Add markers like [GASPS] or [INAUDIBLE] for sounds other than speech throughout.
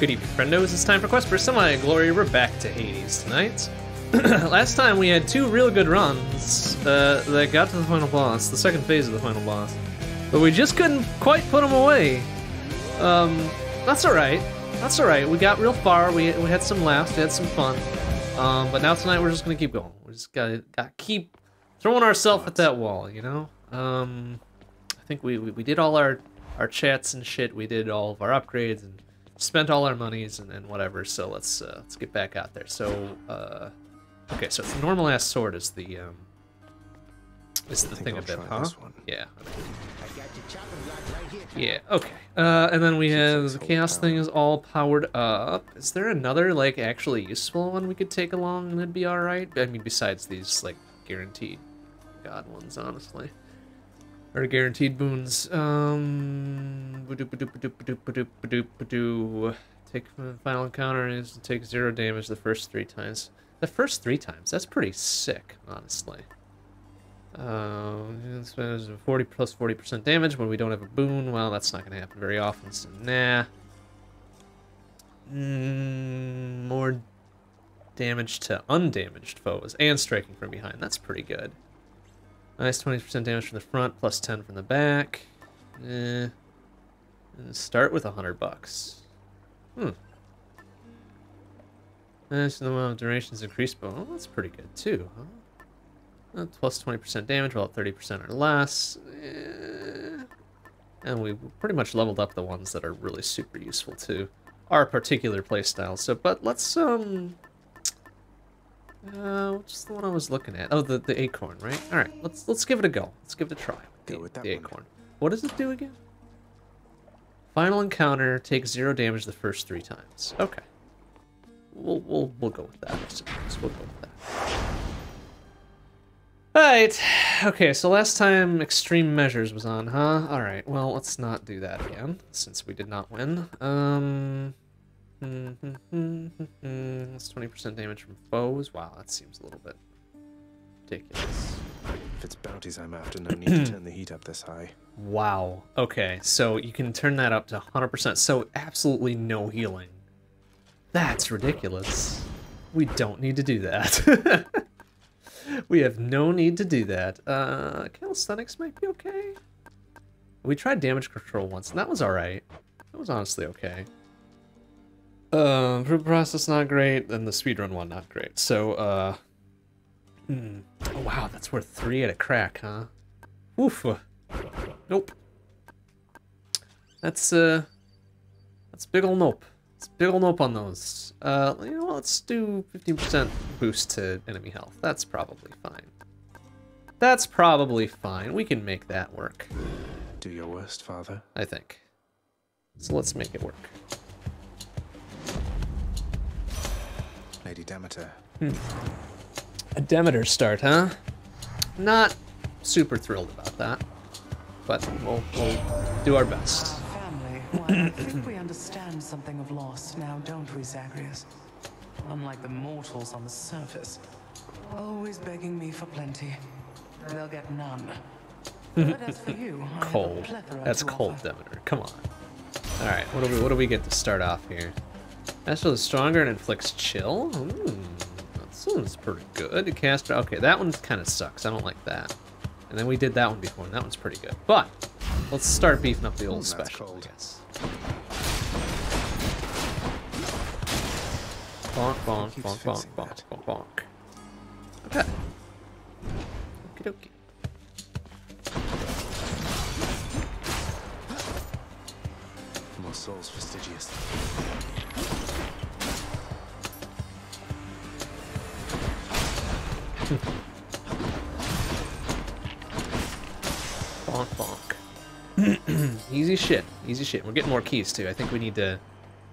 Good evening, friendos. It's time for Quest for Semi-Glory. We're back to Hades tonight. [CLEARS THROAT] Last time we had two real good runs uh, that got to the final boss, the second phase of the final boss. But we just couldn't quite put them away. Um, that's alright. That's alright. We got real far. We, we had some laughs. We had some fun. Um, but now tonight we're just gonna keep going. We just gotta, gotta keep throwing ourselves at that wall, you know? Um, I think we, we, we did all our, our chats and shit. We did all of our upgrades and spent all our monies and, and whatever. So let's uh, let's get back out there. So uh, okay, so normal ass sword is the um, is the thing I'll a bit, huh? this one. Yeah. Yeah. Okay. Uh, and then we have the chaos tower. thing is all powered up. Is there another like actually useful one we could take along and it'd be all right? I mean, besides these like guaranteed god ones, honestly or guaranteed boons. Um, take final encounter to take zero damage the first three times. The first three times, that's pretty sick, honestly. Um, it's 40 plus 40% damage when we don't have a boon. Well, that's not going to happen very often, so nah. Mm, more damage to undamaged foes and striking from behind. That's pretty good. Nice 20% damage from the front, plus 10 from the back. Eh. And start with 100 bucks. Hmm. Nice, the amount of durations increased, but well, that's pretty good too, huh? Uh, plus 20% damage, at 30% or less. Eh. And we pretty much leveled up the ones that are really super useful to our particular playstyle. So, but let's, um... Uh, what's the one I was looking at? Oh, the, the acorn, right? All right, let's let's give it a go. Let's give it a try. Go the, with that the one. acorn. What does it do again? Final encounter takes zero damage the first three times. Okay. We'll we'll we'll go with that. I suppose. We'll go with that. All right. Okay. So last time extreme measures was on, huh? All right. Well, let's not do that again since we did not win. Um. That's 20% damage from foes. Wow, that seems a little bit ridiculous. If it's bounties I'm after, no need to turn the heat up this high. Wow. Okay, so you can turn that up to 100%. So absolutely no healing. That's ridiculous. We don't need to do that. [LAUGHS] we have no need to do that. Uh, calisthenics might be okay. We tried damage control once, and that was alright. That was honestly okay. Um, proof process not great, and the speedrun one not great. So, uh, hmm. Oh, wow, that's worth three at a crack, huh? Oof. Nope. That's uh, that's big ol' nope. It's big ol' nope on those. Uh, you know, what, let's do 15% boost to enemy health. That's probably fine. That's probably fine. We can make that work, Do your worst, father. I think. So let's make it work. Lady Demeter. Hmm. A Demeter start, huh? Not super thrilled about that, but we'll, we'll do our best. Family. Well, I [COUGHS] think we understand something of loss now, don't we, Zagreus? Unlike the mortals on the surface. Always begging me for plenty. They'll get none. Mm-hmm. but as for you, I have a Cold. That's cold, offer. Demeter. Come on. All right, what do we what do we get to start off here? Astral is stronger and inflicts chill. Hmm, that sounds pretty good. Caster, Okay, that one kind of sucks. I don't like that. And then we did that one before, and that one's pretty good. But let's start beefing up the old special. I guess. Bonk, bonk, keeps bonk, bonk, bonk, bonk, bonk. Okay. Okie dokie. More souls fastidious. Bonk bonk. [CLEARS THROAT] easy shit. Easy shit. We're getting more keys too. I think we need to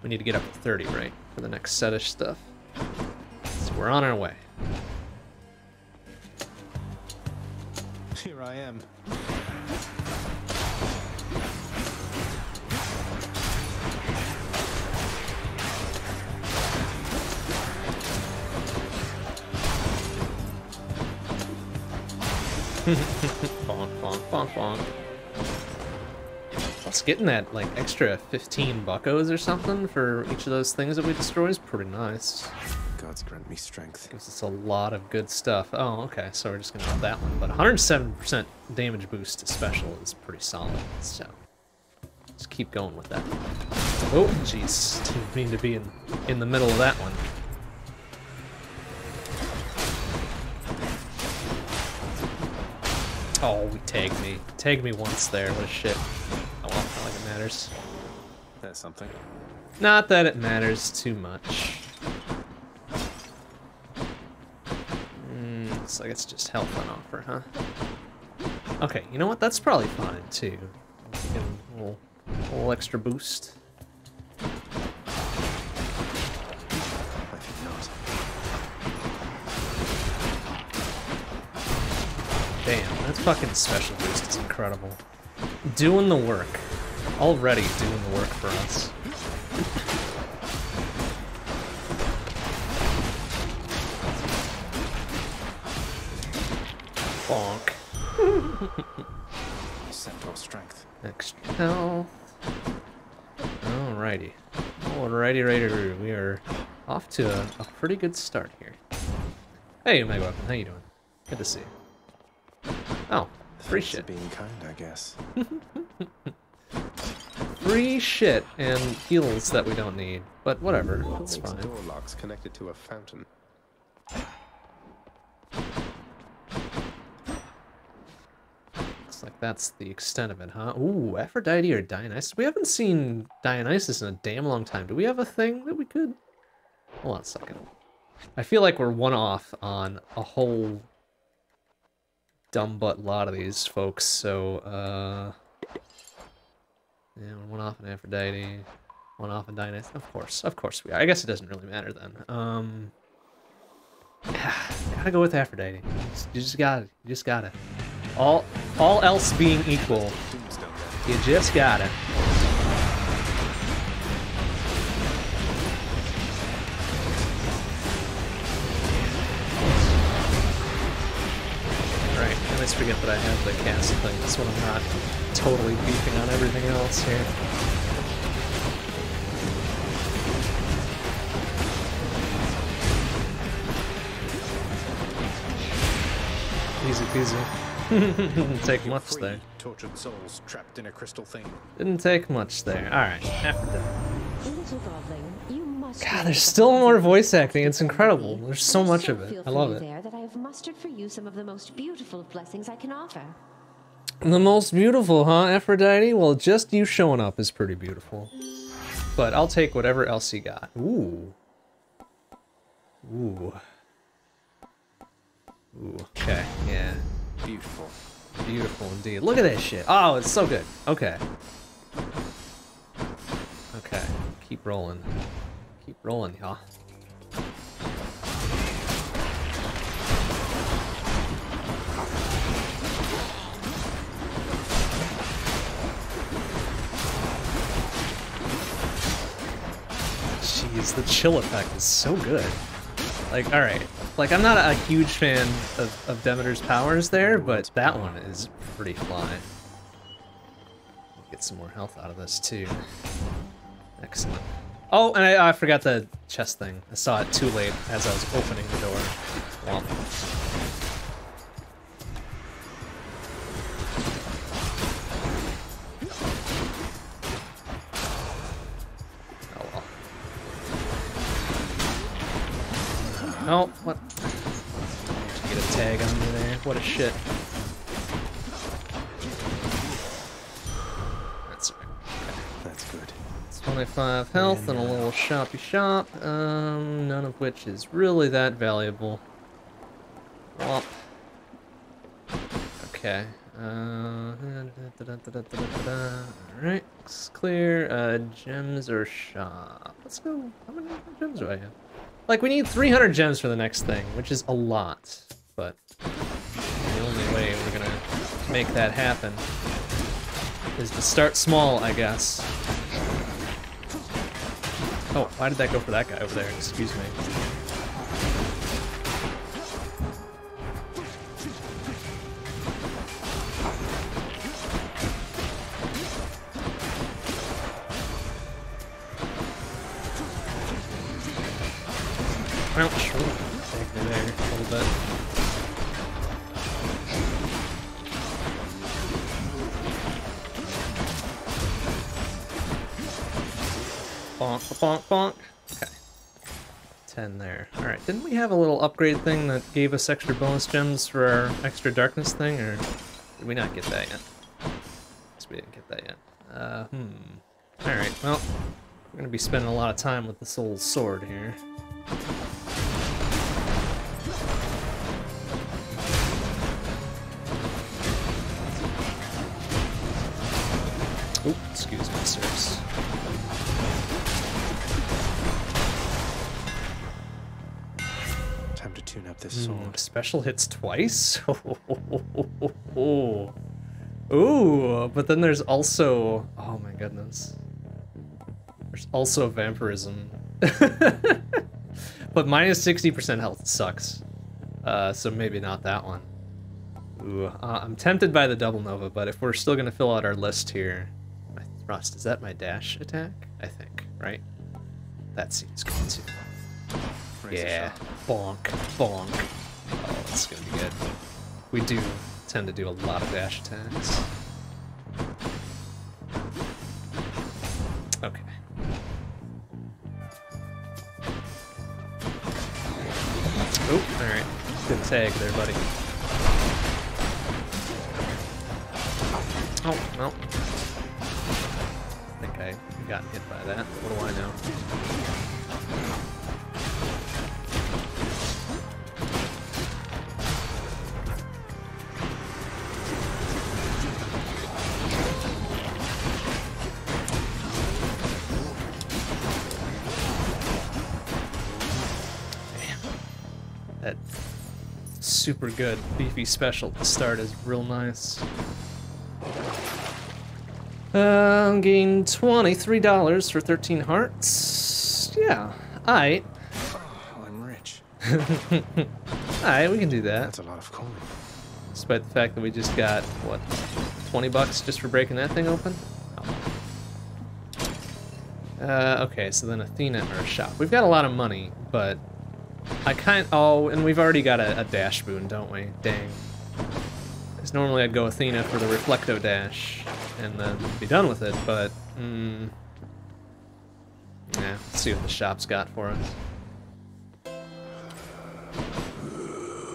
we need to get up to 30, right? For the next setish stuff. So we're on our way. Here I am. [LAUGHS] bonk bonk bonk bonk. nuts. Getting that, like, extra 15 buckos or something for each of those things that we destroy is pretty nice. Gods grant me strength. Gives us a lot of good stuff. Oh, okay, so we're just gonna have that one. But 107% damage boost to special is pretty solid, so... Just keep going with that. Oh, jeez. [LAUGHS] Didn't mean to be in, in the middle of that one. Oh, we tagged me. Tagged me once there. What a shit. Oh well, not like it matters. That's something. Not that it matters too much. Mm, looks like it's just health on offer, huh? Okay, you know what? That's probably fine too. Give him a little, a little extra boost. Damn, that fucking special boost is incredible. Doing the work. Already doing the work for us. Bonk. [LAUGHS] Centaur strength. Health. Alrighty. Alrighty, righty, we are off to a, a pretty good start here. Hey, Omega Weapon, how you doing? Good to see you. Oh, free Thanks shit. being kind, I guess. [LAUGHS] Free shit and heals that we don't need. But whatever, What that's fine. door locks connected to a fountain? Looks like that's the extent of it, huh? Ooh, Aphrodite or Dionysus? We haven't seen Dionysus in a damn long time. Do we have a thing that we could... Hold on a second. I feel like we're one off on a whole dumb butt lot of these folks, so, uh... Yeah, one off on Aphrodite, one off on Dionysus. Of course, of course we are. I guess it doesn't really matter then. Um... [SIGHS] gotta go with Aphrodite. You just, got it. You just got it. All, all else being equal, you just got forget that I have the cast thing. That's when I'm not totally beefing on everything else here. Easy peasy. Didn't [LAUGHS] take much Free, there. tortured souls trapped in a crystal thing. Didn't take much there. Alright, Aphrodite. Little godling, you must God, there's still more voice acting. It's incredible. There's so much of it. I love it. Have mustered for you some of the most beautiful of blessings I can offer. The most beautiful, huh, Aphrodite? Well, just you showing up is pretty beautiful. But I'll take whatever else you got. Ooh. Ooh. Ooh, okay, yeah. Beautiful. Beautiful indeed. Look at this shit. Oh, it's so good. Okay. Okay. Keep rolling. Keep rolling, y'all. The chill effect is so good. Like, alright. Like, I'm not a huge fan of, of Demeter's powers there, but that one is pretty fly. Get some more health out of this, too. Excellent. Oh, and I, I forgot the chest thing. I saw it too late as I was opening the door. Oh, what? Get a tag on me there. What a shit. That's right. That's good. 25 health and a little shoppy shop, um, none of which is really that valuable. Womp. Okay. Uh, Alright, looks clear. Uh, gems or shop? Let's go. How many gems do I have? Like, we need 300 gems for the next thing, which is a lot. But the only way we're gonna make that happen is to start small, I guess. Oh, why did that go for that guy over there? Excuse me. Ouch. Tagged me there a little bit. Bonk, bonk, bonk. Okay. 10 there. Alright, didn't we have a little upgrade thing that gave us extra bonus gems for our extra darkness thing, or did we not get that yet? Guess we didn't get that yet. Uh, hmm. Alright, well, we're gonna be spending a lot of time with this old sword here. Oh, excuse me, sirs. Time to tune up this sword. Mm, special hits twice? Ooh. [LAUGHS] Ooh, but then there's also... Oh my goodness. There's also vampirism. [LAUGHS] but minus 60% health sucks. Uh, so maybe not that one. Ooh, uh, I'm tempted by the double nova, but if we're still gonna fill out our list here... My thrust, is that my dash attack? I think, right? That seems good too. Yeah, bonk, bonk. Oh, it's gonna be good. We do tend to do a lot of dash attacks. Okay. Oh, alright. Good tag there, buddy. Oh, no. I think I got hit by that. What do I know? Super good beefy special to start is real nice. Um, gain $23 for 13 hearts. Yeah, alright. Oh, I'm rich. [LAUGHS] Alright, we can do that. That's a lot of coin. Despite the fact that we just got, what, 20 bucks just for breaking that thing open? Oh. Uh, okay, so then Athena in our shop. We've got a lot of money, but I kind oh, and we've already got a, a dash boon, don't we? Dang. Because normally I'd go Athena for the Reflecto dash and then be done with it, but mm, yeah, let's see what the shop's got for us.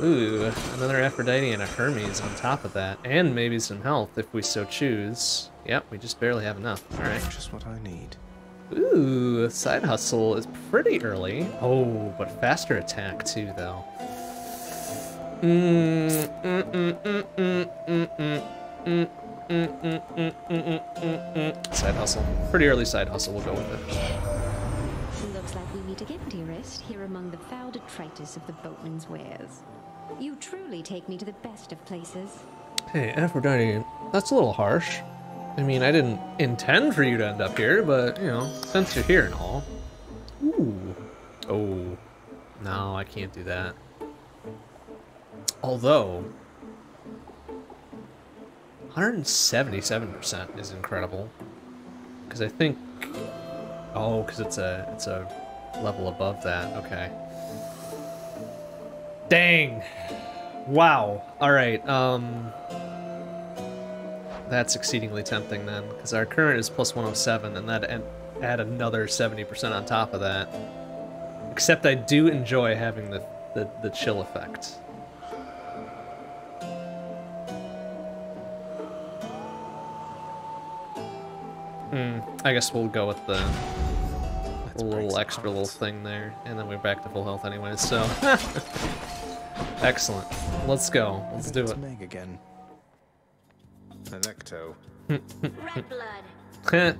Ooh, another Aphrodite and a Hermes on top of that, and maybe some health if we so choose. Yep, we just barely have enough. All right. Just what I need. Ooh, side hustle is pretty early. Oh, but faster attack too, though. Side hustle. Pretty early side hustle, we'll go with it. Looks like we meet again, dearest, here among the foul detritus of the boatman's wares. You truly take me to the best of places. Hey, Aphrodite, that's a little harsh. I mean, I didn't intend for you to end up here, but, you know, since you're here and all. Ooh. Oh. No, I can't do that. Although, 177% is incredible. Because I think... Oh, because it's a, it's a level above that. Okay. Dang! Wow. Alright, um... That's exceedingly tempting then, because our current is plus 107, and that add, add another 70% on top of that. Except I do enjoy having the, the, the chill effect. Hmm, I guess we'll go with the Let's little extra little thing there, and then we're back to full health anyway, so... [LAUGHS] Excellent. Let's go. Let's do it. Meg again. Alecto. Red blood.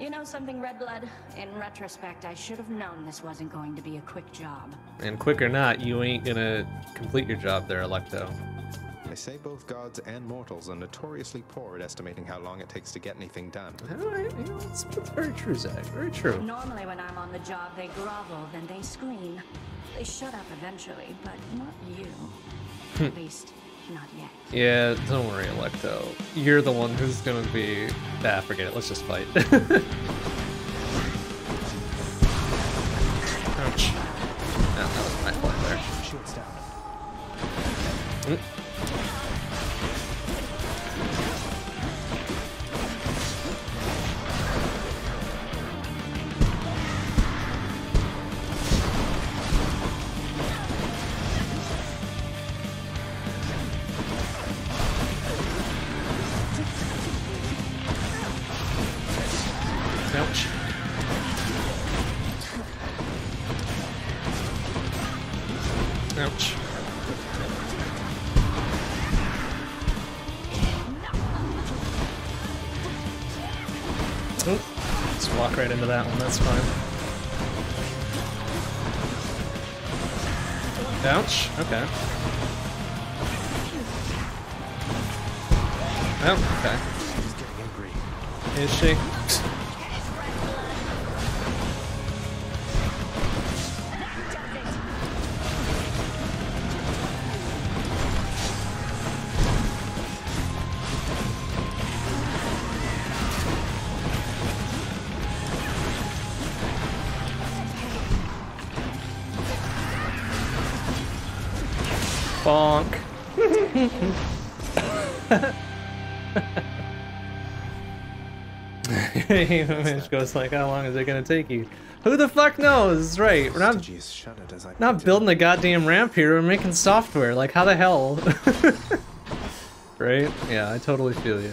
You know something, Red Blood? In retrospect, I should have known this wasn't going to be a quick job. and quick or not, you ain't gonna complete your job there, Alecto. They say both gods and mortals are notoriously poor at estimating how long it takes to get anything done. Alright, you know, it's, it's very true, Zach. Very true. Normally, when I'm on the job, they grovel, then they scream. They shut up eventually, but not you. Hmm. At least, not yet. Yeah, don't worry, Alecto. You're the one who's gonna be. Ah, forget it. Let's just fight. [LAUGHS] that's fine. [LAUGHS] Mitch goes like, how long is it gonna take you? Who the fuck knows? Right, we're not not building a goddamn ramp here, we're making software. Like, how the hell? [LAUGHS] right? Yeah, I totally feel you.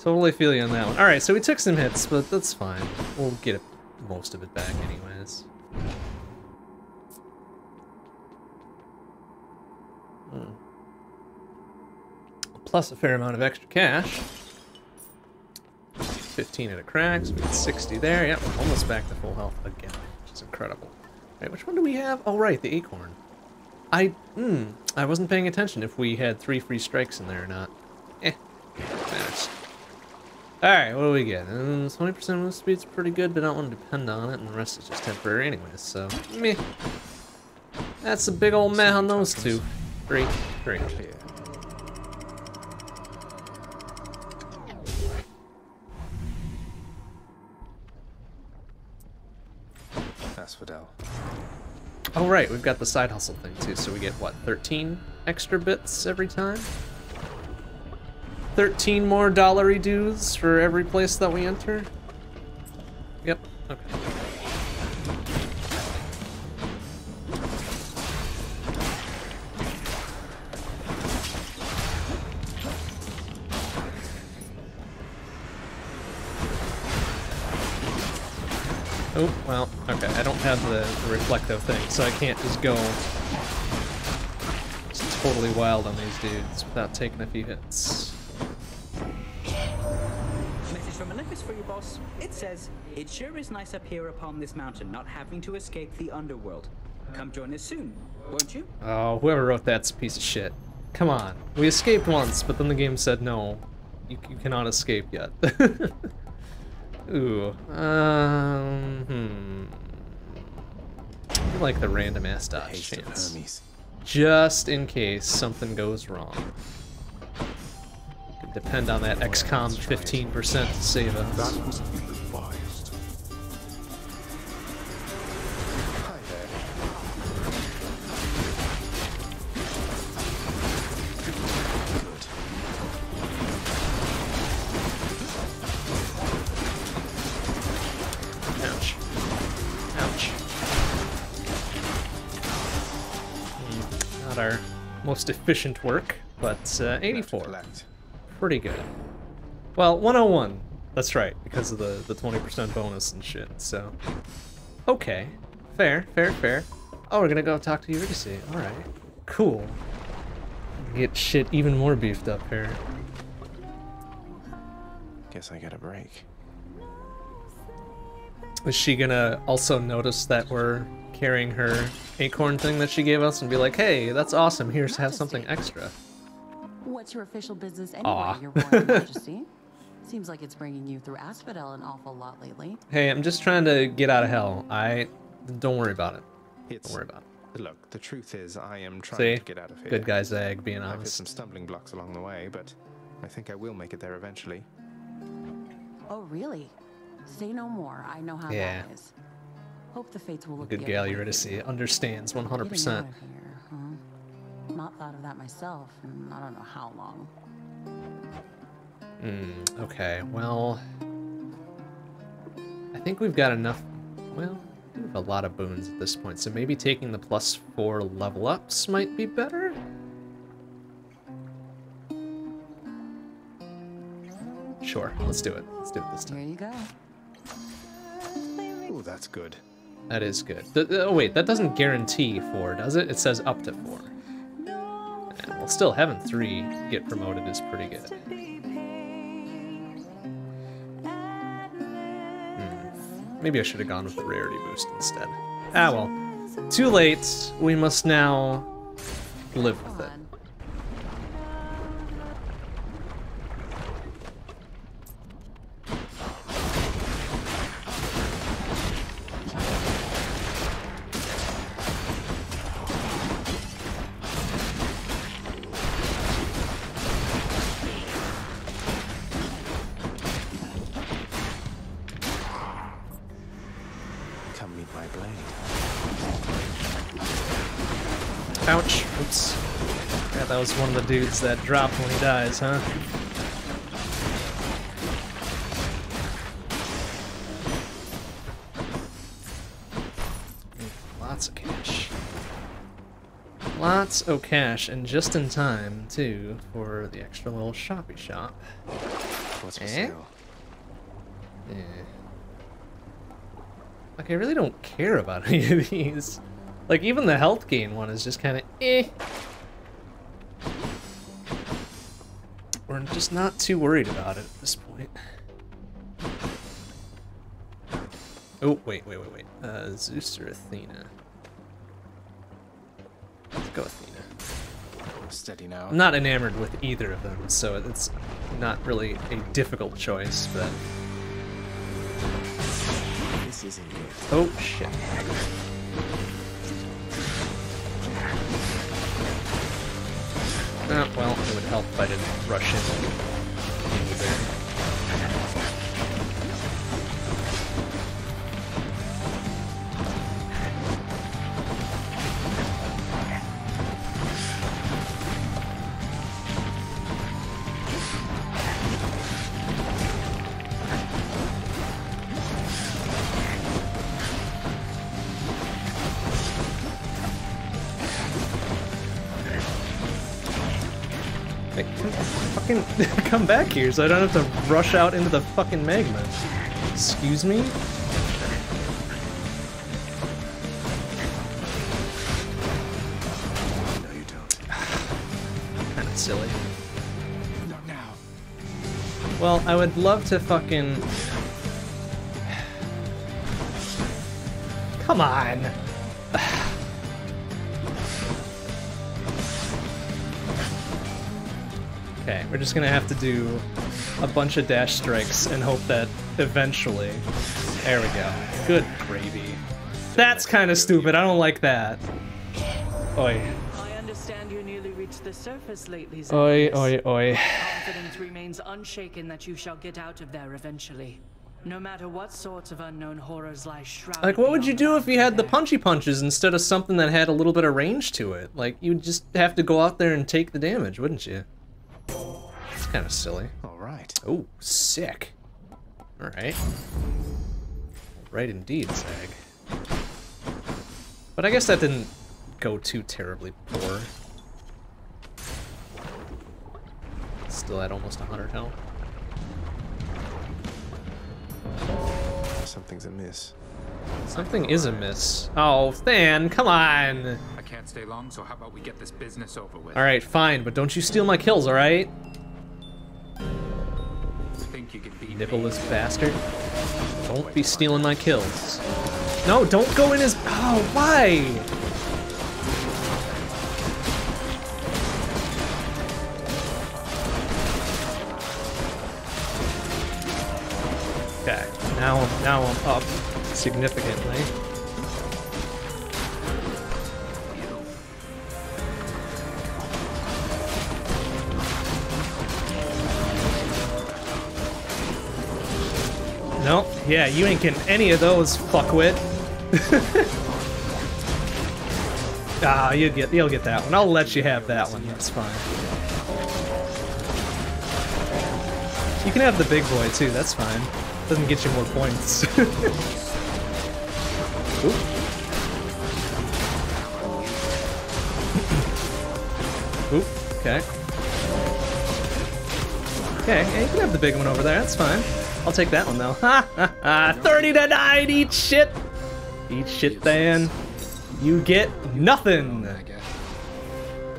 Totally feel you on that one. Alright, so we took some hits, but that's fine. We'll get it, most of it back anyways. Hmm. Plus a fair amount of extra cash. 15 at a crack, so we got 60 there. Yep, almost back to full health again, which is incredible. Right, which one do we have? Oh, right, the acorn. I, hmm, I wasn't paying attention if we had three free strikes in there or not. Eh, matters. Alright, what do we get? Um, 20% move speed's pretty good, but I don't want to depend on it, and the rest is just temporary anyways, so, meh. That's a big old meh on those two. Three, three. Asphodel. Oh right, we've got the side hustle thing too, so we get what, 13 extra bits every time? 13 more dollary dues for every place that we enter? Yep, okay. Oh, well, okay, I don't have the, the reflective thing, so I can't just go just totally wild on these dudes without taking a few hits. Message from Olympus for you, boss. It says, It sure is nice up here upon this mountain, not having to escape the underworld. Come join us soon, won't you? Oh, whoever wrote that's a piece of shit. Come on. We escaped once, but then the game said no. You, you cannot escape yet. [LAUGHS] Ooh. Um, hmm. I like the random ass dodge chance. Just in case something goes wrong. Could depend on that XCOM 15% to save us. Most efficient work, but uh, 84. Pretty good. Well, 101. That's right, because of the, the 20% bonus and shit, so. Okay. Fair, fair, fair. Oh, we're gonna go talk to Eurydice. Alright. Cool. Get shit even more beefed up here. Guess I got a break. Is she gonna also notice that we're carrying her acorn thing that she gave us and be like, hey, that's awesome, here's have something extra. What's your official business Aw. anyway, your royal [LAUGHS] majesty? Seems like it's bringing you through Asphodel an awful lot lately. Hey, I'm just trying to get out of hell. I don't worry about it. It's, Don't worry about it. Look, the truth is, I am trying See? to get out of here. Good guy Zag being honest. I've hit some stumbling blocks along the way, but I think I will make it there eventually. Oh, really? Say no more. I know how Yeah. that is. Hope the fates will look Good the gal other way Eurydice for understands 100%. of here. not thought of that myself in I don't know how long. Hmm, okay, well... I think we've got enough... Well, we have a lot of boons at this point, so maybe taking the plus four level ups might be better? Sure, let's do it. Let's do it this time. Here you go. Ooh, that's good. That is good. Th- th- oh wait, that doesn't guarantee four, does it? It says up to four. And well, still having three get promoted is pretty good. Hmm. Maybe I should have gone with the rarity boost instead. Ah well. Too late. We must now live with it. Dudes that drop when he dies, huh? Lots of cash. Lots of cash, and just in time, too, for the extra little shoppy shop. What's for Eh? sale? Yeah. Like, I really don't care about [LAUGHS] any of these. Like, even the health gain one is just kind of eh. Just not too worried about it at this point. Oh, wait, wait, wait, wait. Uh, Zeus or Athena? Let's go Athena. Steady now. I'm not enamored with either of them, so it's not really a difficult choice, but... This isn't it. Oh, shit. Oh, well, it would help if I didn't rush in. Come back here so I don't have to rush out into the fucking magma. Excuse me? No, you don't. [SIGHS] Kind of silly. Not now. Well, I would love to fucking. [SIGHS] Come on. We're just gonna have to do a bunch of dash strikes and hope that eventually. There we go. Good gravy. That's kind of stupid. I don't like that. Oi. I understand you nearly reached the surface lately, Oi, oi, oi. Confidence remains unshaken that you shall get out of there eventually. No matter what sorts of unknown horrors lie shrouded Like, what would you do if you had the punchy punches instead of something that had a little bit of range to it? Like, you'd just have to go out there and take the damage, wouldn't you? It's kind of silly. All right. Oh, sick. Alright. Right indeed, Zag. But I guess that didn't go too terribly poor. Still at almost 100 health. Something's amiss. Something is amiss. Oh, Than, come on! I can't stay long, so how about we get this business over with? Alright, fine, but don't you steal my kills, alright? Think you can beat Nibbleless bastard. Don't be stealing my kills. No, don't go in his. Oh, why? Okay, now now I'm up significantly. No, yeah, you ain't getting any of those, fuckwit. [LAUGHS] Ah, you get you'll get that one. I'll let you have that one. That's fine. You can have the big boy too. That's fine. Doesn't get you more points. [LAUGHS] Oop. Oop. Okay. Okay, yeah, you can have the big one over there. That's fine. I'll take that one though. [LAUGHS] Ha ha ha! 30 to 9! Eat shit! Eat shit, Dan. You get nothing!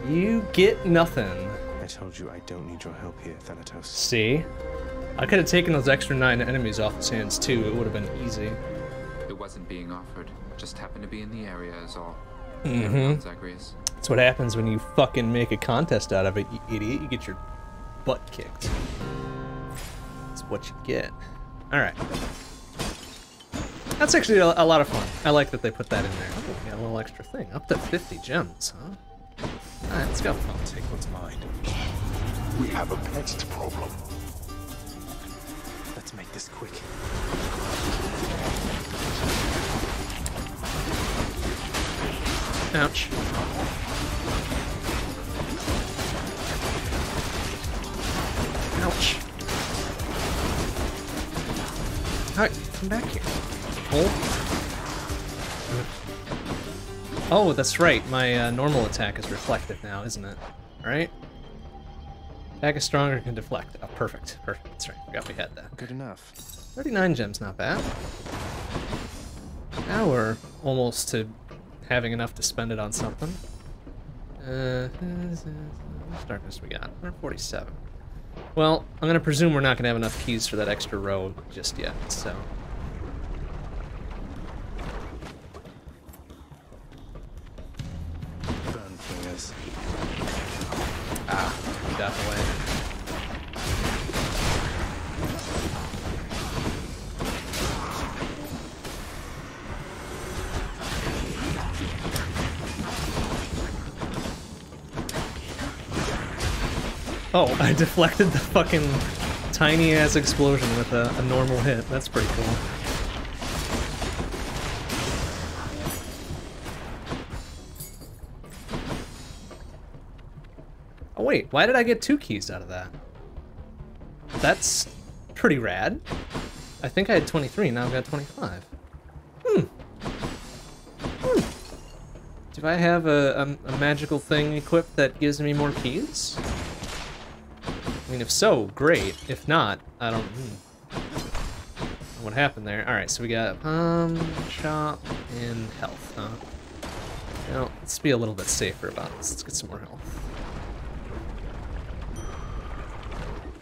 You get nothing. I told you I don't need your help here, Thanatos. See? I could have taken those extra nine enemies off his hands too. It would have been easy. It wasn't being offered. Just happened to be in the area is all. Mm-hmm. Zagreus. That's what happens when you fucking make a contest out of it, you idiot. You get your butt kicked. That's what you get. Alright. That's actually a, a lot of fun. I like that they put that in there. Oh, we got a little extra thing. Up to 50 gems, huh? Alright, let's go. I'll take what's mine. We have a pest problem. Let's make this quick. Ouch. Ouch. Alright, come back here. Hold. Oh, that's right. My uh, normal attack is reflective now, isn't it? Right? Attack is stronger can deflect. Oh, perfect. Perfect. That's right. Forgot we had that. Good enough. 39 gems, not bad. Now we're almost to having enough to spend it on something. Uh, how [LAUGHS] much darkness we got? 147. Well, I'm gonna presume we're not gonna have enough keys for that extra row just yet, so. Ah, got the way. Oh, [LAUGHS] I deflected the fucking tiny ass explosion with a, a normal hit. That's pretty cool. Oh wait, why did I get two keys out of that? That's pretty rad. I think I had 23, now I've got 25. Hmm. Hmm. Do I have a, a, a magical thing equipped that gives me more keys? I mean, if so, great. If not, I don't... Hmm. What happened there? Alright, so we got um, chop, and health, huh? Let's be a little bit safer about this. Let's get some more health.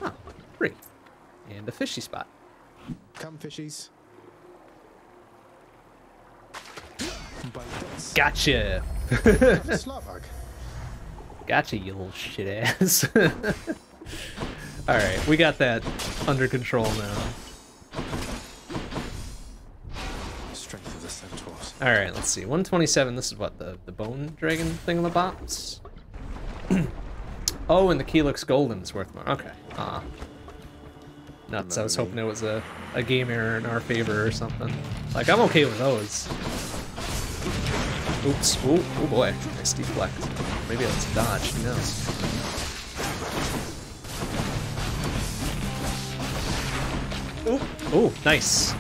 Ah, free. And a fishy spot. Come, fishies. Gotcha! [LAUGHS] Gotcha, you little shit ass. [LAUGHS] Alright, we got that under control now. Strength of the centaurs. Alright, let's see. 127, this is what, the, the bone dragon thing of the box? [CLEARS THROAT] oh, and the key looks golden, it's worth more. Okay. Ah. Nuts, I was hoping it was a, a game error in our favor or something. Like, I'm okay with those. Oops. Oh, oh boy. Nice deflect. Maybe it's dodge, who knows? Ooh, nice.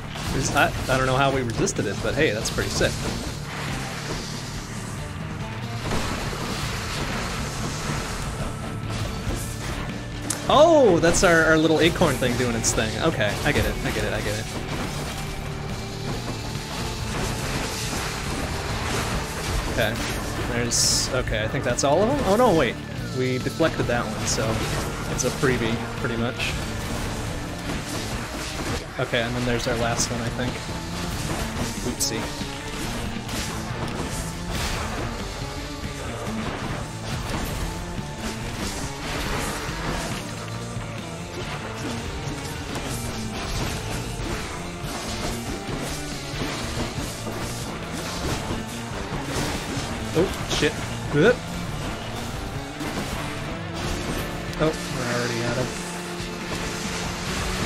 I, I don't know how we resisted it, but hey, that's pretty sick. Oh, that's our, our little acorn thing doing its thing. Okay, I get it, I get it, I get it. Okay, there's... Okay, I think that's all of them? Oh no, wait. We deflected that one, so it's a freebie, pretty much. Okay, and then there's our last one, I think. Oopsie. Oh, shit. Oop. Oh, we're already out of...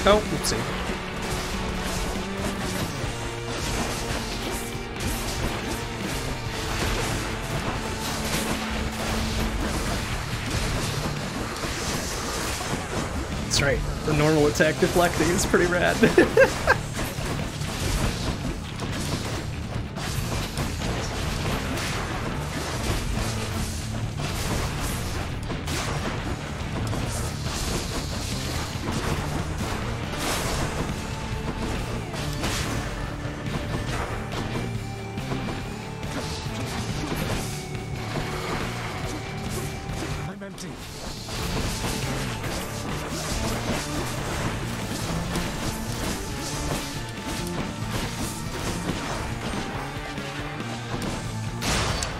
Oh, oopsie. That's right. The normal attack deflecting is pretty rad. [LAUGHS]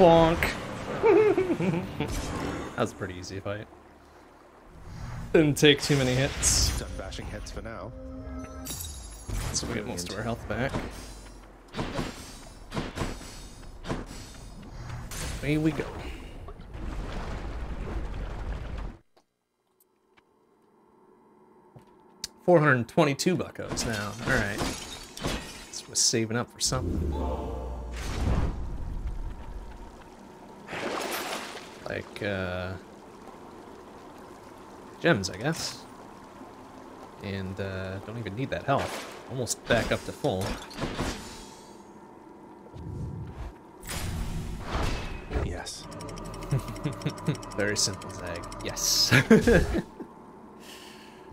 Bonk. [LAUGHS] that was a pretty easy fight. Didn't take too many hits. Done bashing heads for now. So we get most of our health back. Away we go. Four hundred and twenty-two buckos now. All right, this was saving up for something. Like uh, gems, I guess. And uh, don't even need that health. Almost back up to full. Yes. [LAUGHS] Very simple, Zag. Yes. [LAUGHS]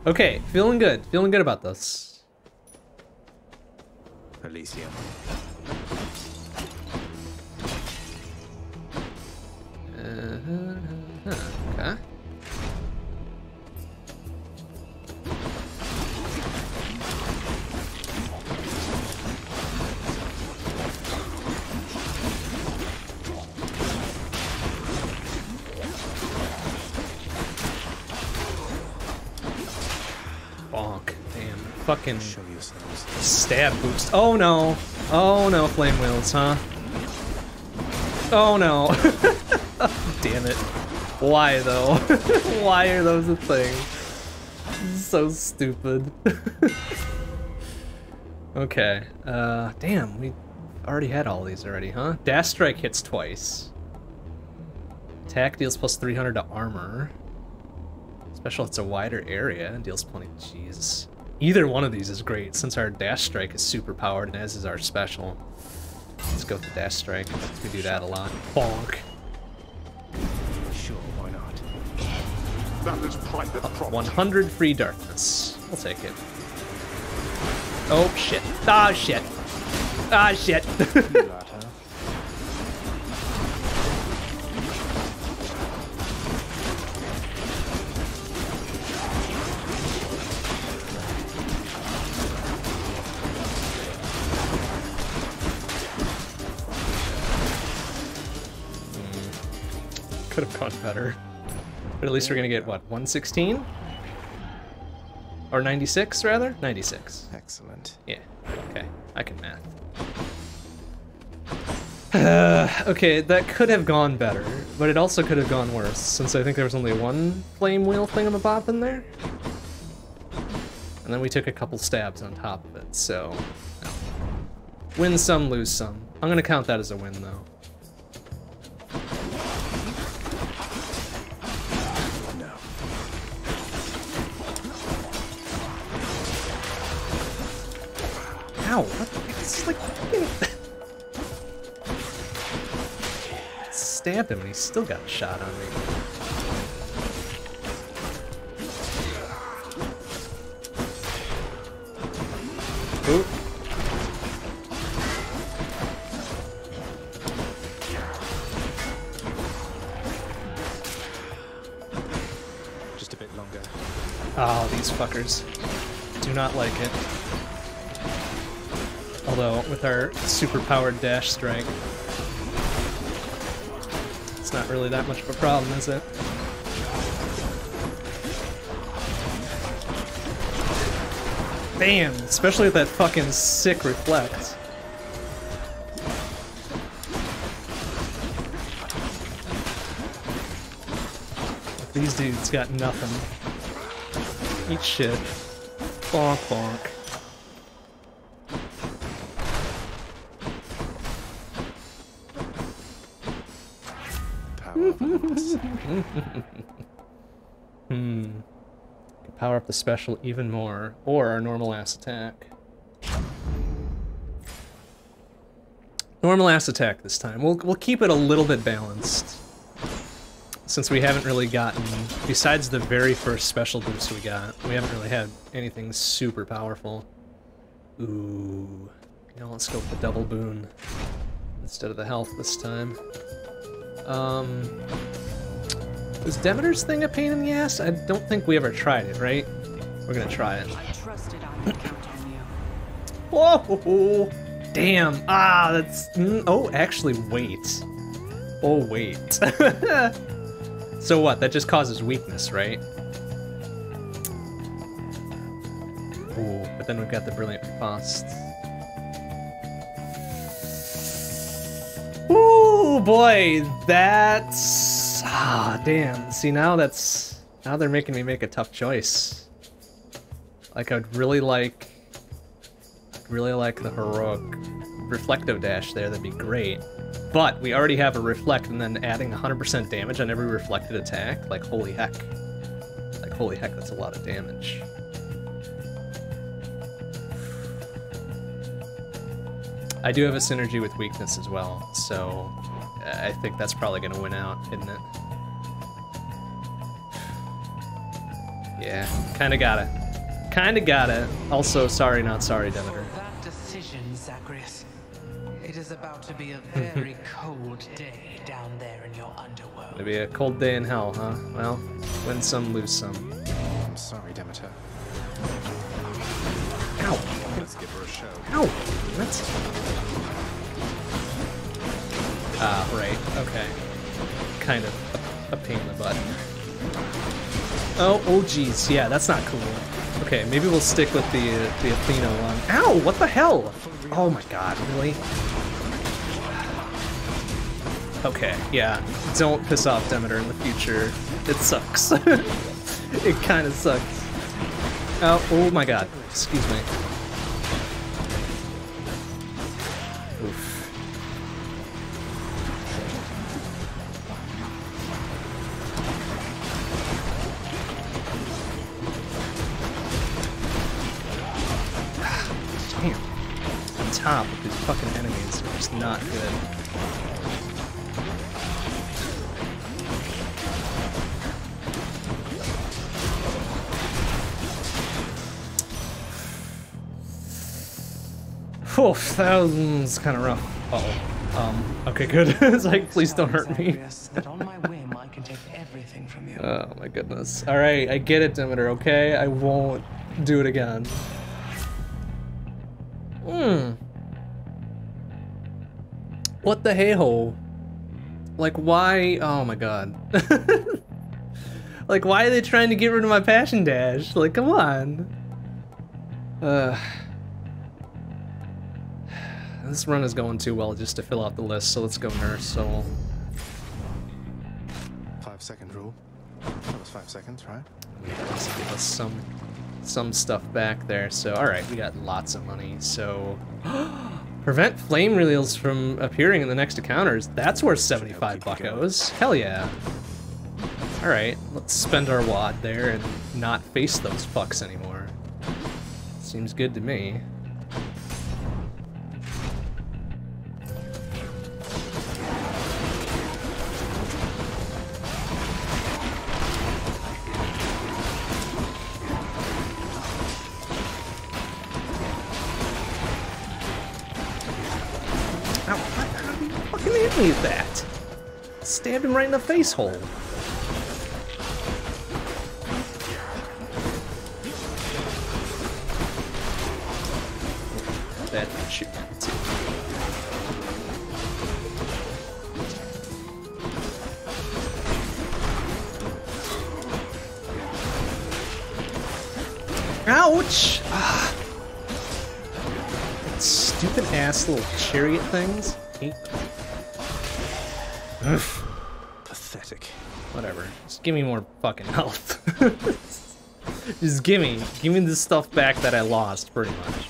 okay, feeling good. Feeling good about this. Elysium. Uh, okay. Bonk. Damn. Fucking Show stab boost. Oh no. Oh no, flame wheels, huh? Oh no. [LAUGHS] Damn it. Why though? [LAUGHS] Why are those a thing? So stupid. [LAUGHS] okay. Uh damn, we already had all these already, huh? Dash strike hits twice. Attack deals plus 300 to armor. Special hits a wider area and deals 20. Jesus. Either one of these is great since our dash strike is super powered and as is our special. Let's go with the dash strike. We do that a lot. Bonk. Sure, why not? That is private property. 100 free darkness. I'll take it. Oh shit. Ah shit. Ah shit. Could have gone better. But at least we're gonna get what, 116? Or 96 rather? 96. Excellent. Yeah, okay. I can math. Uh, [SIGHS] okay, that could have gone better, but it also could have gone worse, since I think there was only one flame wheel thingamabop in there. And then we took a couple stabs on top of it, so... Win some, lose some. I'm gonna count that as a win, though. Ow! What? It's like fucking... Stabbed him and he still got a shot on me. Oop. Just a bit longer. Oh, these fuckers. Do not like it. With our super powered dash strike, it's not really that much of a problem, is it? Bam! especially with that fucking sick reflect. These dudes got nothing. Eat shit. Bonk bonk. [LAUGHS] Hmm. Power up the special even more, or our normal ass attack. Normal ass attack this time. We'll, we'll keep it a little bit balanced. Since we haven't really gotten, besides the very first special boost we got, we haven't really had anything super powerful. Ooh. Now let's go with the double boon instead of the health this time. Um, is Demeter's thing a pain in the ass? I don't think we ever tried it, right? We're gonna try it. I trusted I could count on you. Whoa! Damn. Ah, that's. Mm, oh, actually, wait. Oh, wait. [LAUGHS] so what? That just causes weakness, right? Ooh, but then we've got the brilliant riposte. Ooh, boy, that's ah, damn. See now that's now they're making me make a tough choice. Like I'd really like, I'd really like the heroic reflecto dash there. That'd be great. But we already have a reflect, and then adding 100% damage on every reflected attack. Like holy heck, like holy heck, that's a lot of damage. I do have a synergy with weakness as well, so I think that's probably going to win out, isn't it? Yeah, kind of got it. Kind of got it. Also, sorry, not sorry, Demeter. That decision, Zagreus. It is about to be a very [LAUGHS] cold day down there in your underworld. It'll be a cold day in hell, huh? Well, win some, lose some. I'm sorry, Demeter. Ow! Let's give her a show. Ow! What? Ah, right. Okay. Kind of a, a pain in the butt. Oh, oh geez. Yeah, that's not cool. Okay, maybe we'll stick with the the Athena one. Ow! What the hell? Oh my god, really? Okay, yeah. Don't piss off Demeter in the future. It sucks. [LAUGHS] it kind of sucks. Oh, oh my god. Excuse me. Top of these fucking enemies are just not good. Oof, that was kind of rough. Uh oh. Um, okay, good. [LAUGHS] it's like, please don't hurt me. [LAUGHS] Oh my goodness. Alright, I get it, Demeter, okay? I won't do it again. Hmm. What the hey-ho? Like, why? Oh my god. [LAUGHS] like, why are they trying to get rid of my passion dash? Like, come on. Uh. This run is going too well just to fill out the list, so let's go Nurse Soul. Five second rule. That was five seconds, right? Let's give us some some stuff back there. So, all right, we got lots of money. So, [GASPS] [GASPS] [GASPS] prevent flame wheels from appearing in the next encounters. That's worth 75 buckos. Hell yeah. All right, let's spend our wad there and not face those fucks anymore. Seems good to me. Right in the face hole. That shoot. too. Ouch! Ah. Stupid ass little chariot things. Give me more fucking health. [LAUGHS] Just give me, give me the stuff back that I lost, pretty much.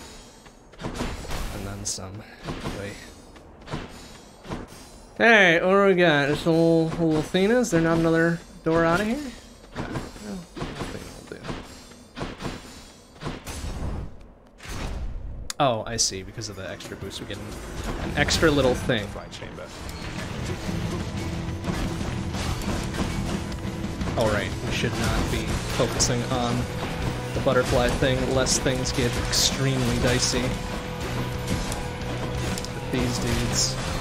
And then some. Anyway. Alright, what do we got? Just a little, little thing. Is there not another door out of here? Oh, I see, because of the extra boost we get getting, an extra little thing. Chamber. Alright, we should not be focusing on the butterfly thing, lest things get extremely dicey. With these dudes.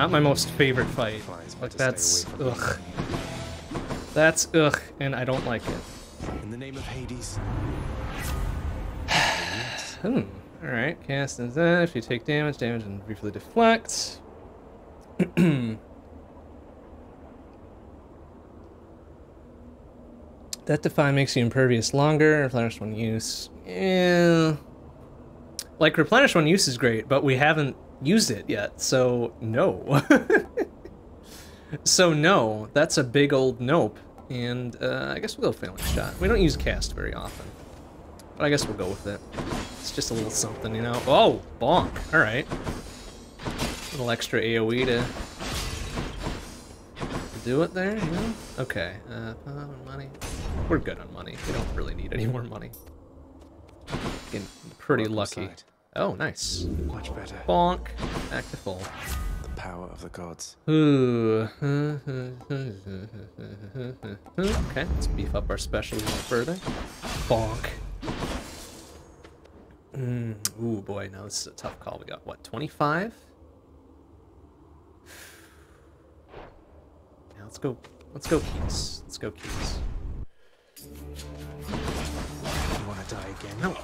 Not my most favorite fight. Like that's ugh. That's ugh, and I don't like it. In the name of Hades. [SIGHS] Hmm. Alright, cast and that. If you take damage, damage and briefly deflect. [CLEARS THROAT] that defy makes you impervious longer. Replenish one use. Yeah. Like replenish one use is great, but we haven't used it yet, so no. [LAUGHS] so no, that's a big old nope. And uh, I guess we'll go failing shot. We don't use cast very often. But I guess we'll go with it. It's just a little something, you know? Oh, bonk. Alright. A little extra AoE to, do it there, you know? Okay. Uh, uh, money. We're good on money. We don't really need any more money. Getting pretty lucky. sight. Oh, nice. Much better. Bonk. Back to full. The power of the gods. Ooh. [LAUGHS] okay, let's beef up our special even further. Bonk. Mm, ooh, boy, now this is a tough call. We got, what, 25? Yeah, let's go. Let's go keys. Let's go keys. You want to die again? No.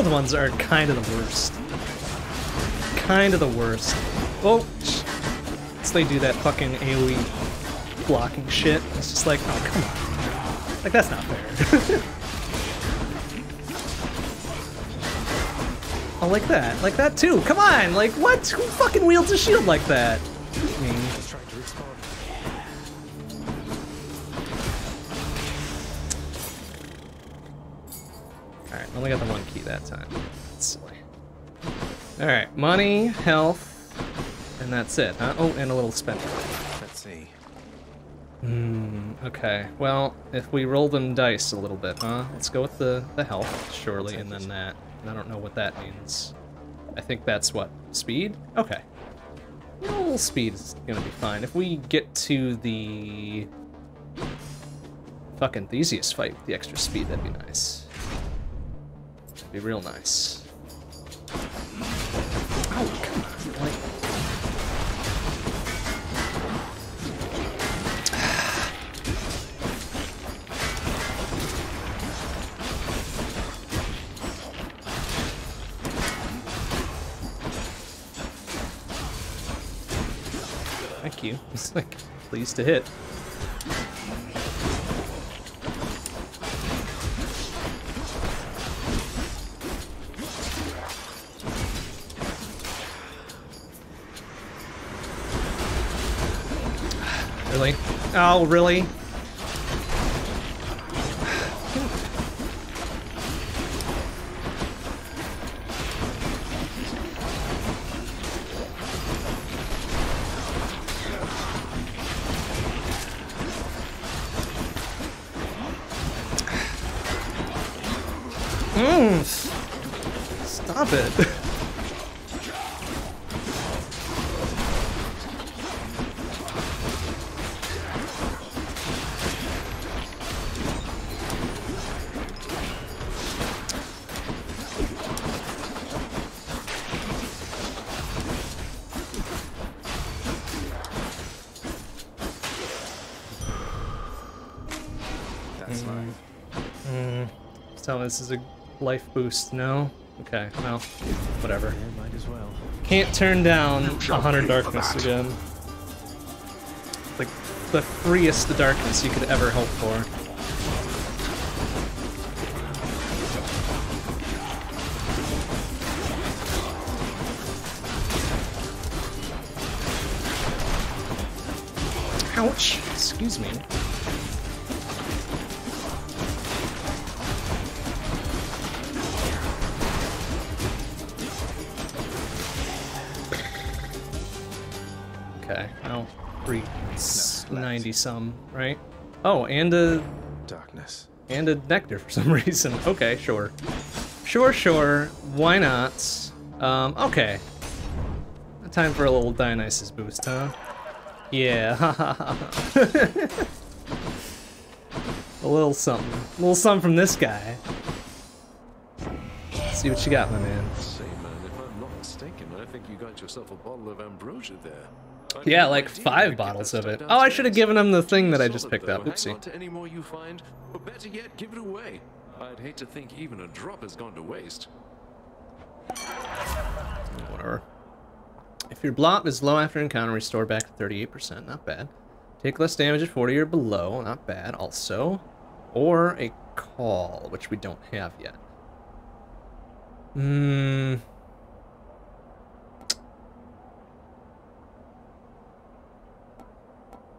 Shield ones are kind of the worst. Kind of the worst. Oh, so they do that fucking AoE blocking shit. It's just like, oh come on, like that's not fair. [LAUGHS] oh, like that, like that too. Come on, like what? Who fucking wields a shield like that? That time. Silly. Alright, money, health, and that's it, huh? Oh, and a little spend. Let's see. Hmm, okay. Well, if we roll them dice a little bit, huh? Let's go with the, the health, surely, and then that. I don't know what that means. I think that's what? Speed? Okay. Well, speed is gonna be fine. If we get to the fucking Theseus fight with the extra speed, that'd be nice. Be real nice. Come on. Like, Thank you. [LAUGHS] It's like, pleased to hit. Oh, really? This is a life boost, no? Okay, well, whatever. might as well. Can't turn down You shall 100 darkness again. Like, the freest the darkness you could ever hope for. Some, right? Oh, and a darkness, and a nectar for some [LAUGHS] reason. Okay, sure, sure, sure. Why not? Um, okay. Time for a little Dionysus boost, huh? Yeah, [LAUGHS] a little something, a little something from this guy. See what you got, my man. Say, man, if I'm not mistaken, I think you got yourself a bottle of ambrosia there. Yeah, like five bottles of it. Oh, I should have given him the thing that I just picked up. Oopsie. any more you find, or better yet, give it away. I'd hate to think even a drop has gone to waste. Whatever. If your blot is low after encounter, restore back to 38%. Not bad. Take less damage at 40 or below. Not bad, also. Or a call, which we don't have yet. Hmm.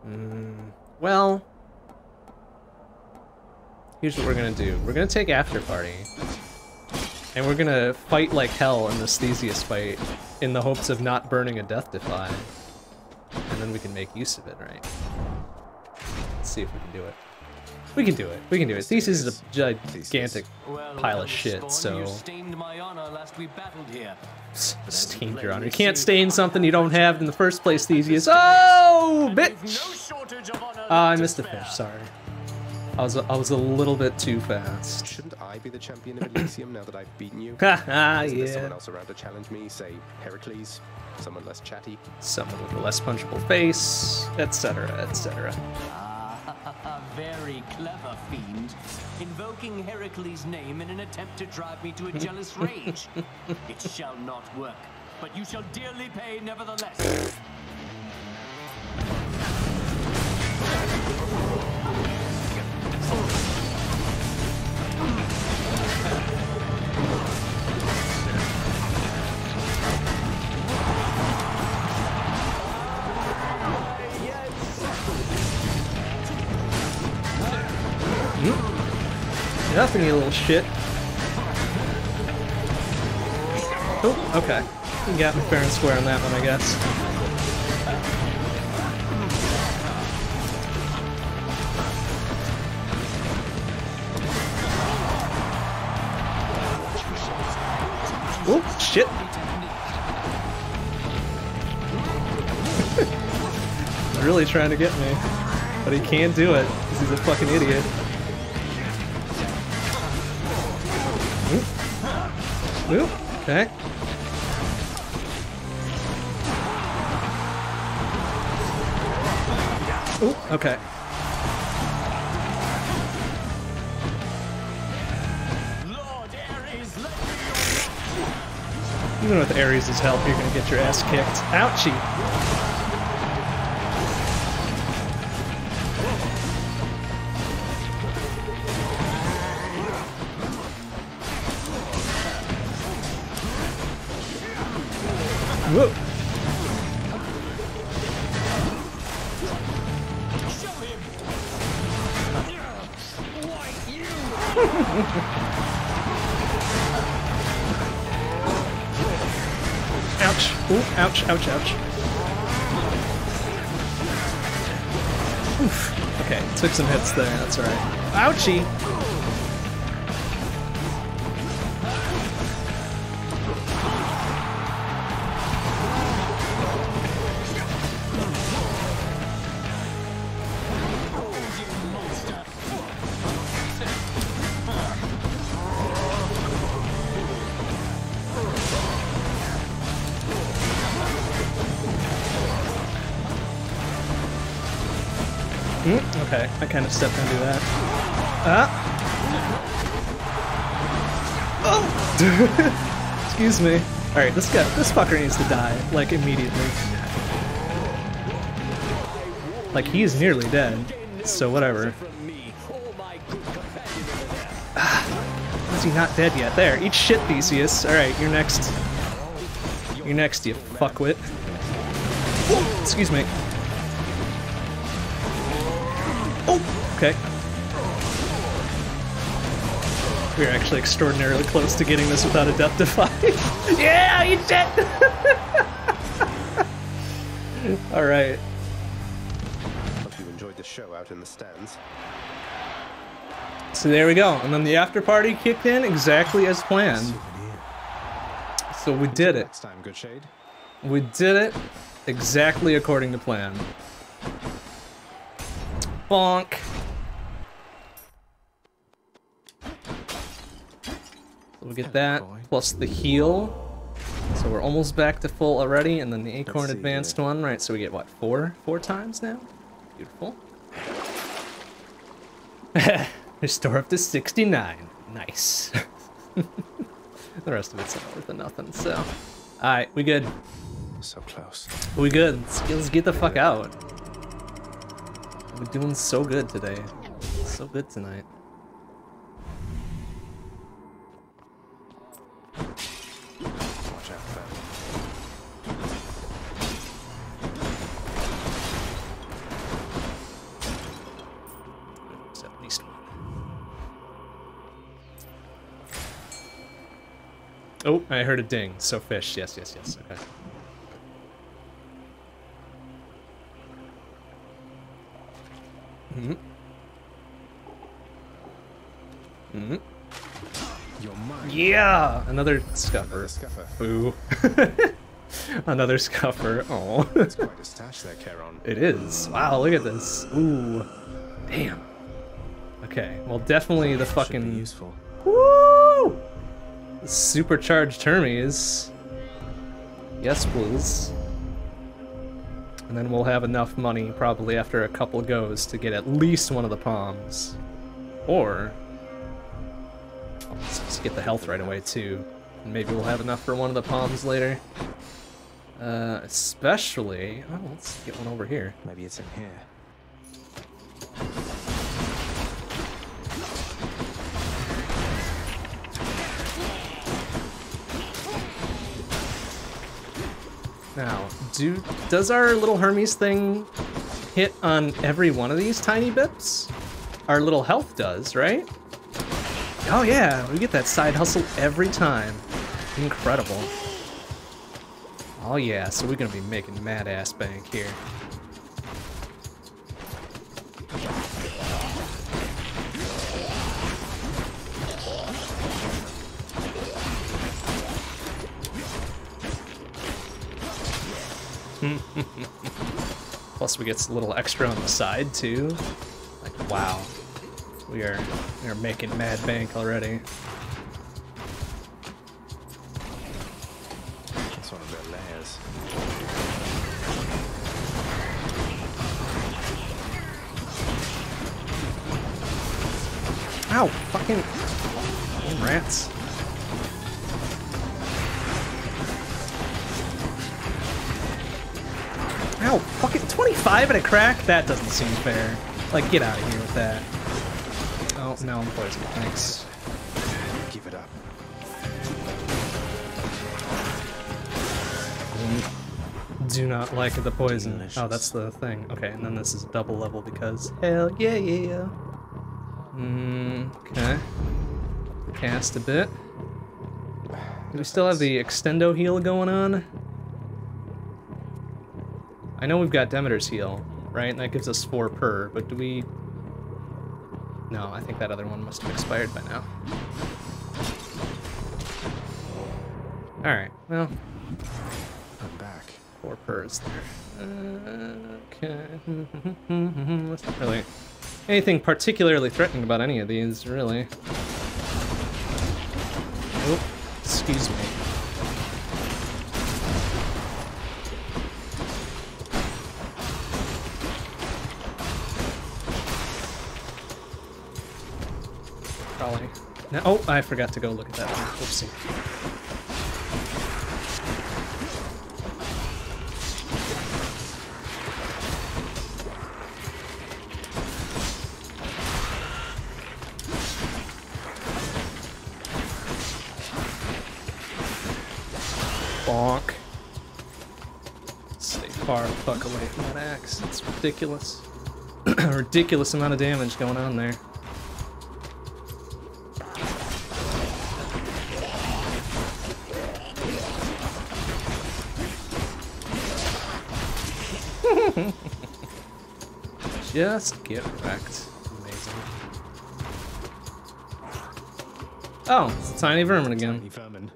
Hmm. Well, here's what we're gonna do. We're gonna take After Party. And we're gonna fight like hell in this Theseus fight in the hopes of not burning a Death Defy. And then we can make use of it, right? Let's see if we can do it. We can do it. We can do it. Theseus is a gigantic pile of shit, so... stained my honor last we battled here. Stained your honor. You can't stain something you don't have in the first place, Theseus. Oh, bitch! Ah, I missed a fish, sorry. I was, I was a little bit too fast. Shouldn't I be the champion of Elysium now that I've beaten you? Haha, Isn't there someone else around to challenge me? Say Heracles? Someone less chatty? Someone with a less punchable face, etc., etc. Very clever, fiend. Invoking Heracles' name in an attempt to drive me to a jealous rage. [LAUGHS] it shall not work, but you shall dearly pay nevertheless. Nothing, you little shit. Oh, okay. You got me fair and square on that one, I guess. Oh, shit. [LAUGHS] Really trying to get me. But he can't do it, because he's a fucking idiot. Oop. Okay. Oop. Okay. Even with Ares' help, you're gonna get your ass kicked. Ouchie! Took some hits there. That's right. Ouchie! I kind of stepped into that. Ah! Oh! [LAUGHS] Excuse me. Alright, this guy, this fucker needs to die, like, immediately. Like, he's nearly dead, so whatever. Ah, is he not dead yet? There, eat shit, Theseus. Alright, you're next. You're next, you fuckwit. Excuse me. Okay. We're actually extraordinarily close to getting this without a death defy. [LAUGHS] yeah, you shit! [LAUGHS] Alright. Hope you enjoyed the show out in the stands. So there we go. And then the after party kicked in exactly as planned. So we did it. Next time, good shade. We did it exactly according to plan. Bonk. So we get that, plus the heal. So we're almost back to full already, and then the Acorn see Advanced one, right? So we get, what, four? Four times now? Beautiful. [LAUGHS] Restore up to 69. Nice. [LAUGHS] the rest of it's not worth nothing, so... Alright, we good. So close. We good. Let's, let's get the fuck out. We're doing so good today. So good tonight. Watch out, Ben. There's at least one. Oh, I heard a ding. So fish. Yes, yes, yes. Okay. Hmm. Hmm. You're mine. Yeah, another scuffer. Scuffer. Boo. [LAUGHS] another scuffer. Oh. It's quite a [LAUGHS] stash there, Charon. It is. Wow, look at this. Ooh. Damn. Okay, well definitely the fucking useful. Woo! Supercharged Hermes. Yes, please. And then we'll have enough money probably after a couple goes to get at least one of the Poms. Or let's just get the health right away too. And maybe we'll have enough for one of the Poms later. Uh, especially, oh, let's get one over here. Maybe it's in here. Now, do does our little Hermes thing hit on every one of these tiny bits? Our little health does, right? Oh yeah, we get that side hustle every time. Incredible. Oh yeah, so we're gonna be making mad ass bank here. [LAUGHS] Plus we get a little extra on the side too. Like wow. We are we are making mad bank already. That's one of their layers. Ow! Fucking fucking rats. Ow! Fucking 25 and a crack? That doesn't seem fair. Like, get out of here with that. Oh, no, I'm poisoned. Thanks. Give it up. Do not like the poison. Oh, that's the thing. Okay, and then this is double level because hell yeah, yeah, yeah. Mm, okay. Cast a bit. Do we still have the extendo heal going on? I know we've got Demeter's heal, right? And that gives us four per, but do we... No, I think that other one must have expired by now. Alright, well, I'm back. Four purrs there. Uh, okay. [LAUGHS] That's not really anything particularly threatening about any of these, really. Oh, excuse me. Oh, I forgot to go look at that one. Oopsie. Bonk. Stay far fuck away from that axe. It's ridiculous. [CLEARS THROAT] Ridiculous amount of damage going on there. Just get wrecked. Amazing. Oh, it's a tiny vermin again. Tiny vermin.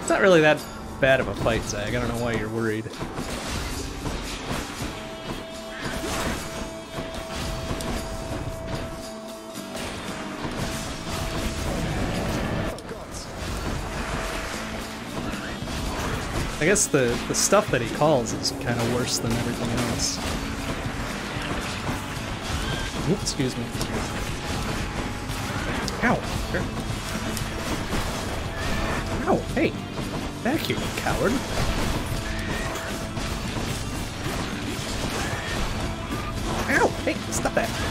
It's not really that bad of a fight, Zag. I don't know why you're worried. I guess the, the stuff that he calls is kind of worse than everything else. Oop, excuse me. Ow! Ow, hey! Back here, you coward! Ow! Hey, stop that!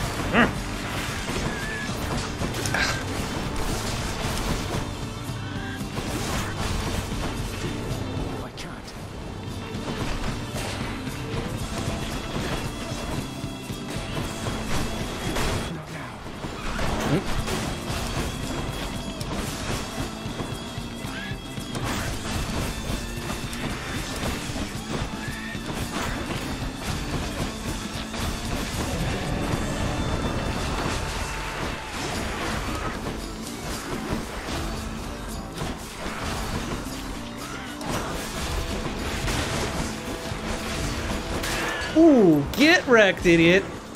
Idiot! [LAUGHS]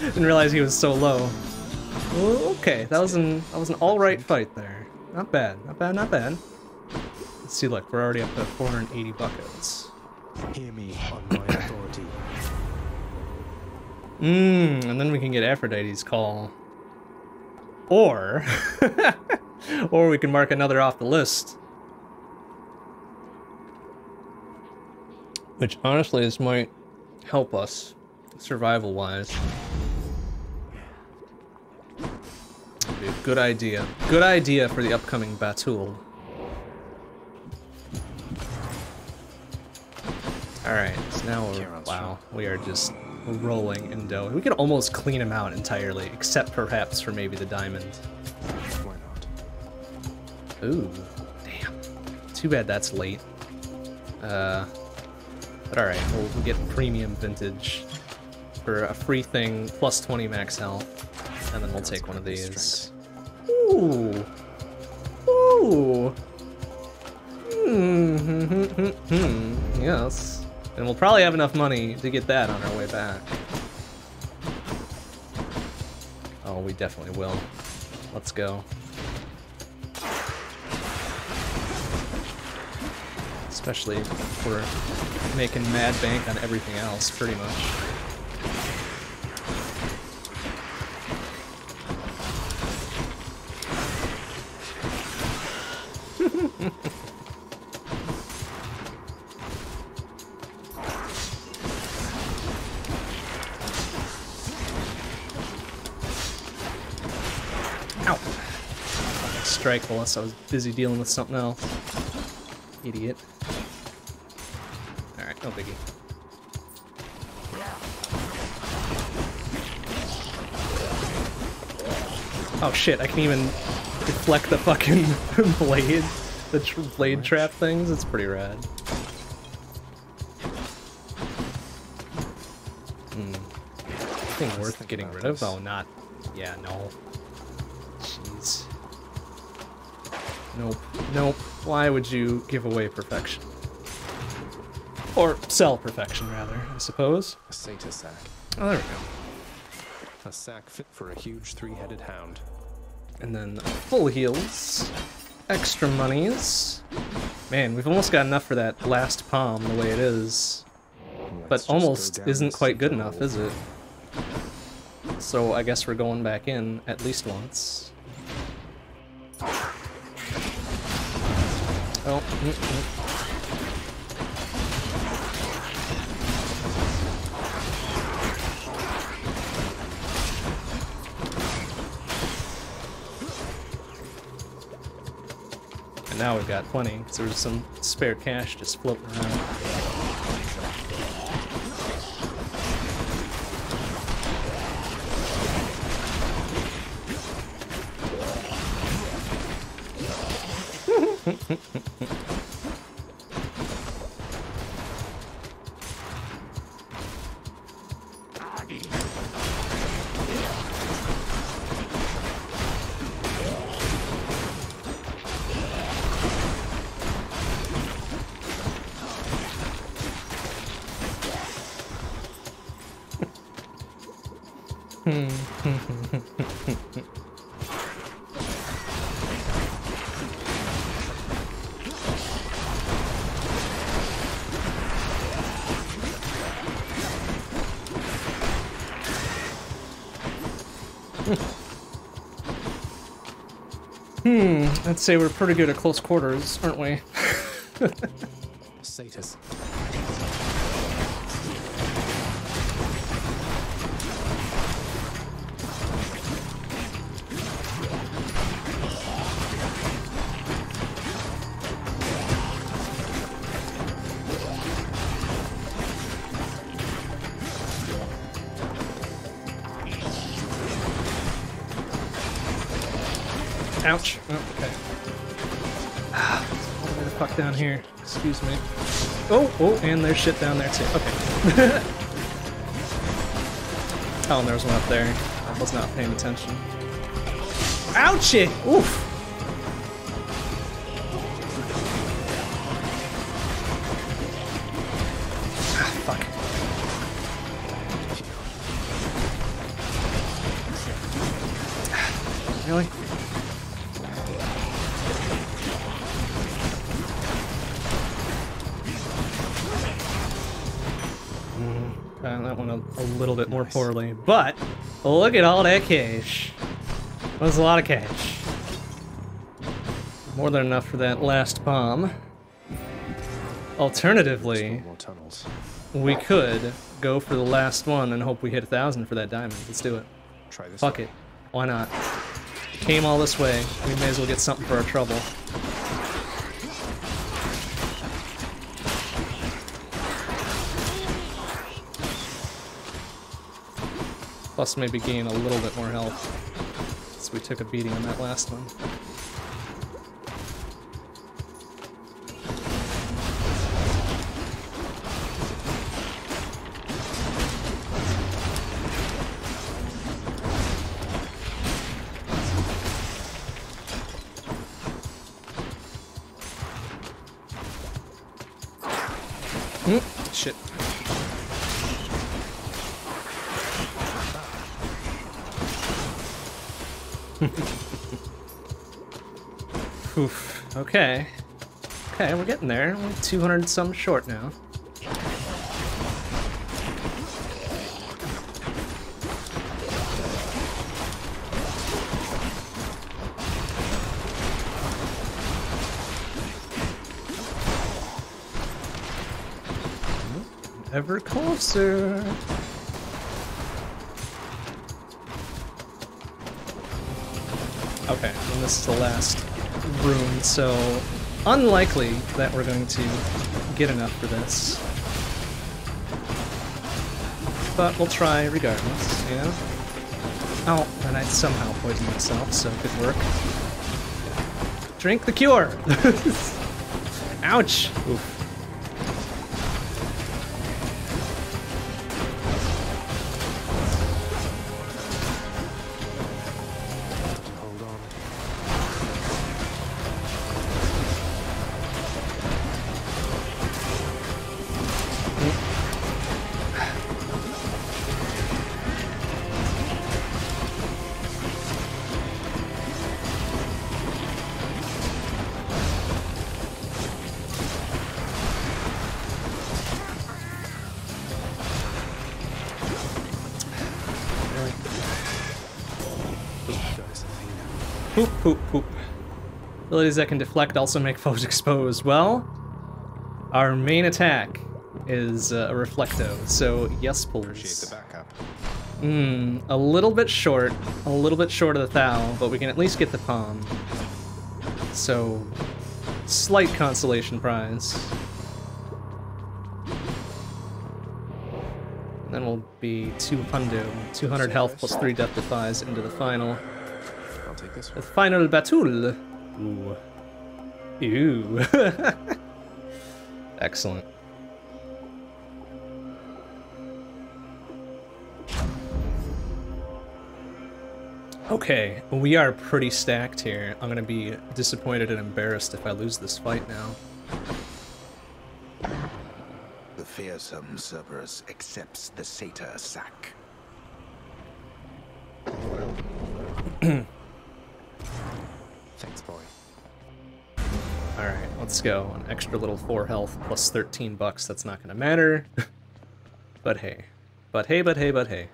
Didn't realize he was so low. Well, okay, that was an that was an all right fight there. Not bad, not bad, not bad. Let's see, look, we're already up to 480 buckets. Hear me on my [COUGHS] authority. Mmm, and then we can get Aphrodite's call. Or, [LAUGHS] or we can mark another off the list. Which honestly, this might help us survival-wise. Good idea. Good idea for the upcoming Batul. Alright, so now we're, wow, we are just rolling in dough. We could almost clean him out entirely, except perhaps for maybe the diamond. Why not? Ooh, damn. Too bad that's late. Uh, but alright, we'll, we'll get premium vintage for a free thing, plus 20 max health, and then we'll take one of these. Ooh! Ooh! Hmm, hmm, hmm, hmm, hmm, yes. And we'll probably have enough money to get that on our way back. Oh, we definitely will. Let's go. Especially if we're making mad bank on everything else, pretty much. [LAUGHS] Ow! Strike unless I was busy dealing with something else. Idiot. Alright, no biggie. Oh shit, I can even deflect the fucking [LAUGHS] blade, the tr blade trap things. It's pretty rad. Hmm. Thing worth getting rid of? Oh, not. Yeah, no. Jeez. Nope. Nope. Why would you give away perfection? Or sell perfection, rather, I suppose. A Satyr sack. Oh, there we go. A sack fit for a huge three-headed hound. And then full heals. Extra monies. Man, we've almost got enough for that last Pom the way it is. But Let's just go almost isn't quite good enough, is it? So I guess we're going back in at least once. Oh, mm, mm. And now we've got plenty, because there's some spare cash just floating around. [LAUGHS] Hmm, I'd say we're pretty good at close quarters, aren't we? [LAUGHS] Satus. Excuse me. Oh, oh, and there's shit down there too. Okay. [LAUGHS] oh, and there was one up there. I was not paying attention. Ouchie! Oof! More poorly, but look at all that cash. That's a lot of cash. More than enough for that last Pom. Alternatively, we could go for the last one and hope we hit a thousand for that diamond. Let's do it. Try this. Fuck it. Why not? Came all this way. We may as well get something for our trouble. Plus maybe gain a little bit more health. So we took a beating on that last one. Getting there. We're 200 some short now. Ever closer. Okay, and this is the last room, so unlikely that we're going to get enough for this. But we'll try regardless, you know? Oh, and I somehow poisoned myself, so good work. Drink the cure! [LAUGHS] Ouch! Oof. Abilities that can deflect also make foes [LAUGHS] exposed. Well, our main attack is uh, a Reflecto, so yes, please. Appreciate the backup. Hmm, a little bit short, a little bit short of the thou, but we can at least get the Pom. So, slight consolation prize. And then we'll be 200, 200 health plus 3 death defies into the final. I'll take this The final battle. Ooh. Ew. [LAUGHS] Excellent. Okay, we are pretty stacked here. I'm gonna be disappointed and embarrassed if I lose this fight now. The fearsome Cerberus accepts the satyr sack. [CLEARS THROAT] Thanks, boy. Alright, let's go. An extra little 4 health plus 13 bucks, that's not gonna matter. [LAUGHS] but hey. But hey, but hey, but hey.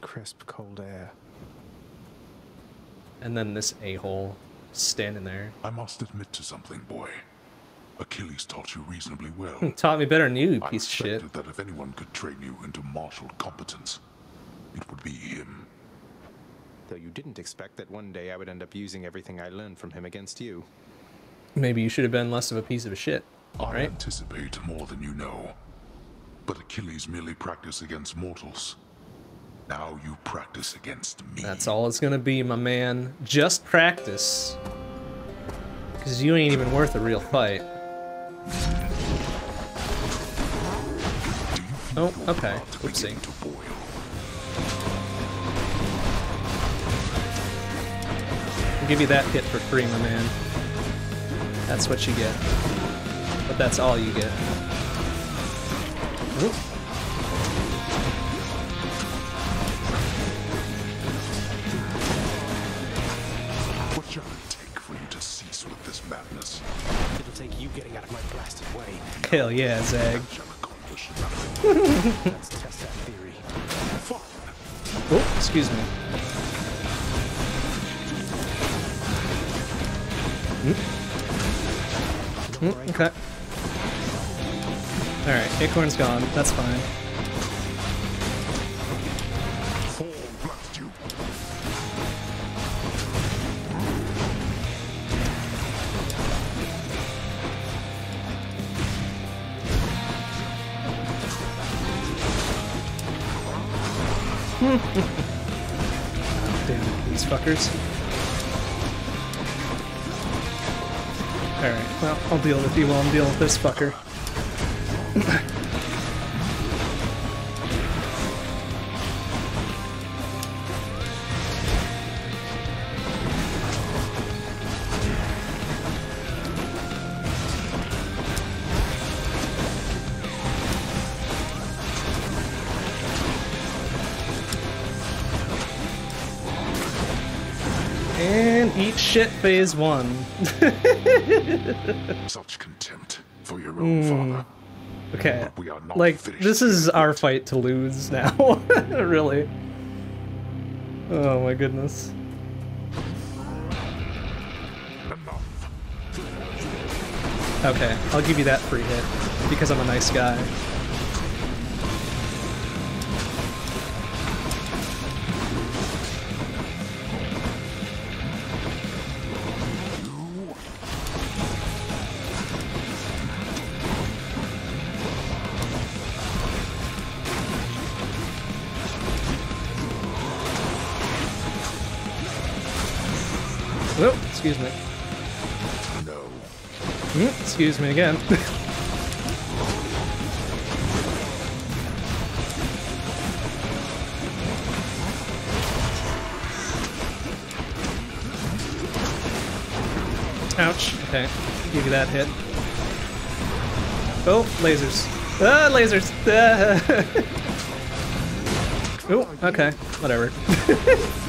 Crisp, cold air. And then this a-hole standing there. I must admit to something, boy. Achilles taught you reasonably well. [LAUGHS] Taught me better than you, you I piece of shit. expected that if anyone could train you into martial competence, it would be him. Though you didn't expect that one day I would end up using everything I learned from him against you. Maybe you should have been less of a piece of shit. I Right? anticipate more than you know. But Achilles merely practiced against mortals. Now you practice against me. That's all it's gonna be, my man. Just practice. Because you ain't even worth a real fight. Oh, okay. Oopsie. I'll give you that hit for free, my man. That's what you get. But that's all you get. Oop. What shall it take for you to cease with this madness? It'll take you getting out of my blasted way. Hell yeah, Zag. [LAUGHS] Let's test that theory. Oh, excuse me. Hmm. Hmm, okay. Alright, Acorn's gone. That's fine. [LAUGHS] Damn these fuckers. Alright, well, I'll deal with you while I'm dealing with this fucker. And eat shit phase one. [LAUGHS] [LAUGHS] Such contempt for your own hmm. father. Okay. We are not Like, this is our fight to lose now. [LAUGHS] really. Oh my goodness. Okay, I'll give you that free hit because I'm a nice guy. Excuse me again. [LAUGHS] Ouch. Okay. Give you that hit. Oh, lasers. Ah, lasers. Ah. [LAUGHS] oh, okay. Whatever. [LAUGHS]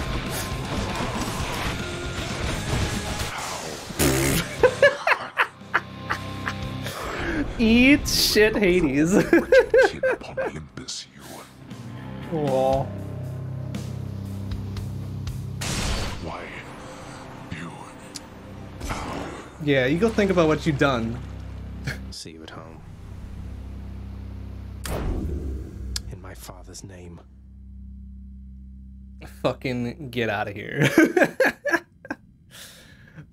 Eat shit, Hades. Olympus, Aww. Why? You. Yeah, you go think about what you've done. See you at home. In my father's name. Fucking get out of here. [LAUGHS]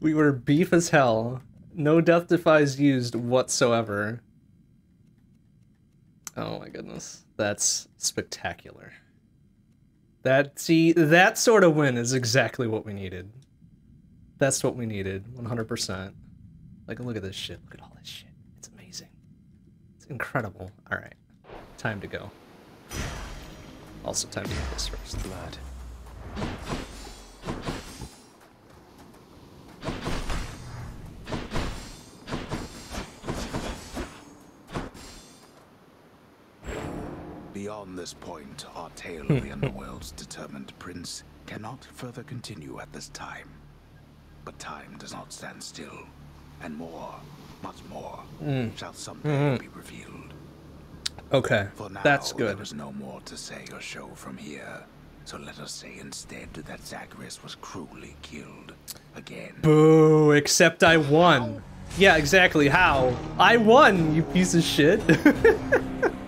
we were beef as hell. No death defies used whatsoever. Oh my goodness. That's spectacular. That see that sort of win is exactly what we needed. That's what we needed, 100%. Like look at this shit. Look at all this shit. It's amazing. It's incredible. All right. Time to go. Also time to get this first. Blood. Beyond this point, our tale of the [LAUGHS] underworld's determined prince cannot further continue at this time. But time does not stand still, and more, much more, Mm. shall someday Mhm. be revealed. Okay, For now, that's good. there is no more to say or show from here. So let us say instead that Zagreus was cruelly killed again. Boo, except I won. Yeah, exactly. How? I won, you piece of shit. [LAUGHS]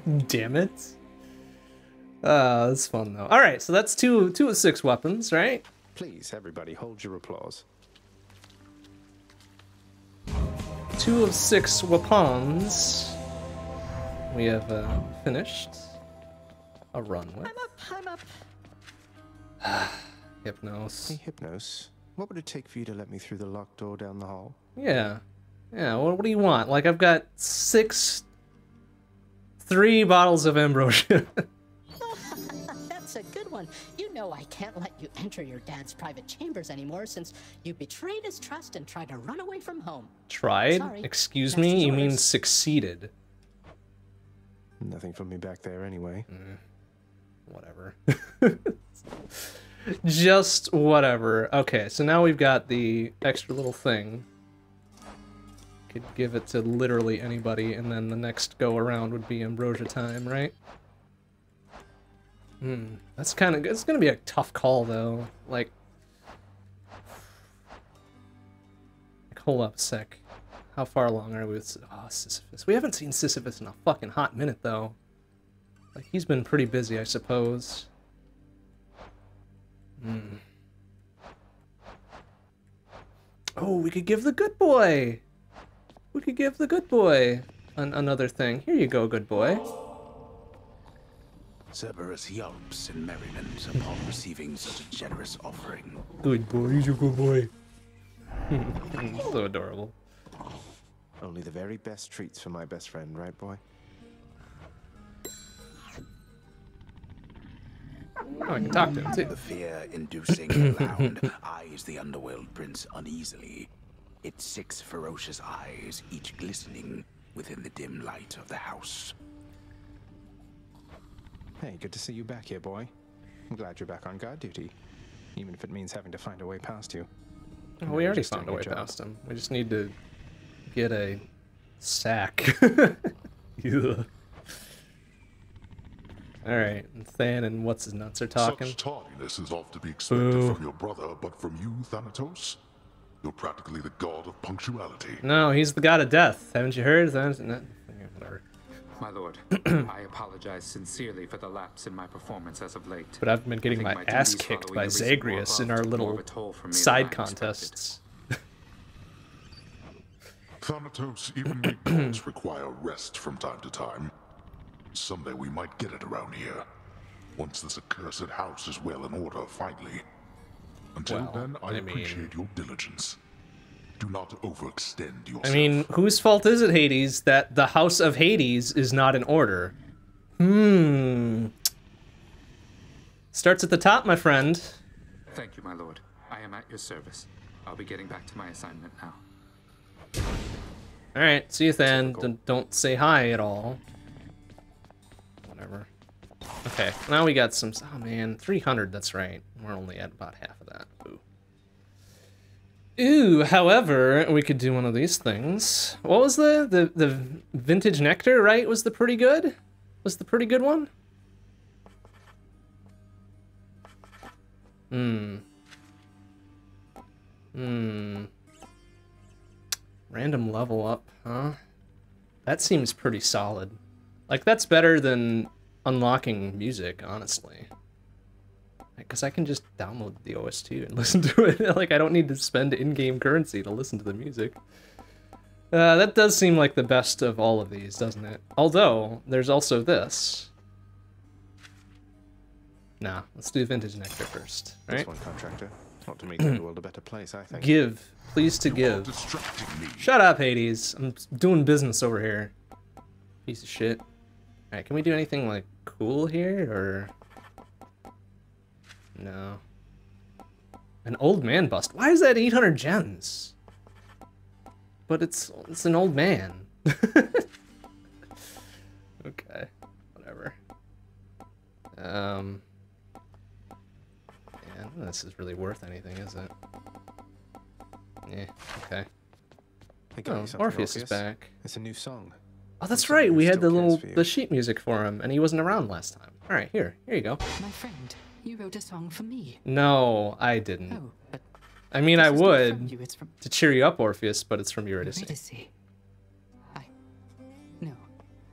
[LAUGHS] Damn it. Uh, that's fun though. All right, so that's two two of six weapons, right? Please, everybody, hold your applause. Two of six weapons. We have uh, finished a run with. I'm up, I'm up. [SIGHS] Hypnos. Hey, Hypnos, what would it take for you to let me through the locked door down the hall? Yeah. Yeah, what, what do you want? Like, I've got six... Three bottles of ambrosia. [LAUGHS] That's a good one. You know I can't let you enter your dad's private chambers anymore since you betrayed his trust and tried to run away from home. Tried? Sorry. Excuse Just me? as You mean succeeded? Nothing from me back there anyway. Mm. Whatever. [LAUGHS] Just whatever. Okay, so now we've got the extra little thing. Could give it to literally anybody, and then the next go around would be ambrosia time, right? Hmm, that's kind of it's gonna be a tough call though. Like, like, hold up a sec. How far along are we with oh, Sisyphus? We haven't seen Sisyphus in a fucking hot minute though. Like he's been pretty busy, I suppose. Hmm. Oh, we could give the good boy. We could give the good boy an another thing. Here you go, good boy. Cerberus yelps in merriment upon receiving such a generous offering. Good boy, he's a good boy. [LAUGHS] so adorable. Only the very best treats for my best friend, right, boy? Oh, I can talk to him too. The fear-inducing cloud [LAUGHS] eyes the underworld prince uneasily. Its six ferocious eyes, each glistening within the dim light of the house. Hey, good to see you back here, boy. I'm glad you're back on guard duty, even if it means having to find a way past you. Oh, You we already found a way job. past him. We just need to get a sack. [LAUGHS] Ugh. All right, and Than and what's his nuts are talking. Such tardiness is oft to be expected Boo. from your brother, but from you, Thanatos? You're practically the god of punctuality. No, he's the god of death. Haven't you heard? Than's- no, Whatever. My lord, [CLEARS THROAT] I apologize sincerely for the lapse in my performance as of late. But I've been getting I my ass kicked by Zagreus in our little of a toll from me side than I expected. contests. [LAUGHS] Thanatos, even we [CLEARS THROAT] gods require rest from time to time. Someday we might get it around here. Once this accursed house is well in order, finally. Until Well, then, I, I mean- appreciate your diligence. Do not overextend yourself. I mean, whose fault is it, Hades, that the House of Hades is not in order? Hmm. Starts at the top, my friend. Thank you, my lord. I am at your service. I'll be getting back to my assignment now. All right, see you then. D- don't say hi at all. Whatever. Okay, now we got some. Oh man, 300. That's right. We're only at about half of that. Ooh. Ooh. However, we could do one of these things. What was the the the vintage nectar? Right? Was the pretty good? Was the pretty good one? Hmm. Hmm. Random level up, huh? That seems pretty solid. Like, that's better than unlocking music, honestly. Because I can just download the OST and [LAUGHS] listen to it. [LAUGHS] like, I don't need to spend in-game currency to listen to the music. Uh, that does seem like the best of all of these, doesn't it? Although, there's also this. Nah, let's do Vintage Nectar first, right? This one, contractor. Not to make the world a better place, I think. Give. Please to give. Shut up, Hades. I'm doing business over here. Piece of shit. Alright, can we do anything, like, cool here, or... No. An old man bust. Why is that 800 gems? But it's it's an old man. [LAUGHS] okay, whatever. Um, yeah, this is really worth anything, is it? Yeah, okay. Oh, something, Orpheus is back. It's a new song. Oh, that's right. We had the little the sheet music for him, and he wasn't around last time. All right, here, here you go. My friend, you wrote a song for me. No, I didn't. Oh, but I mean, I this is not would from you, it's from to cheer you up, Orpheus, but it's from Eurydice. Eurydice. I. No.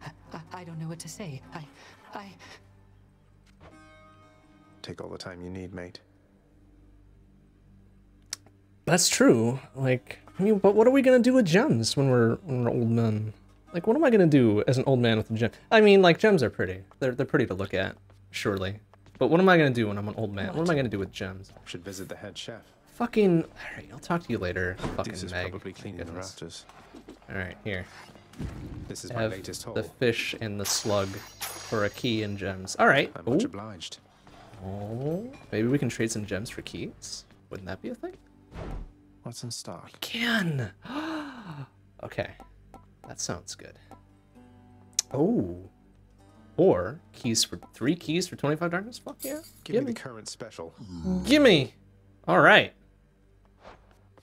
I, I, I don't know what to say. I. I. Take all the time you need, mate. That's true. Like, I mean, but what are we gonna do with gems when we're when we're old men? Like, what am I gonna do as an old man with a gem? I mean, like, gems are pretty. They're they're pretty to look at, surely. But what am I gonna do when I'm an old man? What, am I gonna do with gems? Should visit the head chef. Fucking. All right, I'll talk to you later. Fucking This is Meg. probably cleaning the Goodness. rafters. All right, here. This is my Have latest haul. the fish and the slug for a key and gems. All right. I'm much Ooh. obliged. Oh, maybe we can trade some gems for keys. Wouldn't that be a thing? What's in stock? Can. [GASPS] okay, that sounds good. Oh, or keys for three keys for twenty-five darkness. Fuck yeah! Give me the current special. Gimme. All right.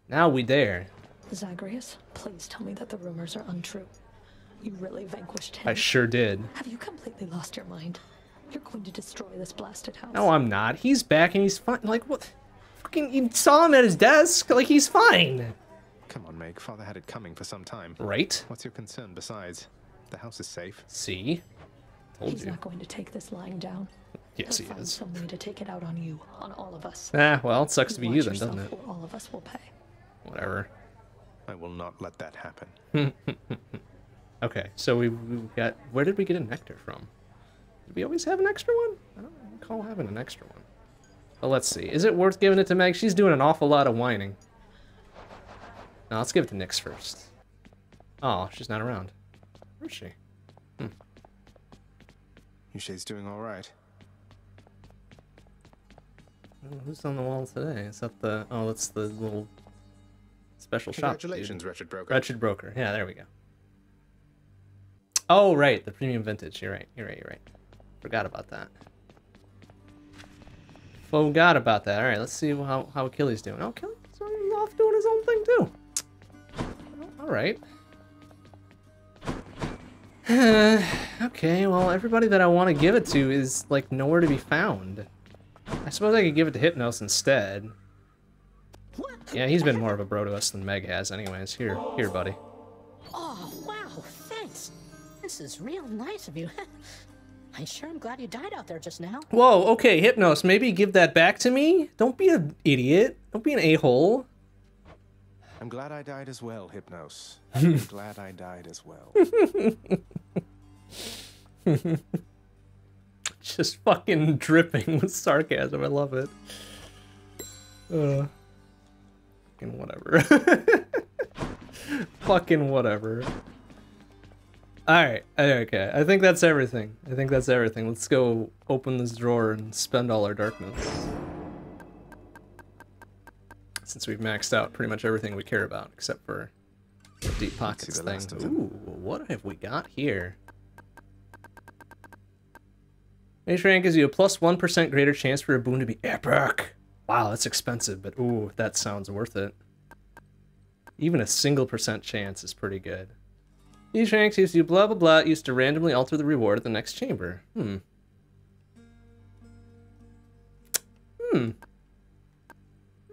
Now we dare. Zagreus, please tell me that the rumors are untrue. You really vanquished him. I sure did. Have you completely lost your mind? You're going to destroy this blasted house. No, I'm not. He's back and he's fine. Like what? Fucking, you saw him at his desk. Like he's fine. Come on, Meg. Father had it coming for some time. Right? What's your concern besides? The house is safe. See? Told He's you. not going to take this lying down. Yes, He'll he find is. some way to take it out on you, on all of us. Ah, well, it sucks to be you then, doesn't it? all of us will pay. Whatever. I will not let that happen. [LAUGHS] okay, so we, we got. Where did we get a nectar from? Did we always have an extra one? I don't recall having an extra one. Well, let's see. Is it worth giving it to Meg? She's doing an awful lot of whining. No, let's give it to Nyx first. Oh, she's not around. Where's she? Hmm. Yushai's doing all right. Who's on the wall today? Is that the? Oh, that's the little special shop. Congratulations, Wretched Broker. Wretched broker. Yeah, there we go. Oh, right, the premium vintage. You're right. You're right. You're right. Forgot about that. Forgot about that. All right, let's see how how Achilles doing. Oh, Achilles is off doing his own thing too. All right. [SIGHS] okay, well, everybody that I want to give it to is like nowhere to be found. I suppose I could give it to Hypnos instead. Yeah, he's been more of a bro to us than Meg has, anyways. Here, here, buddy. Oh, wow, thanks. This is real nice of you. [LAUGHS] I sure am glad you died out there just now. Whoa, okay, Hypnos, maybe give that back to me? Don't be an idiot. Don't be an a-hole. I'm glad I died as well, Hypnos. [LAUGHS] I'm glad I died as well. [LAUGHS] Just fucking dripping with sarcasm. I love it. Uh, fucking whatever. [LAUGHS] fucking whatever. Alright, okay. I think that's everything. I think that's everything. Let's go open this drawer and spend all our darkness. Since we've maxed out pretty much everything we care about, except for the deep pockets thing. last of them. Ooh, what have we got here? Mage rank gives you a plus 1 greater chance for a boon to be epic. Wow, that's expensive, but ooh, that sounds worth it. Even a single percent chance is pretty good. These ranks gives you blah blah blah used to randomly alter the reward at the next chamber. Hmm. Hmm.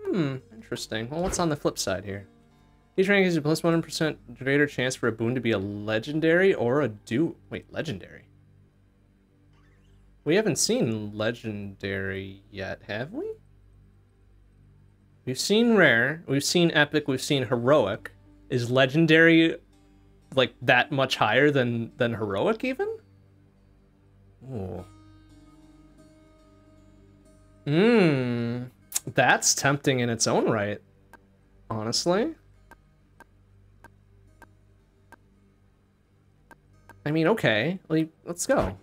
Hmm, interesting. Well, what's on the flip side here? Each rank gives you plus 1% greater chance for a boon to be a legendary or a do. Wait, legendary? We haven't seen legendary yet, have we? We've seen rare, we've seen epic, we've seen heroic. Is legendary like that much higher than than heroic even? Ooh. Mmm. That's tempting in its own right. Honestly. I mean, okay. Like, let's go.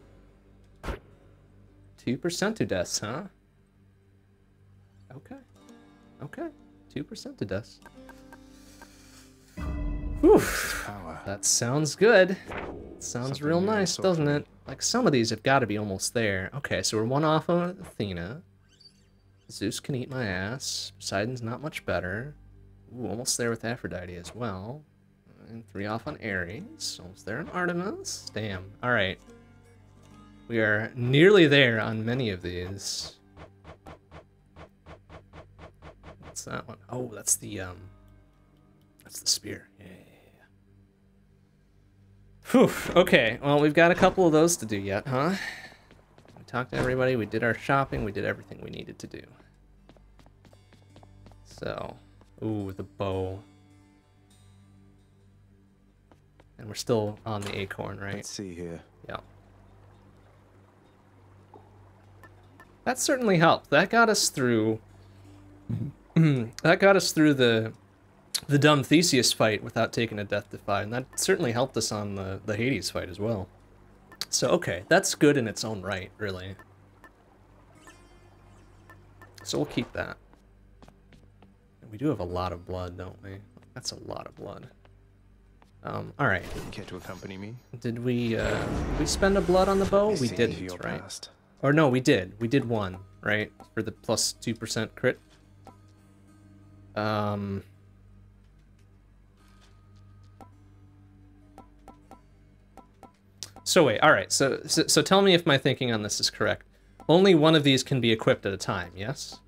2% to deaths, huh? Okay. Okay. 2% to deaths. Whew. That sounds good. Sounds Something real nice, doesn't it? Like, some of these have got to be almost there. Okay, so we're one off of Athena. Zeus can eat my ass. Poseidon's not much better. Ooh, almost there with Aphrodite as well. And three off on Ares. Almost there on Artemis. Damn. Alright. We are nearly there on many of these. What's that one? Oh, that's the, um... That's the spear. Yeah. Whew. Okay, well, we've got a couple of those to do yet, huh? We talked to everybody, we did our shopping, we did everything we needed to do. So, ooh, the bow. And we're still on the acorn, right? Let's see here. Yeah. That certainly helped. That got us through. [CLEARS THROAT] that got us through the the dumb Theseus fight without taking a death defy, and that certainly helped us on the the Hades fight as well. So okay, that's good in its own right, really. So we'll keep that. We do have a lot of blood, don't we? That's a lot of blood. Um, all right. Care to accompany me? Did we uh did we spend a blood on the bow? We didn't, right? past. Or no, we did. We did one, right? For the plus two percent crit. Um. So wait, all right. So, so so tell me if my thinking on this is correct. Only one of these can be equipped at a time. Yes.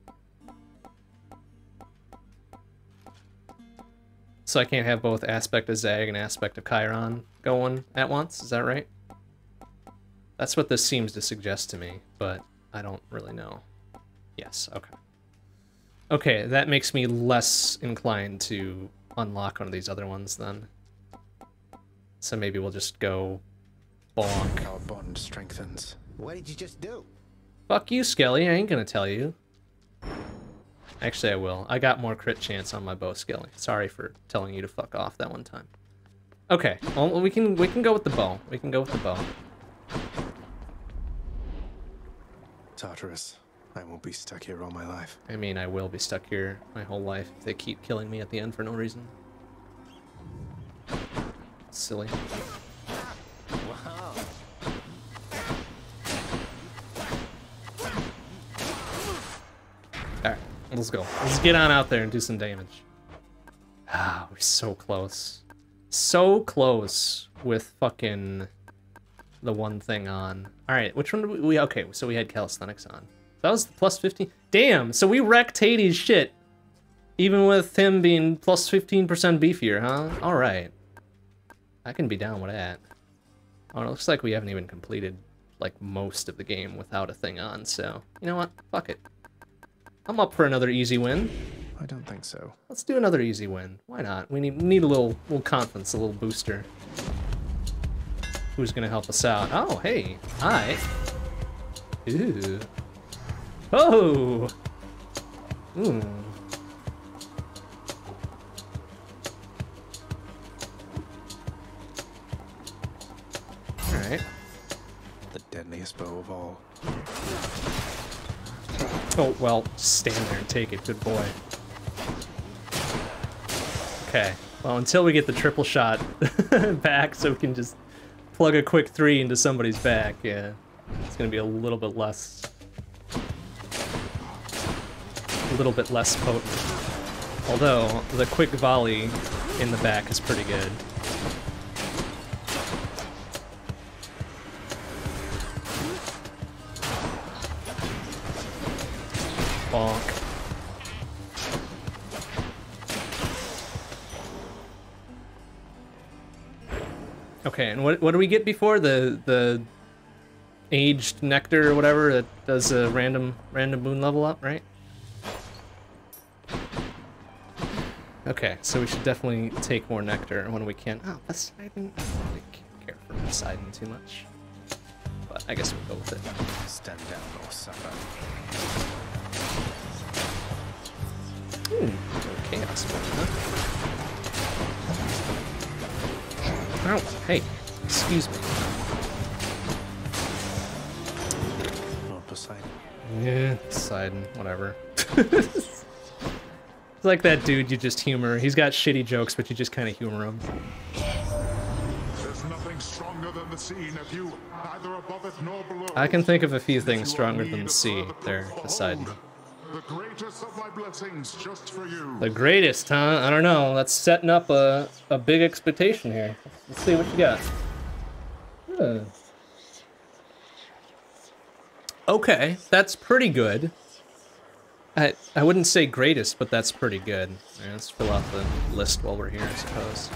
So I can't have both aspect of Zag and aspect of Chiron going at once. Is that right? That's what this seems to suggest to me, but I don't really know. Yes, okay. Okay, that makes me less inclined to unlock one of these other ones then. So maybe we'll just go bonk. Our bond strengthens. What did you just do? Fuck you, Skelly. I ain't gonna tell you. Actually, I will. I got more crit chance on my bow, Skelly. Sorry for telling you to fuck off that one time. Okay, well we can we can go with the bow. We can go with the bow. Tartarus, I won't be stuck here all my life. I mean, I will be stuck here my whole life if they keep killing me at the end for no reason. Silly. Wow. Let's go. Let's get on out there and do some damage. Ah, we're so close. So close with fucking the one thing on. Alright, which one did we. Okay, so we had calisthenics on. That was plus 15. Damn, so we wrecked Hades' shit. Even with him being plus 15% beefier, huh? Alright. I can be down with that. Oh, it looks like we haven't even completed, like, most of the game without a thing on, so... You know what? Fuck it. I'm up for another easy win. I don't think so. Let's do another easy win. Why not? We need, need a little little confidence, a little booster. Who's gonna help us out? Oh, hey. Hi. Ooh. Oh! Hmm. Ooh. Alright. The deadliest bow of all. Oh, well, stand there and take it. Good boy. Okay. Well, until we get the triple shot [LAUGHS] back so we can just plug a quick three into somebody's back, yeah. It's gonna be a little bit less... A little bit less potent. Although, the quick volley in the back is pretty good. Bonk. Okay, and what what do we get before the the aged nectar or whatever that does a random random boon level up, right? Okay, so we should definitely take more nectar when we can. Oh, Poseidon. I don't really care for Poseidon too much. But I guess we'll go with it. Stand down or suffer. Hmm, chaos one, huh? Oh, hey, excuse me. Lord Poseidon. Yeah, Poseidon, whatever. it's [LAUGHS] like that dude you just humor. He's got shitty jokes, but you just kind of humor him. There's nothing stronger than the sea, nephew. Neither above it nor below. I can think of a few things stronger than the sea there, Poseidon. The greatest of my blessings just for you. The greatest, huh? I don't know. That's setting up a, a big expectation here. Let's see what you got. Huh. Okay, that's pretty good. I I wouldn't say greatest, but that's pretty good. Let's fill out the list while we're here, I suppose.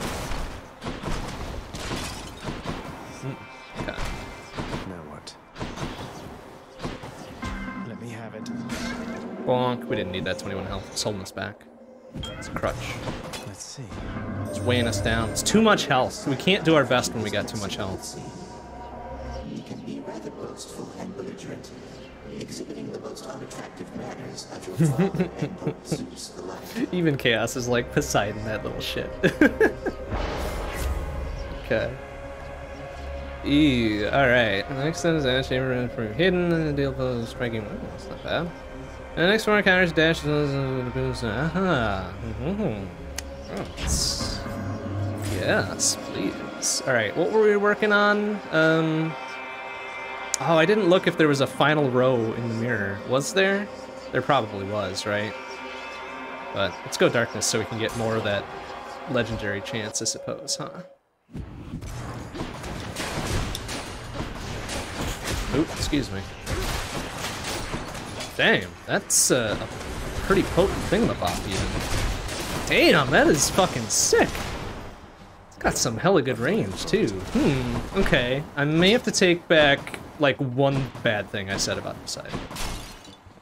Bonk. We didn't need that 21 health. It's holding us back. It's a crutch. Let's see. It's weighing us down. It's too much health. We can't do our best when we got too much health. You can be rather boastful and belligerent, exhibiting the most unattractive manners [LAUGHS] of your father and Zeus alike. Even Chaos is like Poseidon, that little shit. [LAUGHS] okay. E. Alright. Next one is for hidden and deal pose striking. Oh, that's not bad. And the next one counters dash. Aha. Mhm. Oh, it's- Yes, please. Alright, what were we working on? Um. Oh, I didn't look if there was a final row in the mirror. Was there? There probably was, right? But let's go darkness so we can get more of that legendary chance, I suppose, huh? Oop, excuse me. Damn, that's uh, a pretty potent thing in thingamabob even. Damn, that is fucking sick. It's got some hella good range too. Hmm, okay. I may have to take back like one bad thing I said about Poseidon.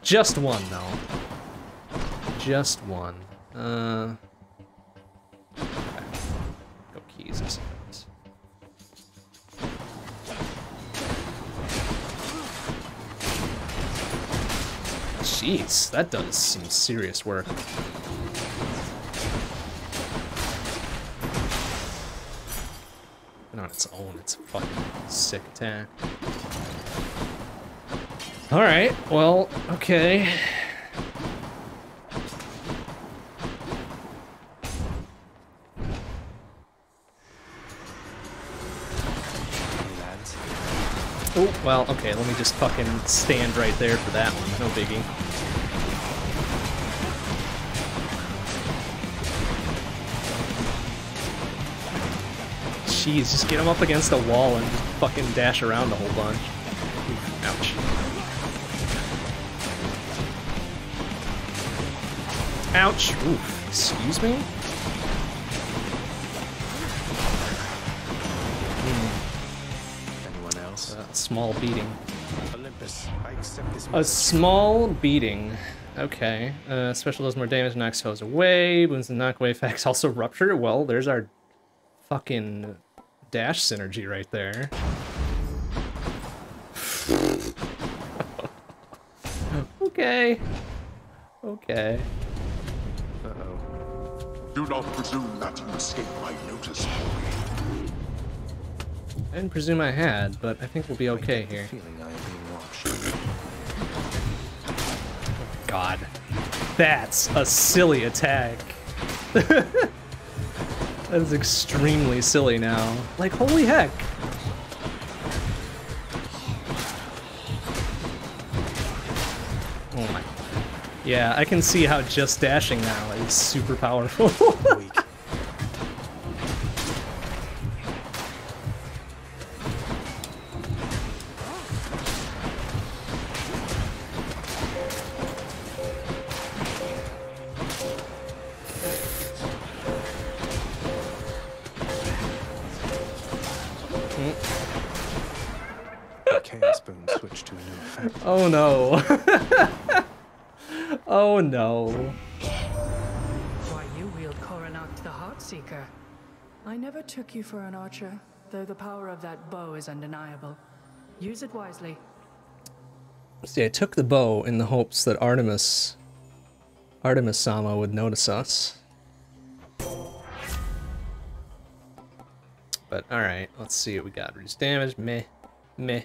Just one though. Just one. Uh. Okay. Go keys, Jeez, that does some serious work. And on its own, it's a fucking sick attack. Alright, well, okay. Oh, well, okay, let me just fucking stand right there for that one. No biggie. Jeez, just get him up against a wall and just fucking dash around a whole bunch. Ouch. Ouch. Oof. Excuse me? Hmm. Anyone else? A small beating. Olympus, I accept this. A small beating. Okay. Uh, special does more damage, knocks foes away, wounds and knock away effects [LAUGHS] also rupture. Well, there's our fucking dash synergy right there. [LAUGHS] okay. Okay. Uh-oh. Do not presume that you escape my notice, boy. I didn't presume I had, but I think we'll be okay here. Feeling I am being watched. God. That's a silly attack. [LAUGHS] that is extremely silly now. Like, holy heck. Oh my. Yeah, I can see how just dashing now is super powerful. [LAUGHS] no. [LAUGHS] oh no. Why you wield Coronacht the Heartseeker? I never took you for an archer, though the power of that bow is undeniable. Use it wisely. See, I took the bow in the hopes that Artemis, Artemis Sama would notice us. But alright, let's see what we got. Reduce damage, meh, meh,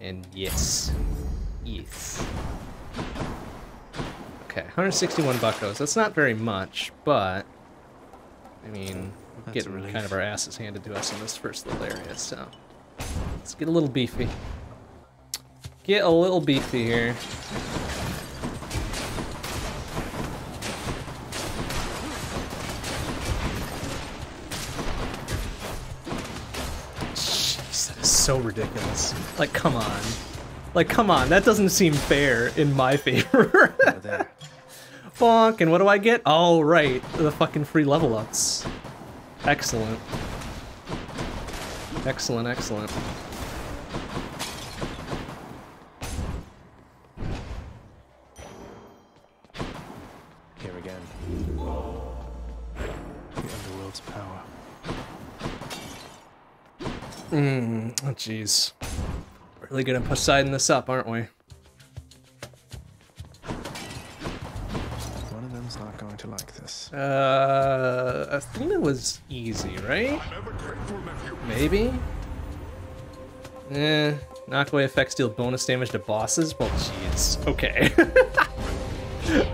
and yes. Yes. Okay, 161 buckos. That's not very much, but I mean, we're That's getting kind of our asses handed to us in this first little area, so let's get a little beefy. Get a little beefy here. Jeez, that is so ridiculous. Like, come on. Like, come on, that doesn't seem fair in my [LAUGHS] favor. Fuck, and what do I get? Oh, right, the fucking free level ups. Excellent. Excellent, excellent. Here again. The underworld's power. Mmm, oh jeez. Really gonna Poseidon this up, aren't we? One of them's not going to like this. Uh, Athena was easy, right? Maybe? Eh, knockaway effects deal bonus damage to bosses? Well, jeez. Okay.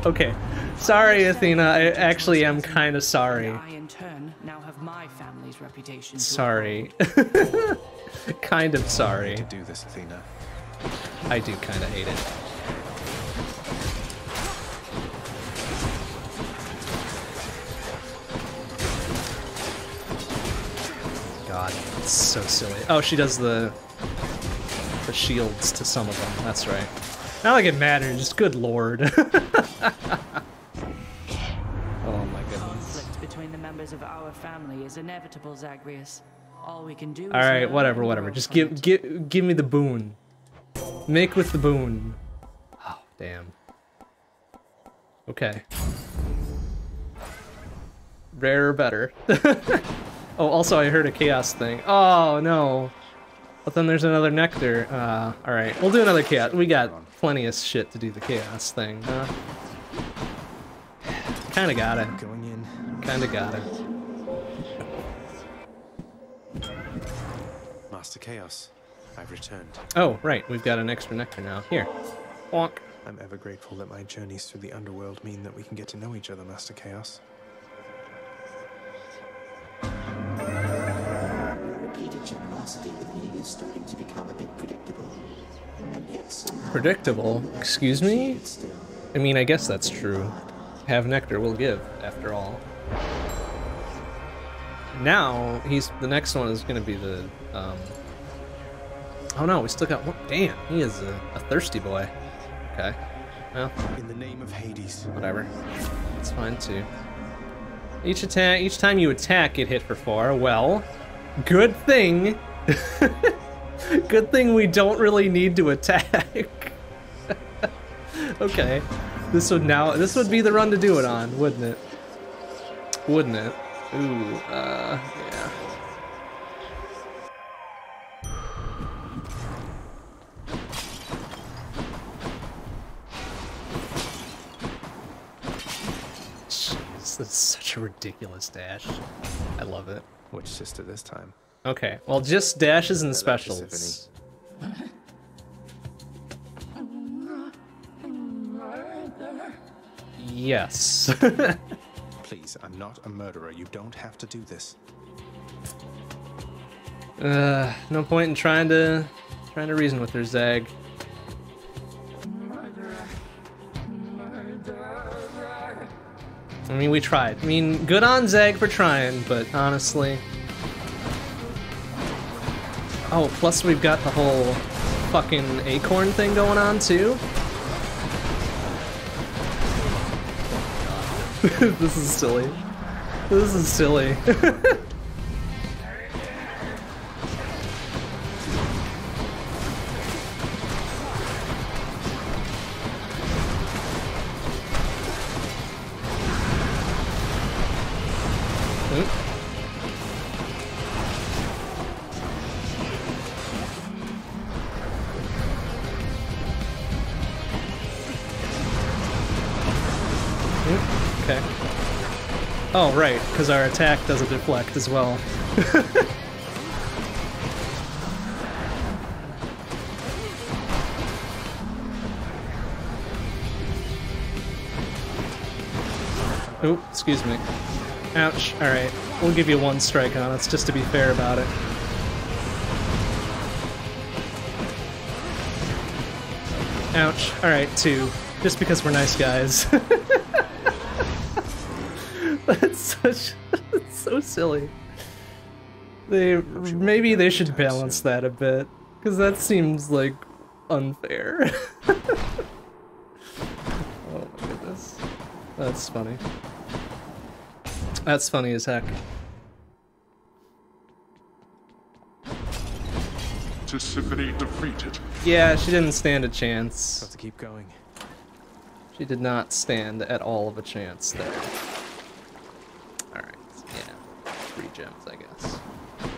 [LAUGHS] okay. Sorry, Athena. I actually am kind of sorry. I, in turn, now have my family's reputation. Sorry. [LAUGHS] [LAUGHS] kind of sorry. To do this, Athena. I do kind of hate it. God, it's so silly. Oh, she does the the shields to some of them. That's right. Not like it matters. Good lord. [LAUGHS] oh my goodness. Conflict between the members of our family is inevitable, Zagreus. All we can do All right, learn whatever, whatever. Just give give give me the boon. Make with the boon. Oh, damn. Okay. Rare or better. [LAUGHS] oh, also I heard a chaos thing. Oh no. But then there's another nectar. Uh, all right, we'll do another chaos. We got plenty of shit to do the chaos thing. Huh? Kind of got it. Going in. Kind of got it. Master Chaos, I've returned. Oh, right. We've got an extra nectar now. Here. Bonk. I'm ever grateful that my journeys through the underworld mean that we can get to know each other, Master Chaos. Repeated generosity with me is starting to become a bit predictable. And yet somehow Predictable? Excuse me? I mean, I guess that's true. Have nectar we'll give, after all. Now, he's the next one is gonna be the, um... Oh no, we still got one. Damn, he is a, a thirsty boy. Okay. Well, In the name of Hades. whatever. It's fine too. Each attack, each time you attack, it hit for four. Well, good thing. [LAUGHS] good thing we don't really need to attack. [LAUGHS] okay, this would now this would be the run to do it on, wouldn't it? Wouldn't it? Ooh, uh, yeah. Jeez, that's such a ridiculous dash. I love it. Which sister this time? Okay, well, just dashes and I like specials. Yes. [LAUGHS] [LAUGHS] Please, I'm not a murderer. You don't have to do this. uh, no point in trying to trying to reason with her, Zag. I mean, we tried. I mean, good on Zag for trying, but honestly. Oh, plus we've got the whole fucking acorn thing going on too. [LAUGHS] this is silly. This is silly. [LAUGHS] Oh, right, because our attack doesn't deflect as well. [LAUGHS] Oh, excuse me. Ouch. Alright, we'll give you one strike on it, just to be fair about it. Ouch. Alright, two. Just because we're nice guys. [LAUGHS] That's such... That's so silly. They... Maybe they should balance that a bit. Because that seems, like, unfair. [LAUGHS] oh my goodness. That's funny. That's funny as heck. Tisiphone defeated. Yeah, she didn't stand a chance. Have to keep going. She did not stand at all of a chance there. Alright. Free gems, I guess.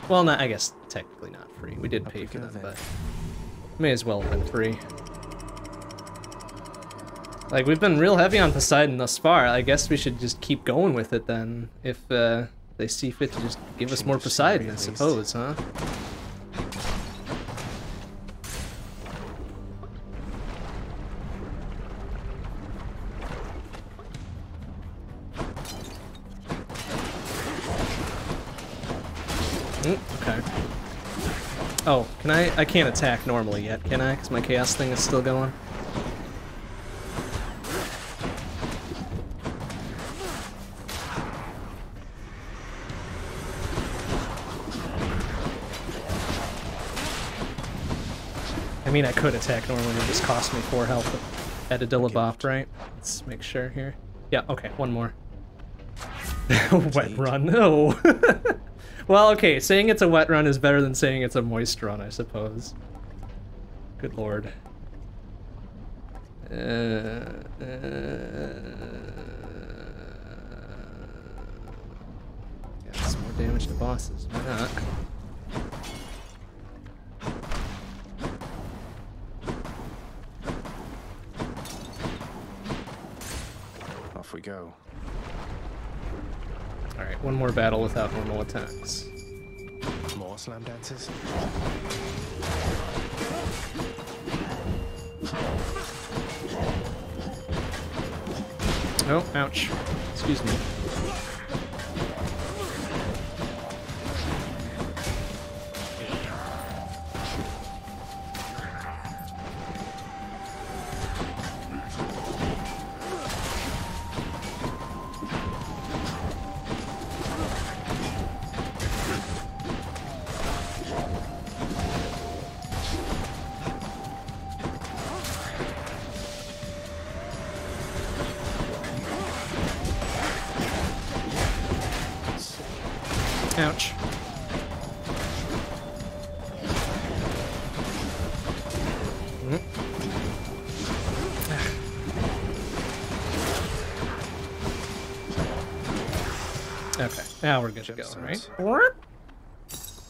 Well, not, I guess technically not free. We did pay for them, but may as well have been free. Like, we've been real heavy on Poseidon thus far. I guess we should just keep going with it then, if uh, they see fit to just give us more Poseidon, I suppose, huh? Oh, can I? I can't attack normally yet, can I? Because my chaos thing is still going. I mean, I could attack normally, it just cost me 4 health at a Dillabop, right? Let's make sure here. Yeah, okay, one more. wet [LAUGHS] run, no! [LAUGHS] well, okay, saying it's a wet run is better than saying it's a moist run, I suppose. Good lord. Uh, uh, got some more damage to bosses, why not? Off we go. Alright, one more battle without normal attacks. More slam dances? Oh, ouch. Excuse me. Now we're good to go, right?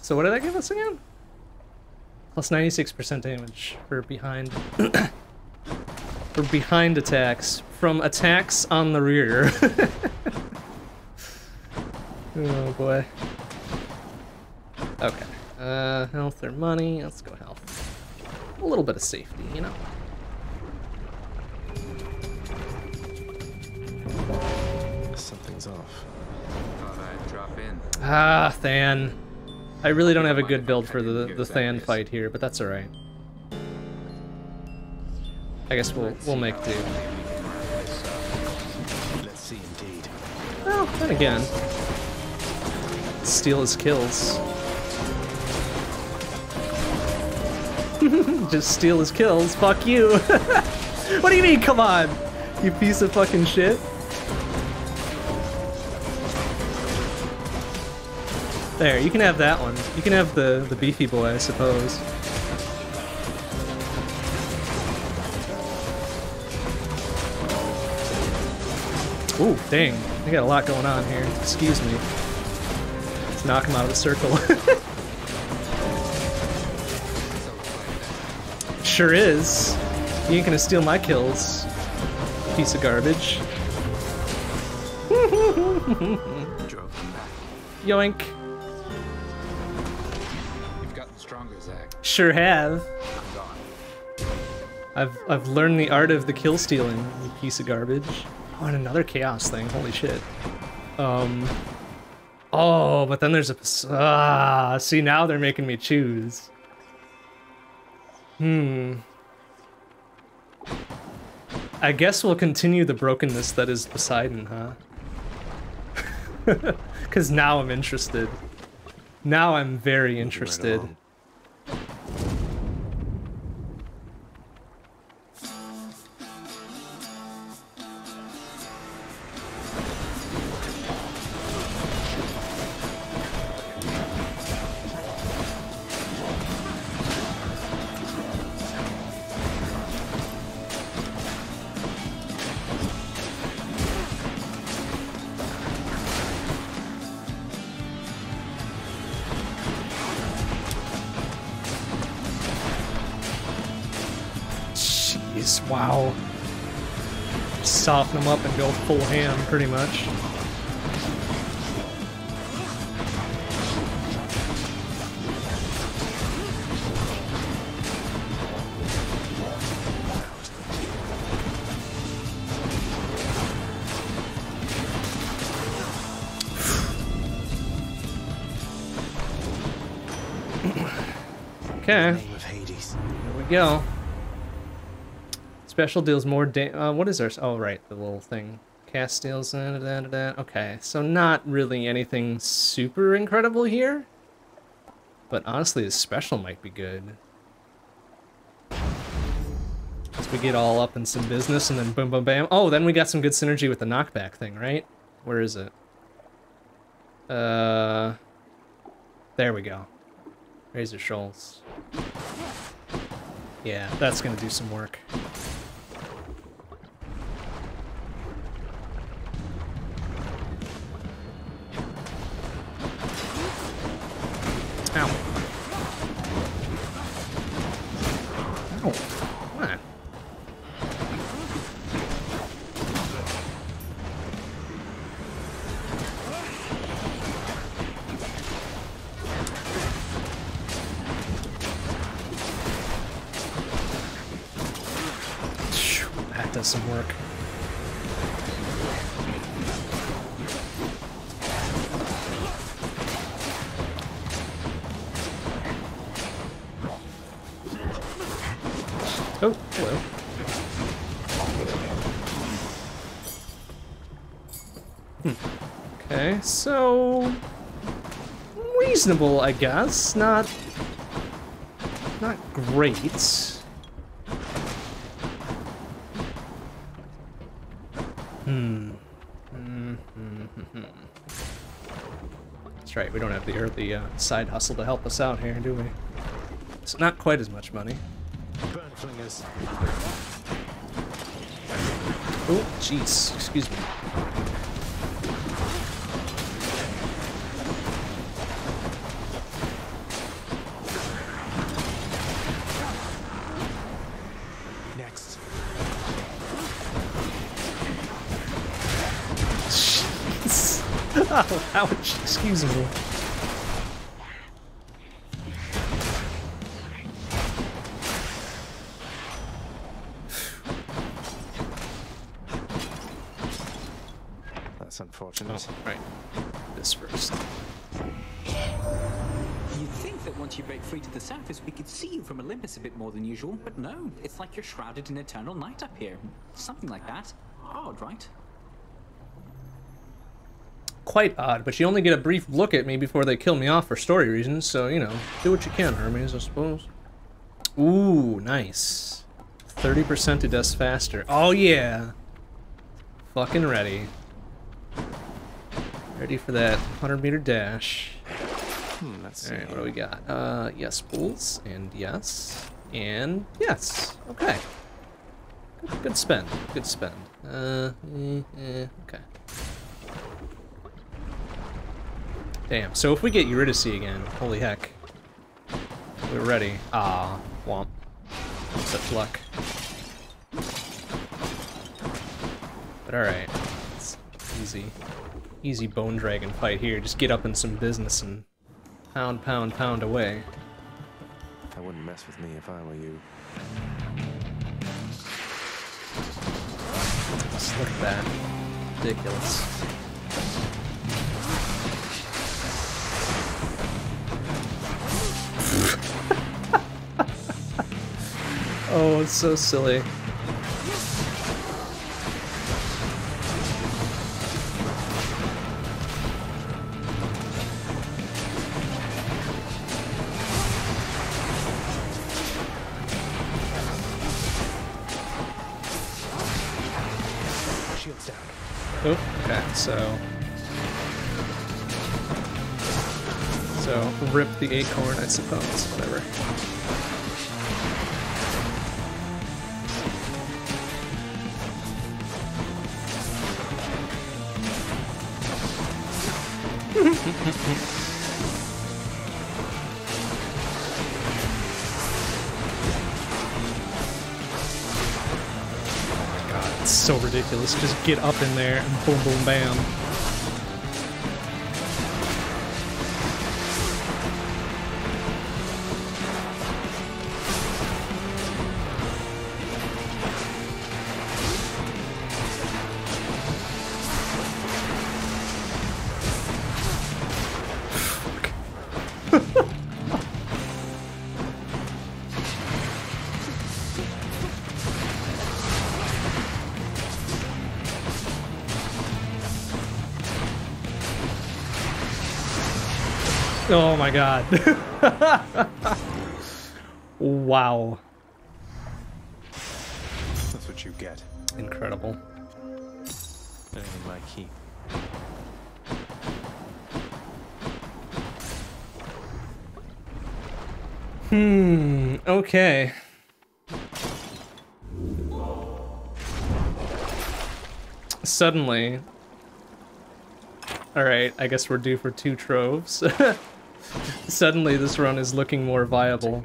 So what did that give us again? Plus 96% damage for behind... [COUGHS] for behind attacks. From attacks on the rear. [LAUGHS] oh boy. Okay. Uh, health or money? Let's go health. A little bit of safety, you know? Ah, Than. I really don't have a good build for the the Than fight here, but that's alright. I guess we'll we'll make do. Let's see indeed. Well, then again. Steal his kills. [LAUGHS] Just steal his kills. Fuck you. [LAUGHS] what do you mean, come on? You piece of fucking shit. There, you can have that one. You can have the, the beefy boy, I suppose. Ooh, dang. I got a lot going on here. Excuse me. Let's knock him out of the circle. [LAUGHS] sure is. You ain't gonna steal my kills, piece of garbage. [LAUGHS] Drove them back. Yoink. Sure have. I've I've learned the art of the kill stealing, you piece of garbage. Oh, and another chaos thing. Holy shit. Um. Oh, but then there's a ah. See now they're making me choose. Hmm. I guess we'll continue the brokenness that is Poseidon, huh? [LAUGHS] Because now I'm interested. Now I'm very interested. Jeez, wow. Soften them up and go full ham, pretty much. Okay. Name of Hades. There we go. Special deals more da- uh, what is ours? Oh, right, the little thing. Cast deals, da, da, da, okay. So not really anything super incredible here. But honestly, the special might be good. As we get all up in some business and then boom, boom, bam. Oh, then we got some good synergy with the knockback thing, right? Where is it? Uh, there we go. Razor Shoals. Yeah, that's gonna do some work. Reasonable, I guess. Not not great. Hmm. That's right. We don't have the early uh, side hustle to help us out here, do we? It's not quite as much money. Oh, jeez. Excuse me. Ouch. Excuse me. That's unfortunate. Oh, right. This first. You'd think that once you break free to the surface, we could see you from Olympus a bit more than usual, but no, it's like you're shrouded in eternal night up here. Something like that. Odd, right? Quite odd, but you only get a brief look at me before they kill me off for story reasons, so, you know, do what you can, Hermes, I suppose. Ooh, nice. 30% to dust faster. Oh, yeah. Fucking ready. Ready for that 100 meter dash. Hmm, let's Alright, see. what do we got? Uh, yes, bulls, and yes, and yes. Okay. Good, good spend. Good spend. Uh, eh, eh, okay. Damn, so if we get Eurydice again, holy heck. We're ready. Ah, womp. Such luck. But alright. It's easy. Easy bone dragon fight here. Just get up in some business and pound, pound, pound away. I wouldn't mess with me if I were you. Just look at that. Ridiculous. [LAUGHS] oh, it's so silly. Shields down. Oh, okay, so... So, rip the acorn, I suppose, whatever. [LAUGHS] God, it's so ridiculous. Just get up in there and boom, boom, bam. God. [LAUGHS] wow. That's what you get. Incredible. Anything like he. Hmm, okay. Suddenly. Alright, I guess we're due for two troves. [LAUGHS] Suddenly this run is looking more viable.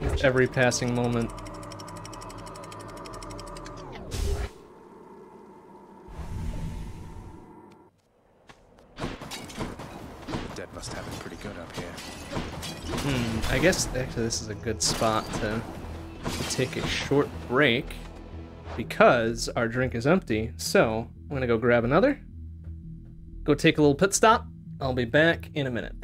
With every passing moment. Dead must have it pretty good up here. Hmm, I guess actually this is a good spot to take a short break because our drink is empty. So I'm gonna go grab another, go take a little pit stop. I'll be back in a minute.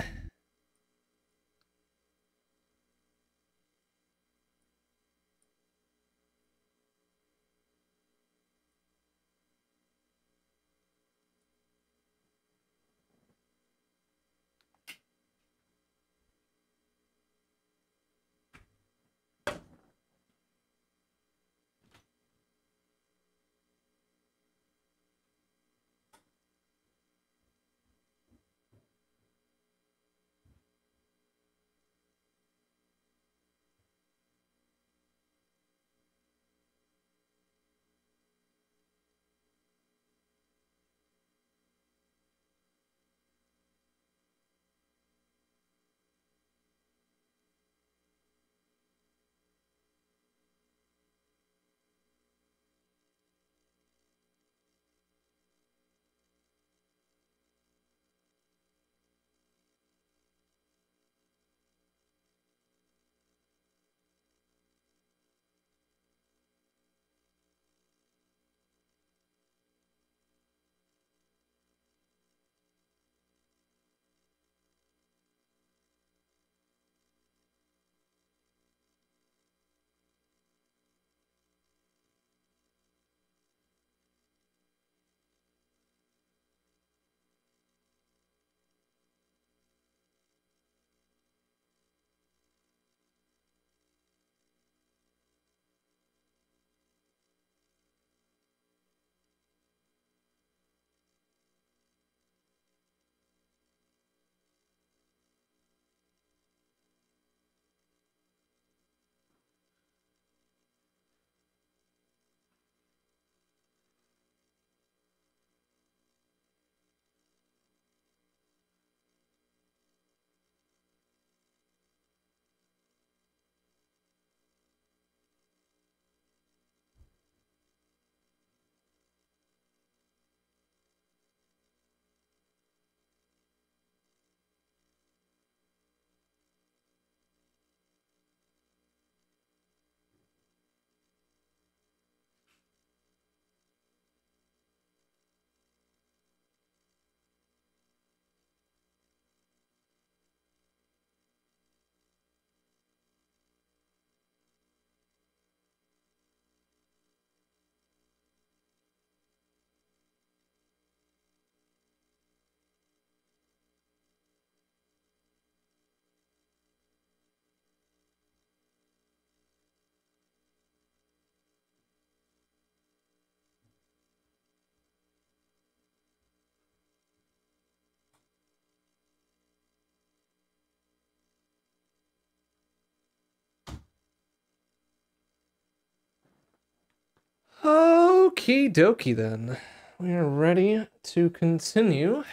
Okie dokie then. We are ready to continue.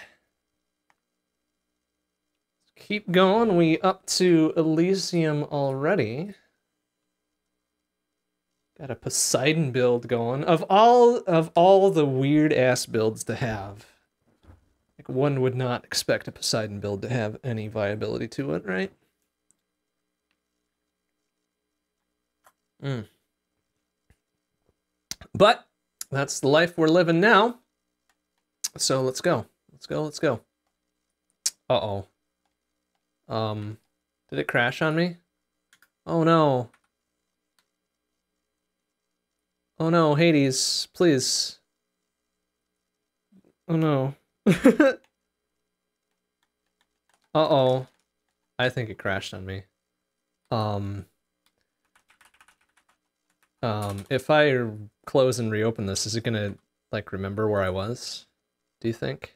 Keep going. We up to Elysium already. Got a Poseidon build going. Of all of all the weird ass builds to have, like one would not expect a Poseidon build to have any viability to it, right? Mm. But that's the life we're living now. So let's go. Let's go. Let's go. Uh-oh. Um, did it crash on me? Oh no. Oh no, Hades, please. Oh no. [LAUGHS] Uh-oh. I think it crashed on me. Um... Um, if I close and reopen this, is it gonna, like, remember where I was? Do you think?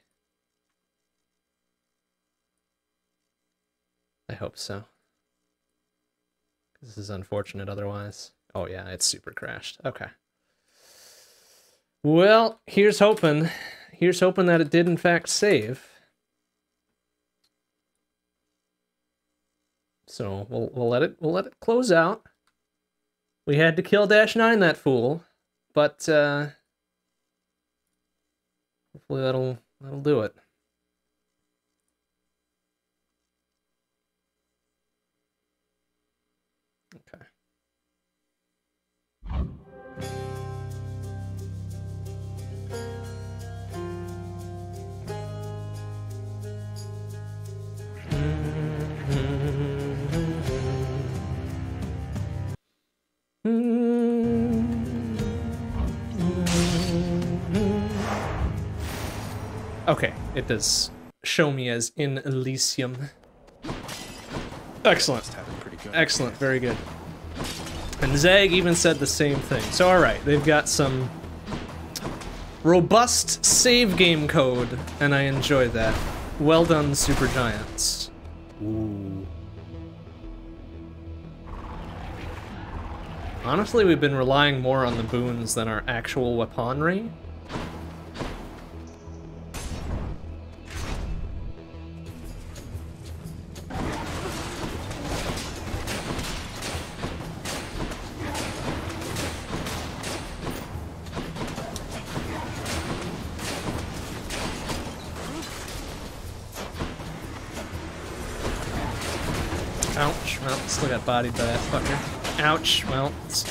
I hope so. This is unfortunate otherwise. Oh yeah, it's super crashed. Okay. Well, here's hoping. Here's hoping that it did in fact save. So we'll we'll let it we'll let it close out. We had to kill Dash 9 that fool, but uh hopefully that'll that'll do it. Okay, it does show me as in Elysium. Excellent. Excellent, very good. And Zag even said the same thing. So alright, they've got some robust save game code, and I enjoy that. Well done, Super Giants. Ooh. Honestly, we've been relying more on the boons than our actual weaponry. Got bodied by that fucker. Ouch, well, let's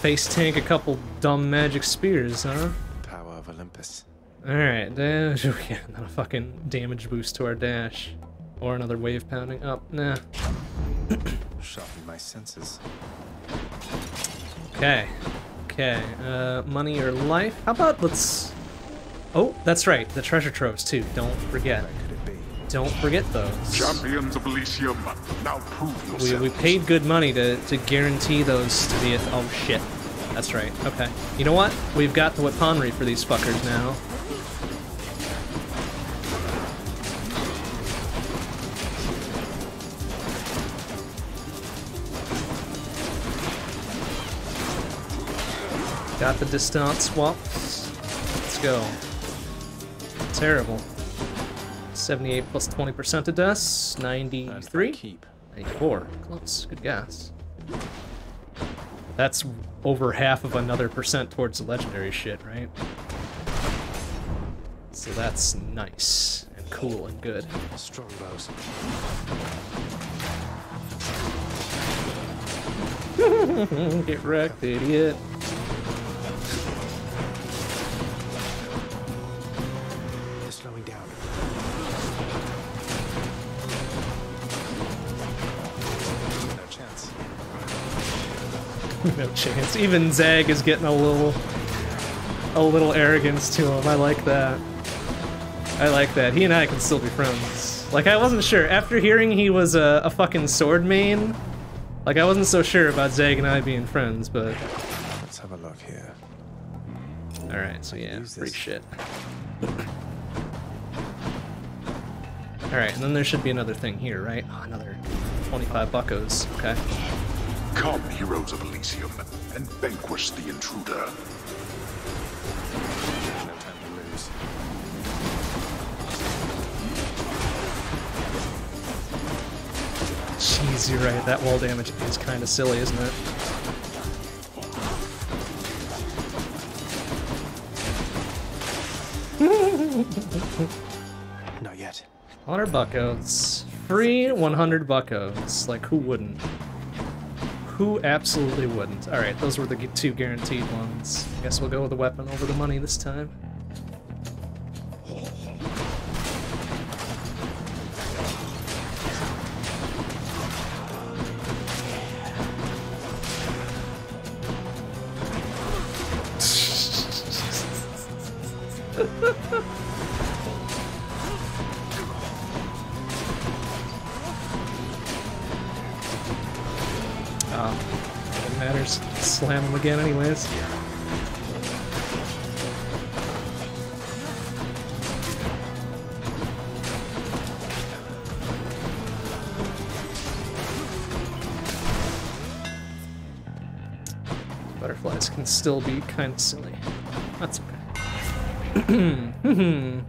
face tank a couple dumb magic spears, huh? Power of Olympus. Alright, dash. Yeah, not a fucking damage boost to our dash. Or another wave pounding up. Nah. [CLEARS THROAT] Sharpen my senses. Okay. Okay. Uh, money or life? How about let's... Oh, that's right. The treasure troves, too. Don't forget. Don't forget those. Champions of Elysium, now prove We, yourself. we paid good money to, to guarantee those to be a... Oh, shit. That's right. Okay. You know what? We've got the weaponry for these fuckers now. Got the distance swaps. Let's go. Terrible. 78 plus 20% to deaths. 93? 94. Close. Good guess. That's over half of another percent towards the legendary shit, right? So that's nice and cool and good. Strongbows. [LAUGHS] Get wrecked, idiot. No chance. Even Zag is getting a little, a little arrogance to him. I like that. I like that. He and I can still be friends. Like I wasn't sure after hearing he was a, a fucking sword main. Like I wasn't so sure about Zag and I being friends, but Let's have a look here. all right. So yeah, free shit. All right, and then there should be another thing here, right? Oh, another 25 buckos. Okay. Come, heroes of Elysium, and vanquish the intruder. No time to lose. Jeez, you're right. That wall damage is kind of silly, isn't it? [LAUGHS] Not yet. 100 buckos. Free 100 buckos. Like, who wouldn't? Who absolutely wouldn't? Alright, those were the two guaranteed ones. I guess we'll go with the weapon over the money this time. Anyways. Butterflies can still be kind of silly. That's okay. [CLEARS THROAT]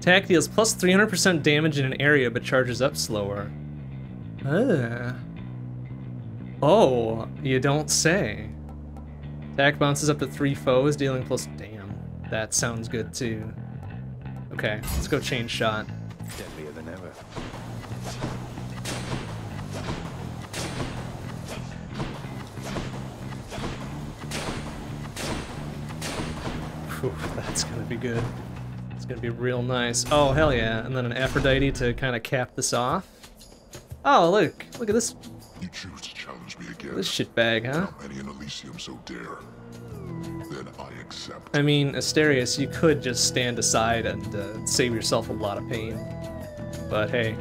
Attack deals plus 300% damage in an area but charges up slower. Ah. Oh, you don't say. Attack bounces up to three foes, dealing plus. Damn, that sounds good too. Okay, let's go Chain Shot. Deadlier than ever. Phew, that's gonna be good. It's gonna be real nice. Oh, hell yeah. And then an Aphrodite to kind of cap this off. Oh, look. Look at this. You choose to challenge me again. This shitbag, huh? Not many in Elysium so dare. Then I accept. I mean, Asterius, you could just stand aside and uh, save yourself a lot of pain. But hey,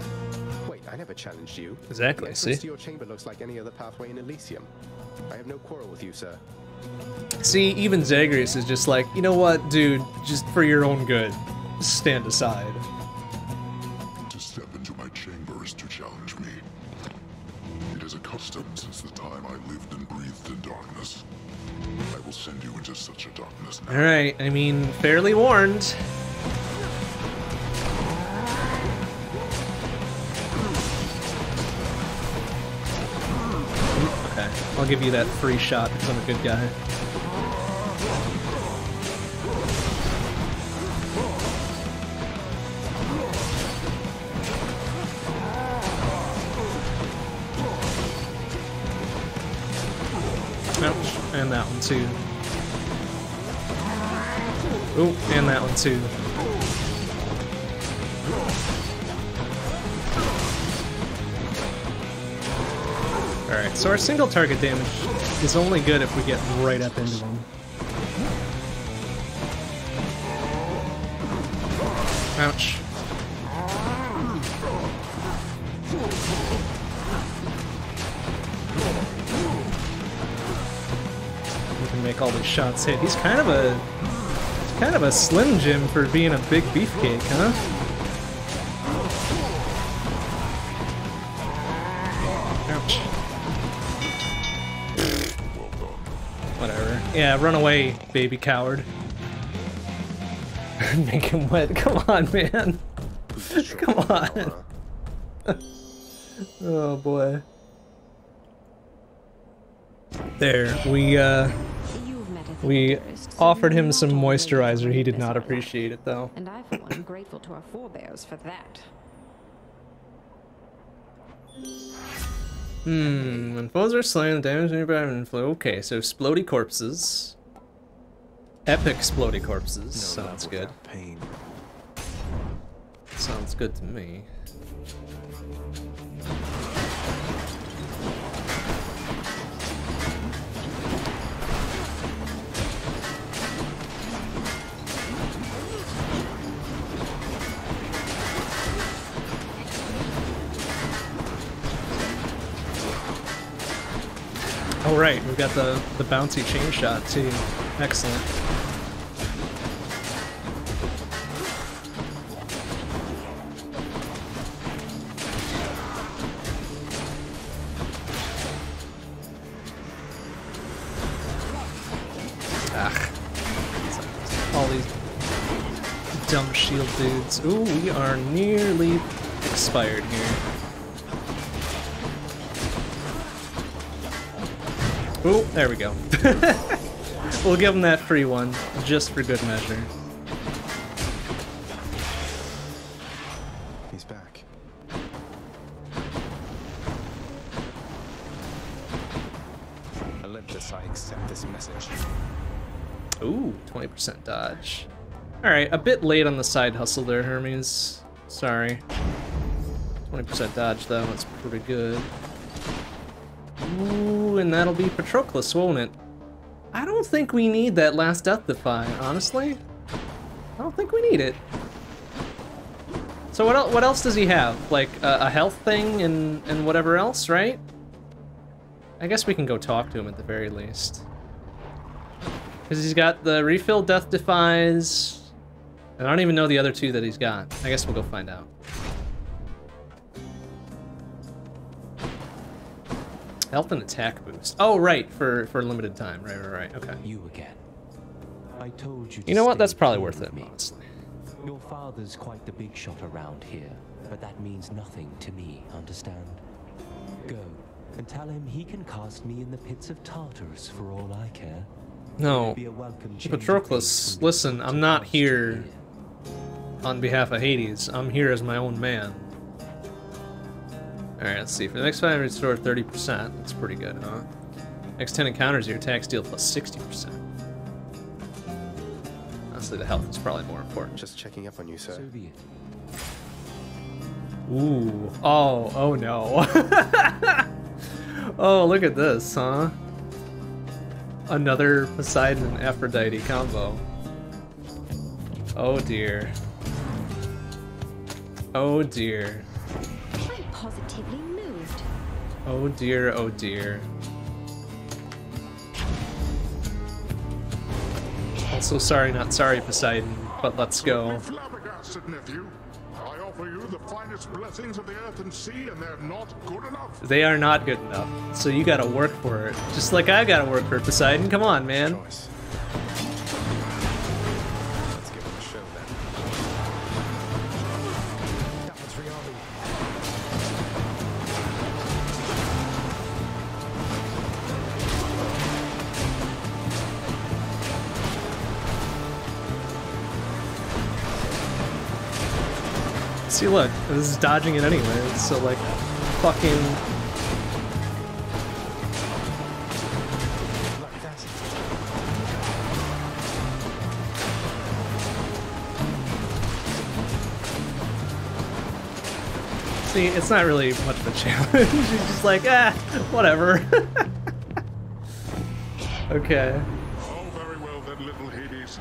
Wait, I never challenged you. Exactly, The see? to your chamber looks like any other pathway in Elysium. I have no quarrel with you, sir. see, even Zagreus is just like, you know what, dude, just for your own good, just stand aside. Send you into such a darkness now. Alright, I mean, fairly warned. Okay, I'll give you that free shot because I'm a good guy. And that one too. Oh, and that one too. Alright, so our single target damage is only good if we get right up into them. Ouch. We can make all these shots hit. He's kind of a kind of a slim Jim for being a big beefcake, huh? Ouch. Whatever. Yeah, run away, baby coward. [LAUGHS] Make him wet. Come on, man. [LAUGHS] Come on. [LAUGHS] oh boy. There, we uh we offered him some moisturizer. He did not appreciate it though. And I, for one, am grateful to our forebears for that. Hmm, when foes are slain, the damage nearby flow. Okay, so splody corpses. Epic splody corpses. Sounds good. Pain. Sounds good to me. All right, we've got the the bouncy chain shot too. Excellent. All these dumb shield dudes. Ooh, we are nearly expired here. Ooh, there we go. [LAUGHS] we'll give him that free one, just for good measure. He's back. Olympus, I accept this message. Ooh, 20% dodge. Alright, a bit late on the side hustle there, Hermes. Sorry. 20% dodge, though. That's pretty good. Ooh, and that'll be Patroclus, won't it? I don't think we need that last Death Defy, honestly. I don't think we need it. So what, el what else does he have? Like, uh, a health thing and, and whatever else, right? I guess we can go talk to him at the very least. Because he's got the refill Death Defies. I don't even know the other two that he's got. I guess we'll go find out. Health and attack boost. Oh, right, for for a limited time. Right, right, right. Okay. You again. I told you. To You know what? That's probably worth it, me. honestly. Your father's quite the big shot around here, but that means nothing to me. Understand? Go and tell him he can cast me in the pits of Tartarus for all I care. No. It'll be a welcome change of Patroclus, listen, I'm not here on behalf of Hades. I'm here as my own man. Alright, let's see. For the next five, restore 30%. That's pretty good, huh? Next 10 encounters, your attack deal plus 60%. Honestly, the health is probably more important. Just checking up on you, sir. So. Ooh. Oh, oh no. [LAUGHS] oh, look at this, huh? Another Poseidon Aphrodite combo. Oh dear. Oh dear. I'm positively moved. Oh dear, oh dear. Also sorry, not sorry, Poseidon, but let's go. Flabbergasted, nephew. I offer you the finest blessings of the earth and sea, and they're not good enough. They are not good enough, so you gotta work for it. Just like I gotta work for it, Poseidon. Come on, man. Let's See, look, this is dodging it anyway, so like, fucking. See, it's not really much of a challenge. [LAUGHS] He's just like, ah, whatever. [LAUGHS] okay. Oh, very well then, little Hades.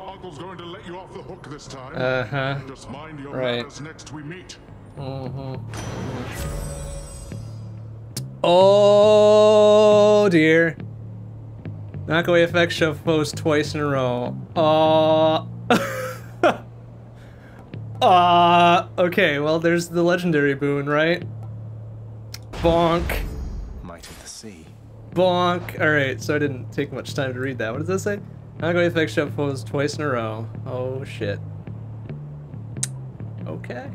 Uncle's going to let you off the hook this time. Uh-huh. Just mind your Right. manners next we meet. Mm-hmm. Oh dear. Knockaway effect shove foes twice in a row. Oh. [LAUGHS] Ah. okay, well there's the legendary boon, right? Bonk. Might of the sea. Bonk. Alright, so I didn't take much time to read that. What does that say? Knockaway fix shove foes twice in a row. Oh shit. Okay.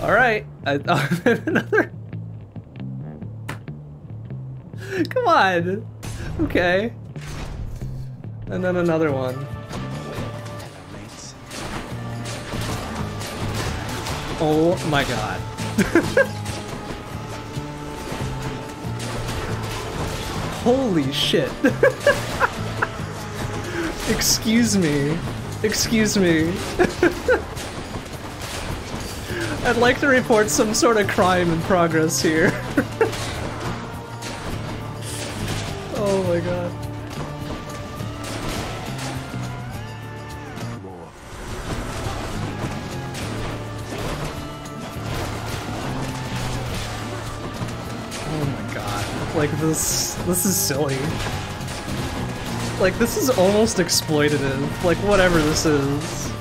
Alright. I [LAUGHS] another. [LAUGHS] Come on. Okay. And then another one. Oh my god. [LAUGHS] Holy shit. Excuse me. Excuse me. [LAUGHS] I'd like to report some sort of crime in progress here. [LAUGHS] oh my god. Oh my god. Like this this is silly. Like this is almost exploitative. Like whatever this is.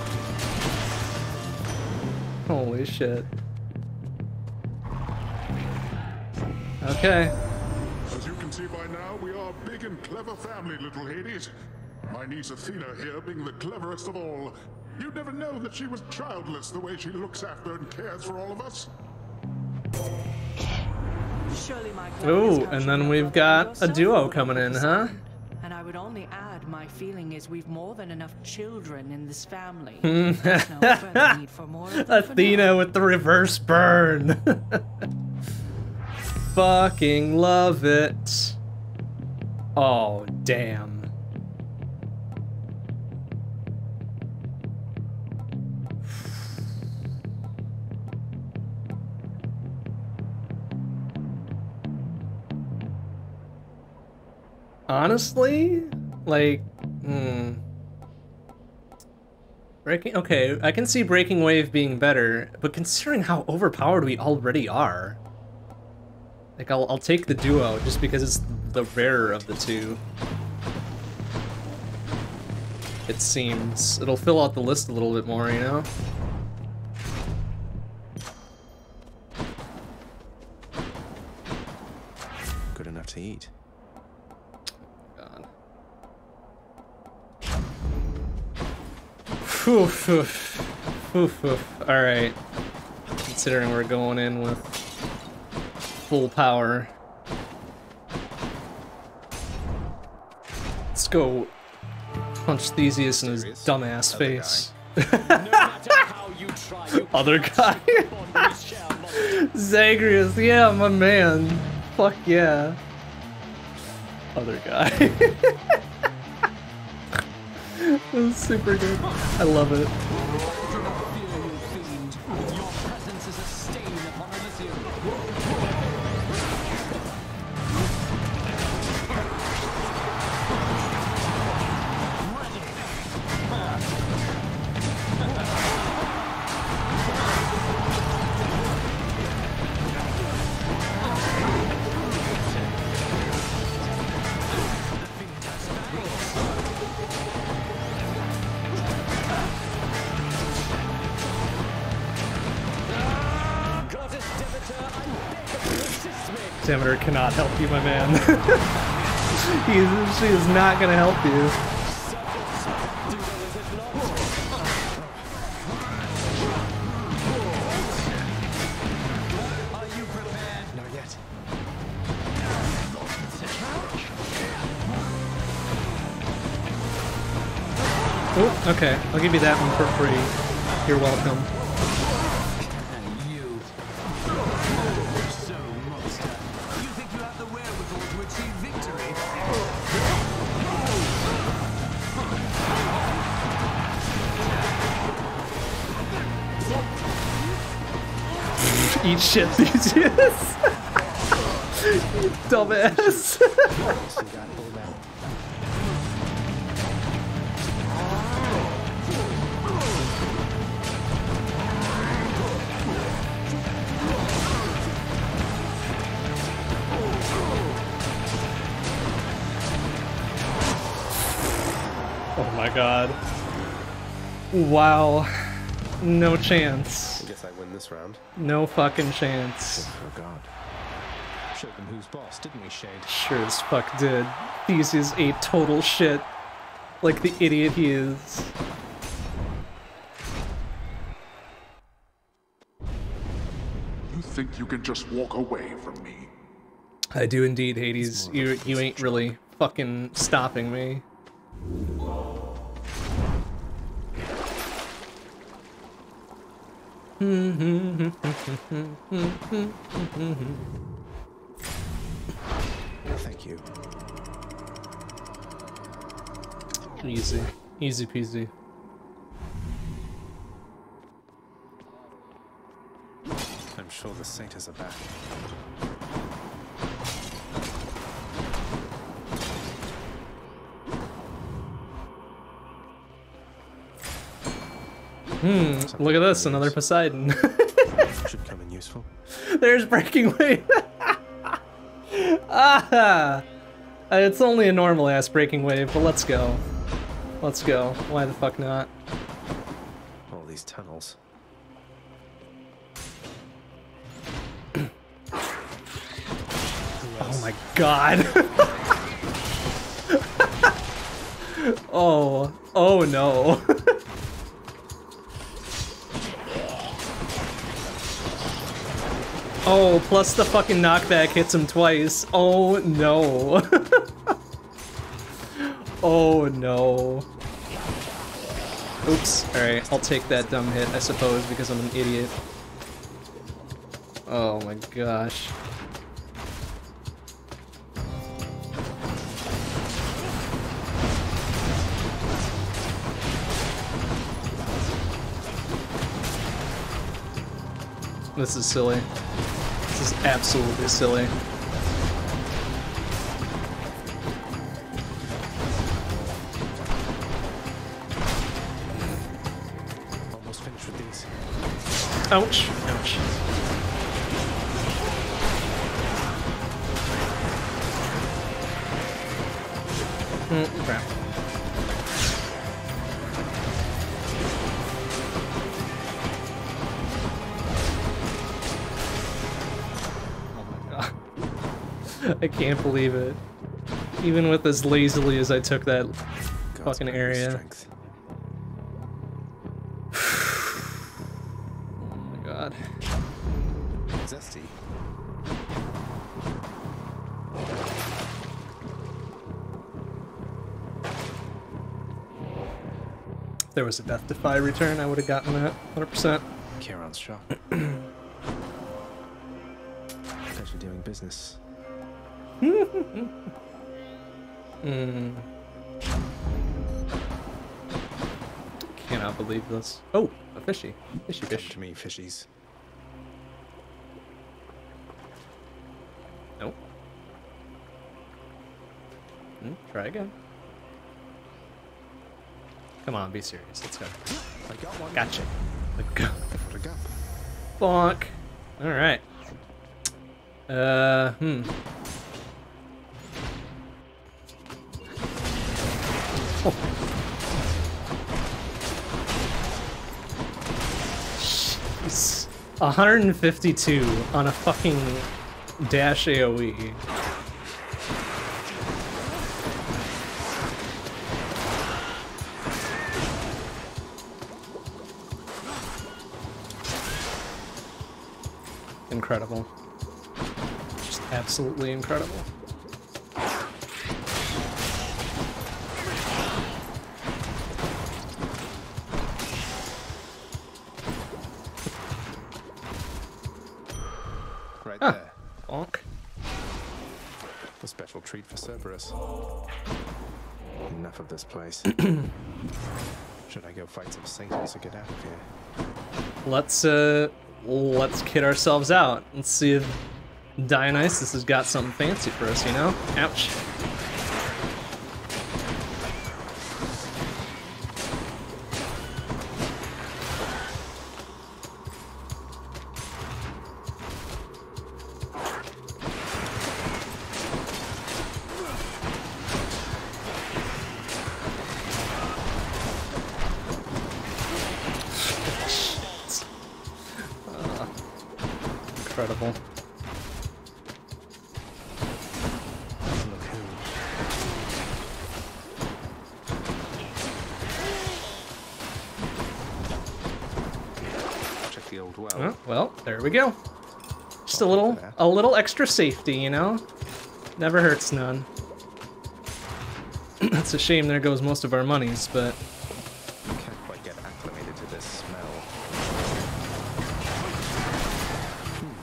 Holy shit. Okay. As you can see by now, we are a big and clever family, little Hades. My niece Athena here being the cleverest of all. You'd never know that she was childless the way she looks after and cares for all of us. Surely my Ooh, and then we've got a duo coming in, huh? Would only add, my feeling is we've more than enough children in this family. Hmm. No further [LAUGHS] need for more of them for Athena with the reverse burn. [LAUGHS] Fucking love it. Oh, damn. Honestly, like, hmm. Breaking okay, I can see Breaking Wave being better, but considering how overpowered we already are, like I'll I'll take the duo just because it's the rarer of the two. It seems it'll fill out the list a little bit more, you know. Good enough to eat. Oof, oof, oof, oof. All right. Considering we're going in with full power. Let's go punch Theseus in his dumbass face. Other guy. [LAUGHS] [LAUGHS] Zagreus, yeah, my man. Fuck yeah. Other guy. [LAUGHS] That's super good. I love it. Cannot help you, my man. [LAUGHS] She is not gonna help you. Not yet. Oh, okay. I'll give you that one for free. You're welcome. Eat shit, [LAUGHS] Theseus. you dumbass. oh my god. Wow. No chance. I guess I win this round. No fucking chance. Oh god. Showed them who's boss, didn't we, Shade? Sure as fuck did. Theseus ate total shit. Like the idiot he is. You think you can just walk away from me? I do indeed, Hades. You you ain't really fucking stopping me. [LAUGHS] Thank you. Easy. Easy peasy. I'm sure the satyrs are back. Hmm, look at this, another Poseidon. [LAUGHS] Should come in useful. [LAUGHS] There's Breaking Wave. [LAUGHS] ah! It's only a normal ass Breaking Wave, but let's go. Let's go. Why the fuck not? All these tunnels. [CLEARS THROAT] Oh my god. oh, oh no. Oh, plus the fucking knockback hits him twice. Oh no. [LAUGHS] oh no. Oops. Alright, I'll take that dumb hit, I suppose, because I'm an idiot. Oh my gosh. This is silly. This is absolutely silly. Almost finished with these. Ouch. Ouch. Mm, crap. [LAUGHS] I can't believe it. Even with as lazily as I took that fucking area. [SIGHS] oh my god. Zesty. If there was a Death Defy return, I would have gotten that 100%. Charon's shop. [CLEARS THROAT] Pleasure doing business. Hmm. Cannot believe this. Oh, a fishy. Fishy fish. to me, fishies. Nope. Hmm, try again. Come on, be serious. Let's go. I got one. Gotcha. Let go. What a gap. Bonk. Alright. Uh, hmm. Jeez. 152 on a fucking dash. AoE. Incredible. Just absolutely incredible. Right Huh. there. Bonk. A special treat for Cerberus. Enough of this place. [CLEARS THROAT] Should I go fight some Satans to get out of here? Let's uh let's kid ourselves out. Let's see if Dionysus has got something fancy for us, you know? Ouch. A little extra safety, you know? Never hurts none. [CLEARS THROAT] That's a shame there goes most of our monies, but Can't quite get acclimated to this smell. Hmm.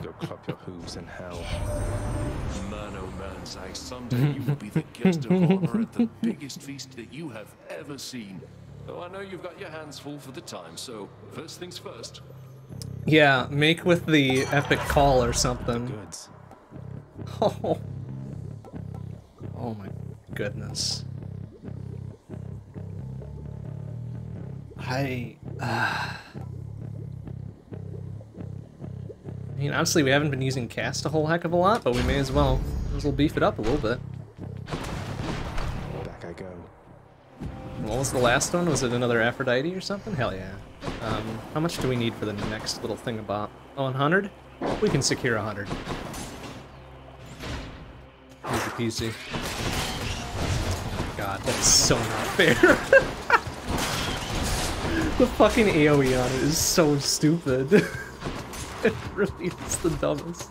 Go club your hooves in hell. Man, oh man, Zag, someday you will be the guest of honor at the biggest feast that you have ever seen. Though I know you've got your hands full for the time, so first things first. yeah, make with the epic call or something. Goods. Oh. [LAUGHS] Oh my goodness. I. Uh... I mean, honestly, we haven't been using cast a whole heck of a lot, but we may as well. May as well beef it up a little bit. What was the last one? Was it another Aphrodite or something? Hell yeah. Um, how much do we need for the next little thing about? Oh, 100? We can secure 100. Easy peasy. Oh my god, that's so not fair. [LAUGHS] the fucking AoE on it is so stupid. [LAUGHS] it really is the dumbest.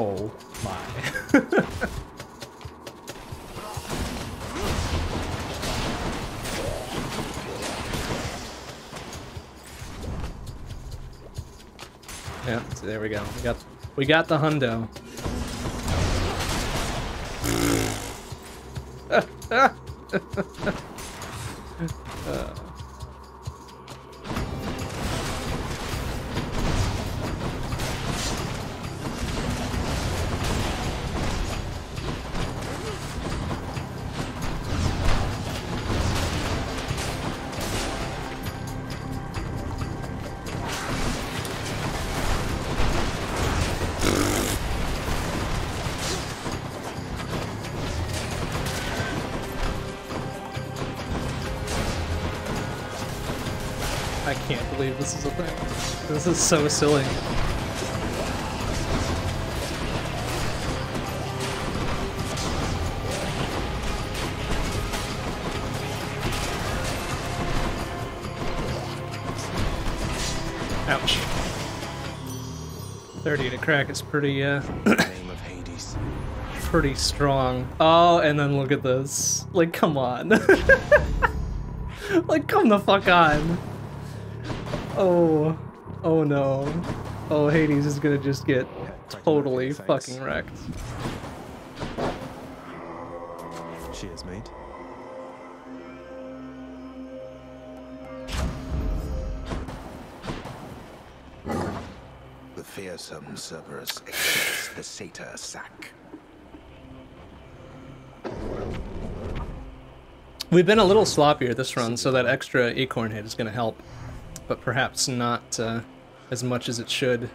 Oh my. [LAUGHS] yeah, so there we go. We got we got the hundo. [LAUGHS] this is a thing. This is so silly. Ouch. 30 to crack is pretty, uh... name of Hades. pretty strong. Oh, and then look at this. Like, come on. [LAUGHS] like, come the fuck on. Oh. Oh no. Oh, Hades is gonna just get totally fucking wrecked. Cheers, mate. The fearsome Cerberus accepts the satyr sack. We've been a little sloppier this run, so that extra acorn hit is gonna help. But perhaps not uh, as much as it should.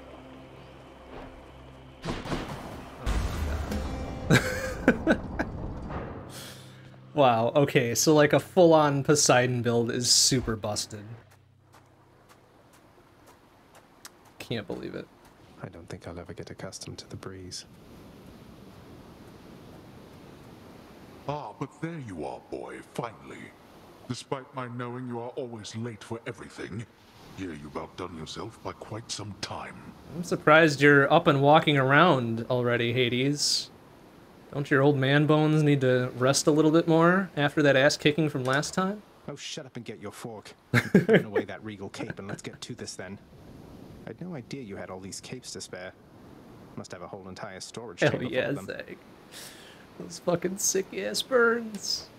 [LAUGHS] wow, okay, so like a full-on Poseidon build is super busted. Can't believe it. I don't think I'll ever get accustomed to the breeze. Ah, but there you are, boy, finally. Despite my knowing you are always late for everything, here you've outdone yourself by quite some time. I'm surprised you're up and walking around already, Hades. Don't your old man bones need to rest a little bit more after that ass kicking from last time? Oh, shut up and get your fork. [LAUGHS] Put away that regal cape and let's get to this then. I'd no idea you had all these capes to spare. Must have a whole entire storage Hell chamber full yeah, of them. Zag. Those fucking sick ass burns.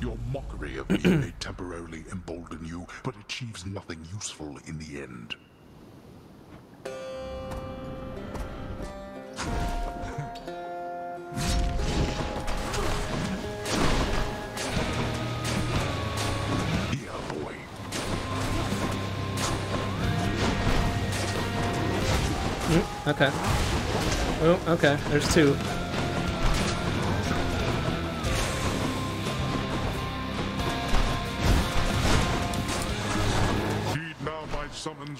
Your mockery of me may [CLEARS THROAT] temporarily embolden you, but achieves nothing useful in the end. [LAUGHS] Yeah, boy. Mm, okay. Oh, okay. There's two.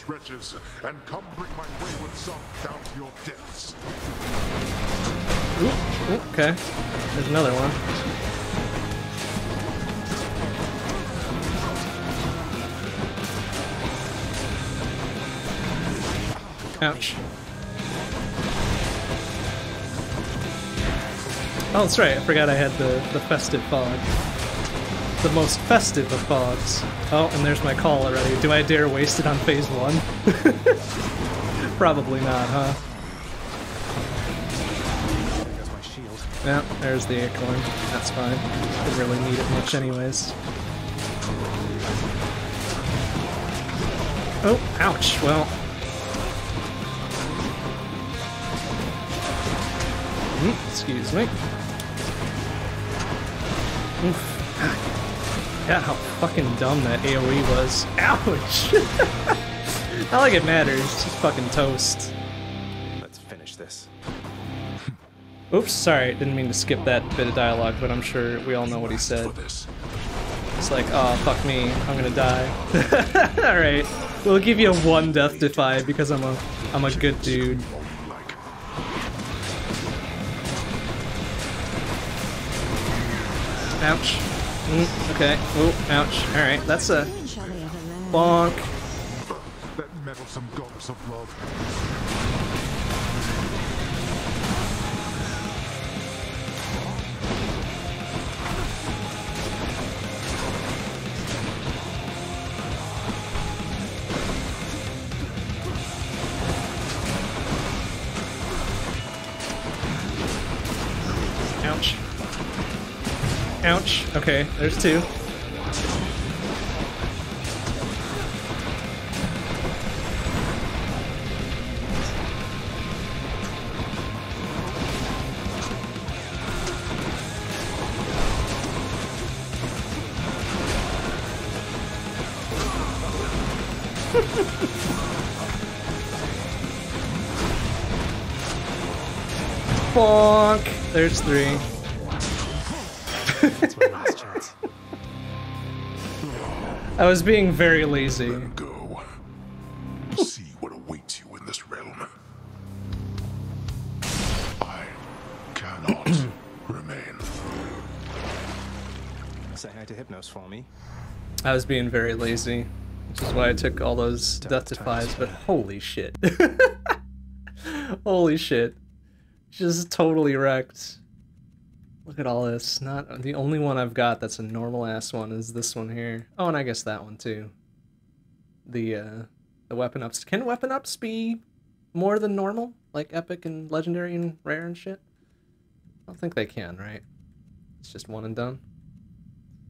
Summons, wretches, and come bring my wayward son down to your depths. Okay. There's another one. Ouch. Oh, that's right. I forgot I had the, the festive fog. The most festive of fogs. Oh, and there's my call already. Do I dare waste it on phase one? [LAUGHS] Probably not, huh? Yeah, there's the acorn. That's fine. Didn't really need it much anyways. Oh, ouch. Well. Mm, excuse me. Oof. Yeah, how fucking dumb that AoE was. Ouch! [LAUGHS] Not like it matters, just fucking toast. Let's finish this. [LAUGHS] Oops, sorry, didn't mean to skip that bit of dialogue, but I'm sure we all know what he said. It's like, oh, fuck me, I'm gonna die. [LAUGHS] Alright, we'll give you one death defy because I'm a, I'm a good dude. Ouch. Mm, okay. Oh, ouch. All right, that's a bonk. That meddlesome goddess of love. Okay, there's two. Bonk. There's three. I was being very lazy. Go. See what awaits you in this realm. I cannot [CLEARS THROAT] remain. Say hi to Hypnos for me. I was being very lazy, which is why I took all those death defies, but holy shit. [LAUGHS] holy shit. Just totally wrecked. Look at all this. Not the only one I've got that's a normal ass one is this one here. Oh, and I guess that one too. The uh the weapon ups. Can weapon ups be more than normal? Like epic and legendary and rare and shit? I don't think they can, right? It's just one and done.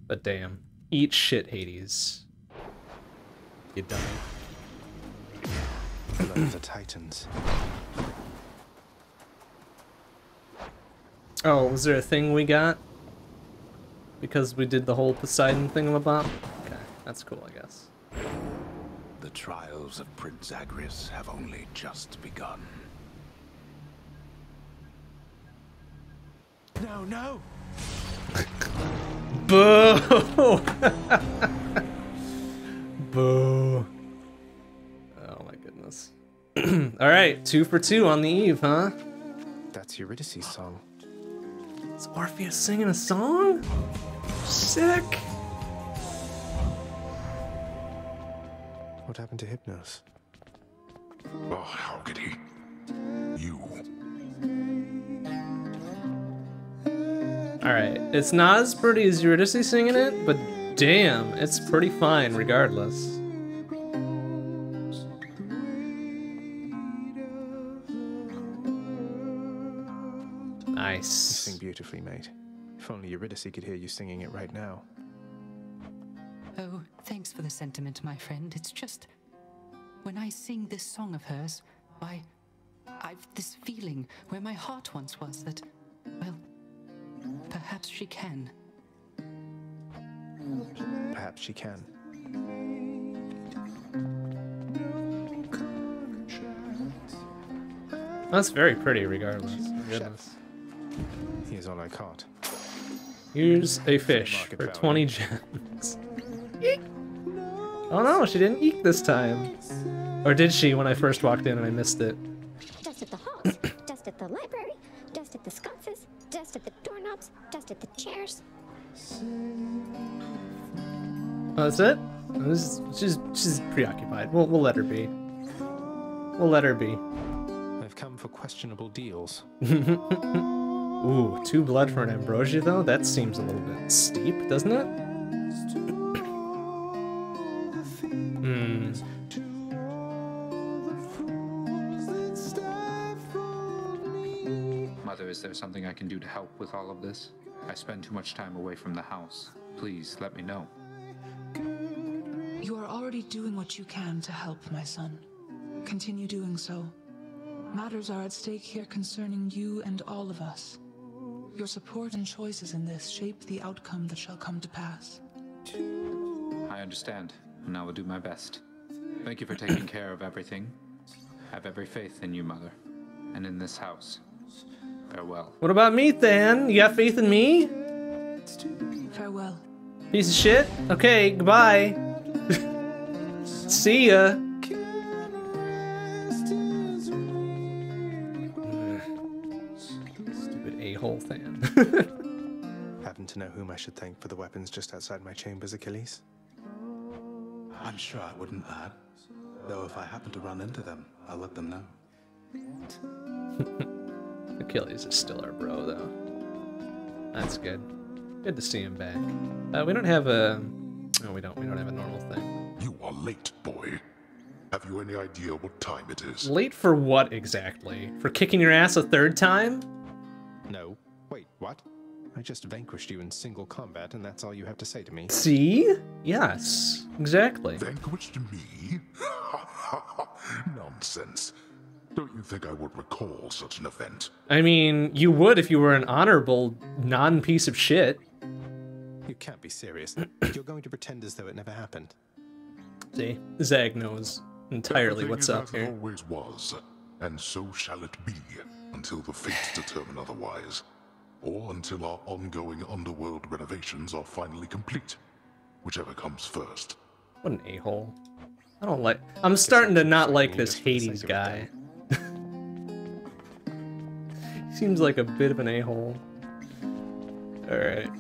But damn. Eat shit, Hades. You dummy. Of the Titans. Oh, was there a thing we got? Because we did the whole Poseidon thing thingamabop? Okay, that's cool, I guess. The trials of Prince Zagreus have only just begun. No, no! [LAUGHS] Boo! Boo. Oh my goodness. [CLEARS THROAT] Alright, two for two on the eve, huh? That's Eurydice's song. Is Orpheus singing a song? Sick! What happened to Hypnos? Oh, how could he? You. Alright, it's not as pretty as Eurydice singing it, but damn, it's pretty fine regardless. You Nice. sing beautifully, mate. If only Eurydice could hear you singing it right now. Oh, thanks for the sentiment, my friend. It's just. When I sing this song of hers, why. I've this feeling where my heart once was that. Well. Perhaps she can. Perhaps she can. That's very pretty regardless. Goodness. Here's all I caught. Here's a fish for 20 gems. Eek. oh no, she didn't eek this time. Or did she when I first walked in and I missed it? Dust at the halls, [COUGHS] dust at the library, dust at the sconces, dust at the doorknobs, dust at the chairs. Oh, that's it? This she's, she's preoccupied. We'll, we'll let her be. We'll let her be. I've come for questionable deals. [LAUGHS] Ooh, two blood for an ambrosia though? That seems a little bit steep, doesn't it? Hmm. Mother, is there something I can do to help with all of this? I spend too much time away from the house. Please let me know. You are already doing what you can to help, my son. Continue doing so. Matters are at stake here concerning you and all of us. Your support and choices in this shape the outcome that shall come to pass. I understand, and I will do my best. Thank you for taking care of everything. Have every faith in you, Mother, and in this house. Farewell. What about me, Than? You got faith in me? Farewell. Piece of shit? Okay, goodbye. [LAUGHS] See ya. To know whom I should thank for the weapons just outside my chambers, Achilles? I'm sure I wouldn't, lad. Though if I happen to run into them, I'll let them know. [LAUGHS] Achilles is still our bro, though. That's good. Good to see him back. Uh, we don't have a... No, we don't. We don't have a normal thing. You are late, boy. Have you any idea what time it is? Late for what, exactly? For kicking your ass a third time? No. Wait, what? I just vanquished you in single combat, and that's all you have to say to me. See? Yes. Exactly. Vanquished me? [LAUGHS] Nonsense. Don't you think I would recall such an event? I mean, you would if you were an honorable non-piece of shit. You can't be serious. [CLEARS THROAT] You're going to pretend as though it never happened. See? Zag knows entirely what's up as it here. always was, and so shall it be until the fates determine otherwise, or until our ongoing underworld renovations are finally complete, whichever comes first. What an a-hole. I don't like... I'm starting to not like this Hades guy. [LAUGHS] He seems like a bit of an a-hole. Alright.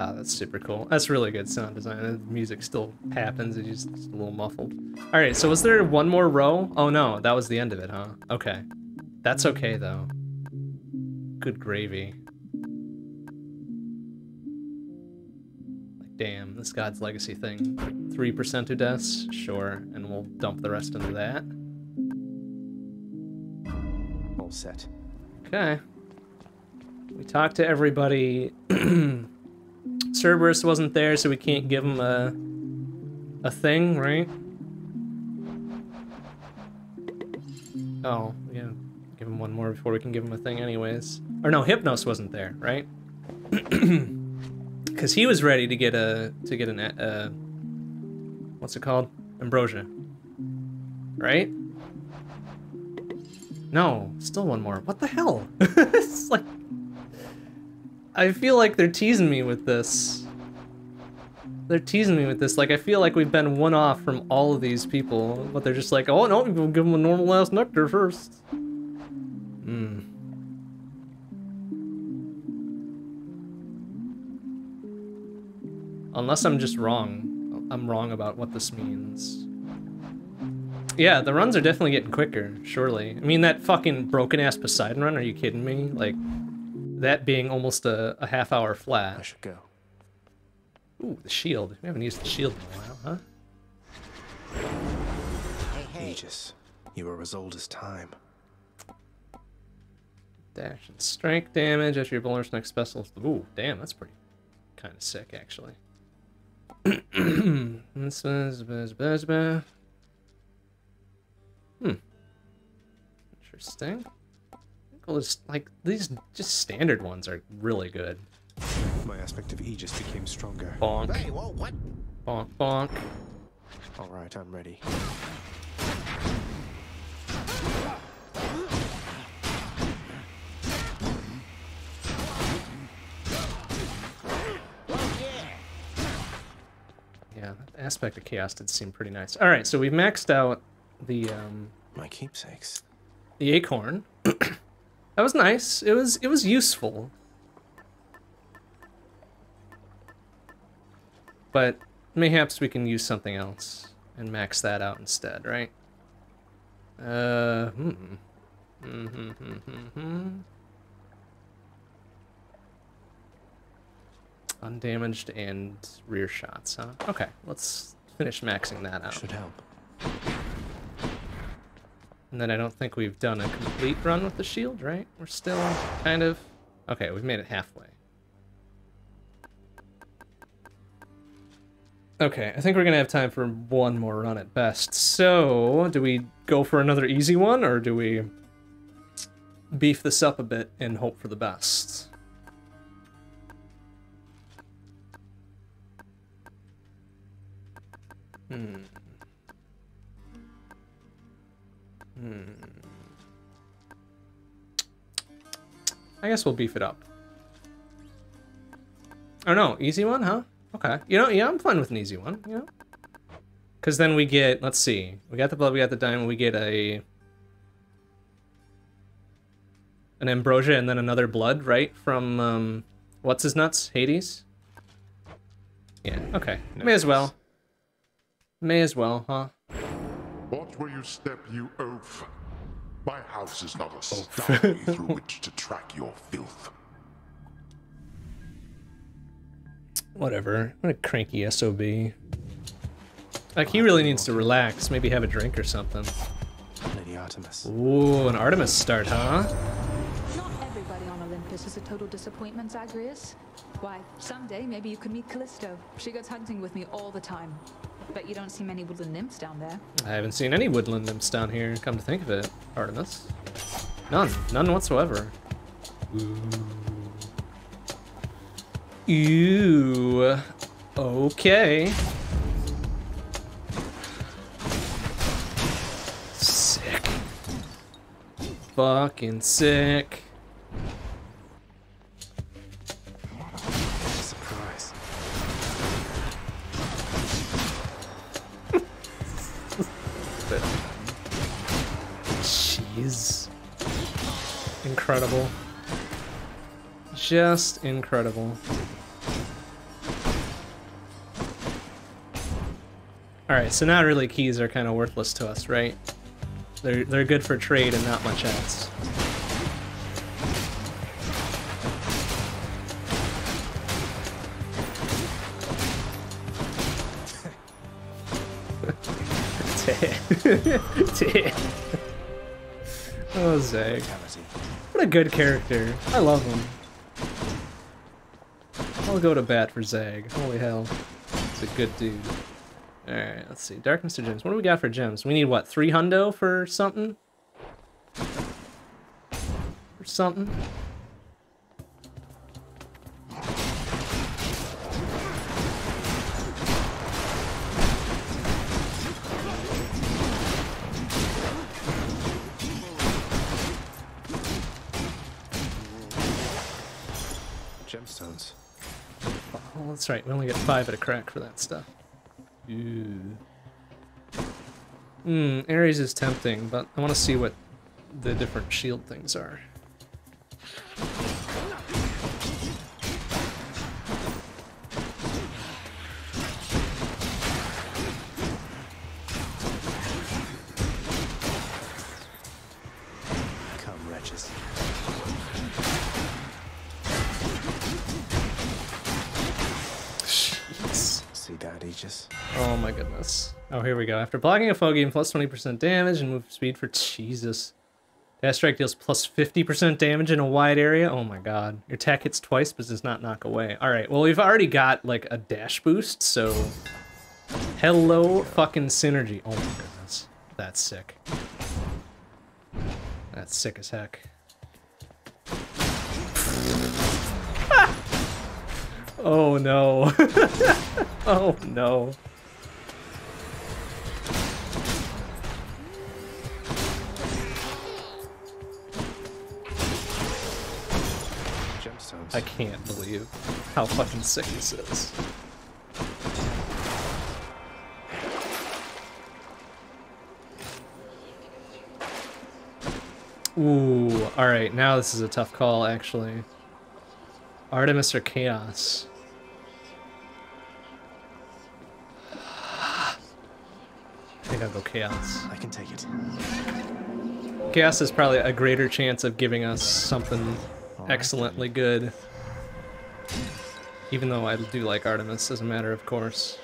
Ah, that's super cool. That's really good sound design. The music still happens, it's just a little muffled. Alright, so was there one more row? Oh no, that was the end of it, huh? Okay. That's okay, though. Good gravy. Like, damn, this God's Legacy thing. 3% to deaths? Sure, and we'll dump the rest into that. All set. Okay. We talked to everybody. [CLEARS THROAT] Cerberus wasn't there, so we can't give him a a thing, right? Oh, yeah. give him one more before we can give him a thing anyways. Or no, Hypnos wasn't there, right? [CLEARS THROAT] Because he was ready to get a to get an uh, what's it called? Ambrosia, right? No, still one more. What the hell? [LAUGHS] it's like I feel like they're teasing me with this. They're teasing me with this. Like, I feel like we've been one off from all of these people, but they're just like, oh no, we'll give them a normal ass nectar first. Hmm. Unless I'm just wrong. I'm wrong about what this means. Yeah, the runs are definitely getting quicker, surely. I mean, that fucking broken ass Poseidon run, are you kidding me? Like, that being almost a, a half hour flat. I should go. Ooh, the shield. We haven't used the shield in a while, huh? Aegis, you are as old as time. Dash and strength damage after your bonus next special. Ooh, damn, that's pretty kind of sick, actually. [CLEARS THROAT] Hmm. Interesting. Well, just like these, just standard ones are really good. My aspect of Aegis became stronger. Bonk. Hey, whoa, what? Bonk, bonk. All right, I'm ready. Yeah, that aspect of chaos did seem pretty nice. All right, so we've maxed out the um, My keepsakes. the acorn. [CLEARS THROAT] that was nice. It was it was useful. But mayhaps we can use something else and max that out instead, right? Uh, hmm. Hmm, hmm, hmm, hmm, hmm. Undamaged and rear shots, huh? Okay, let's finish maxing that out. Should help. And then I don't think we've done a complete run with the shield, right? We're still kind of... Okay, we've made it halfway. Okay, I think we're gonna have time for one more run at best. So, do we go for another easy one, or do we beef this up a bit and hope for the best? Hmm. Hmm. I guess we'll beef it up. Oh no, easy one, huh? Okay. You know, yeah, I'm fine with an easy one, you know? Because then we get, let's see, we got the blood, we got the diamond, we get a an ambrosia and then another blood, right? From um, what's his nuts? Hades. Yeah. Okay. May as well. May as well, huh? Watch where you step, you oaf. My house is not a study through which to track your filth. Whatever. What a cranky SOB. Like, he really needs to relax. Maybe have a drink or something. Lady Artemis. Ooh, an Artemis start, huh? Not everybody on Olympus is a total disappointment, Zagreus. Why, someday maybe you could meet Callisto. She goes hunting with me all the time. Bet you don't see many woodland nymphs down there. I haven't seen any woodland nymphs down here, come to think of it, Artemis. None. None whatsoever. Ooh. Ooh. Okay. Sick. Fucking sick. Incredible. Just incredible. Alright, so now really keys are kind of worthless to us, right? They're, they're good for trade and not much else. [LAUGHS] [LAUGHS] oh, Zag. What a good character. I love him. I'll go to bat for Zag. Holy hell. He's a good dude. Alright, let's see. Darkness or gems. What do we got for gems? We need, what, three hundo for something? For something? Oh, that's right. We only get five at a crack for that stuff. Hmm, Ares is tempting, but I want to see what the different shield things are. Oh, here we go. After blocking a foe, gain plus 20% damage and move speed for Jesus. Dash strike deals plus 50% damage in a wide area. Oh my god. Your attack hits twice but does not knock away. Alright, well we've already got like a dash boost, so... Hello fucking synergy. Oh my goodness. That's sick. That's sick as heck. [LAUGHS] Oh no. [LAUGHS] oh no. Gemstones. I can't believe how fucking sick this is. Ooh, alright, now this is a tough call, actually. Artemis or Chaos? I think I'll go Chaos. I can take it. Chaos is probably a greater chance of giving us something excellently good. Even though I do like Artemis as a matter of course.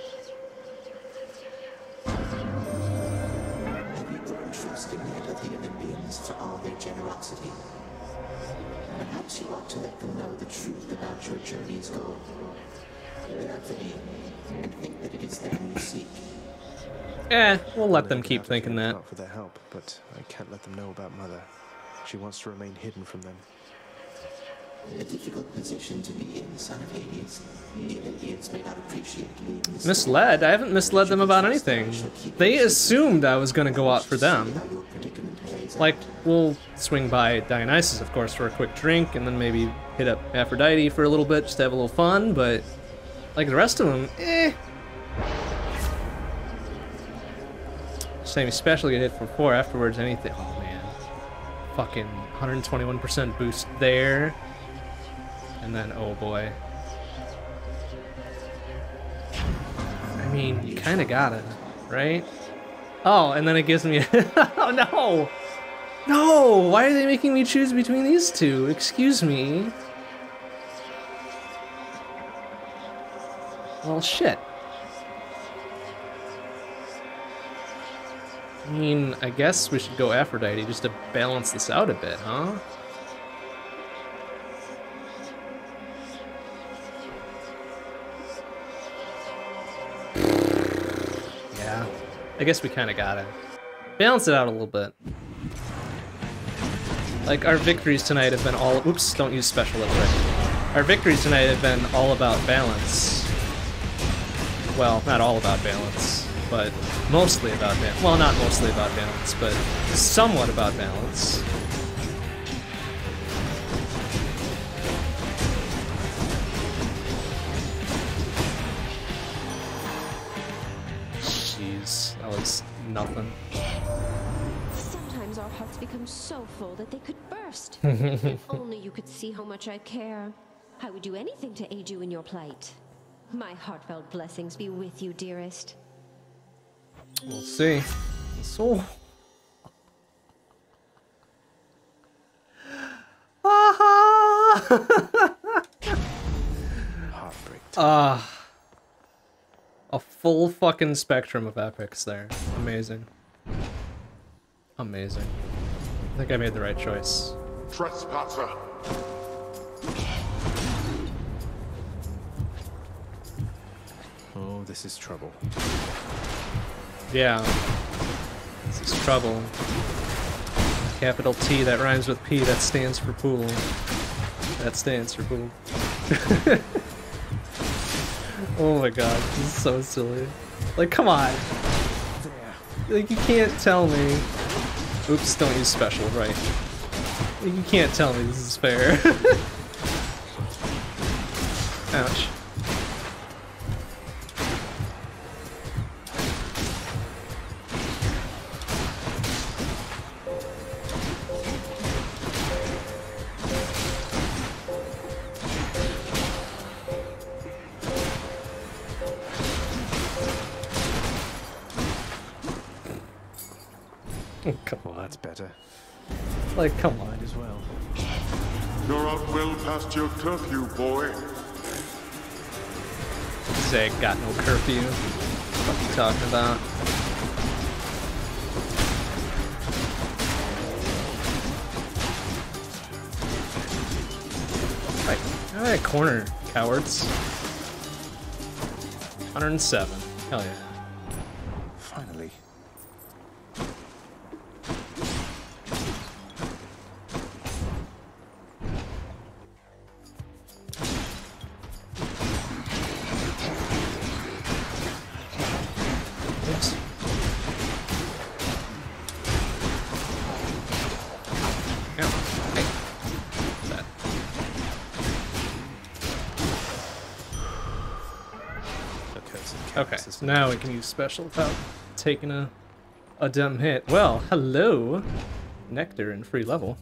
Perhaps you ought to let them know the truth about your journey's goal. Eh, we'll let them keep thinking that. For their help, but I can't let them know about Mother. She wants to remain hidden from them. A difficult position to be in, son of Hades. The may not appreciate Misled? I haven't misled them about anything. They assumed I was gonna go out for them. Like, we'll swing by Dionysus, of course, for a quick drink, and then maybe hit up Aphrodite for a little bit, just to have a little fun, but like the rest of them, eh. Same especially get hit for four afterwards, anything. Oh man. fucking 121% boost there. And then, oh boy. I mean, you kind of got it, right? Oh, and then it gives me. [LAUGHS] oh no! No! Why are they making me choose between these two? Excuse me. Well, shit. I mean, I guess we should go Aphrodite just to balance this out a bit, huh? Yeah, I guess we kind of gotta balance it out a little bit. Like, our victories tonight have been all- oops, don't use special effect. Our victories tonight have been all about balance. Well, not all about balance, but mostly about balance. Well, not mostly about balance, but somewhat about balance. So that they could burst. [LAUGHS] if only you could see how much I care. I would do anything to aid you in your plight. My heartfelt blessings be with you, dearest. We'll see. So. Heartbreak. Ah. a full fucking spectrum of epics there. Amazing. Amazing. I think I made the right choice. Trespasser! Oh, this is trouble. Yeah. This is trouble. Capital T that rhymes with P that stands for pool. That stands for pool. [LAUGHS] oh my god, this is so silly. Like, come on. Like, you can't tell me. Oops, don't use special, right. You can't tell me this is fair. [LAUGHS] Ouch. Boy. Zag got no curfew. What are you talking about? Right. Alright, corner, cowards. 107. Hell yeah. Now we can use special without taking a a dumb hit. Well, hello, Nectar and free level.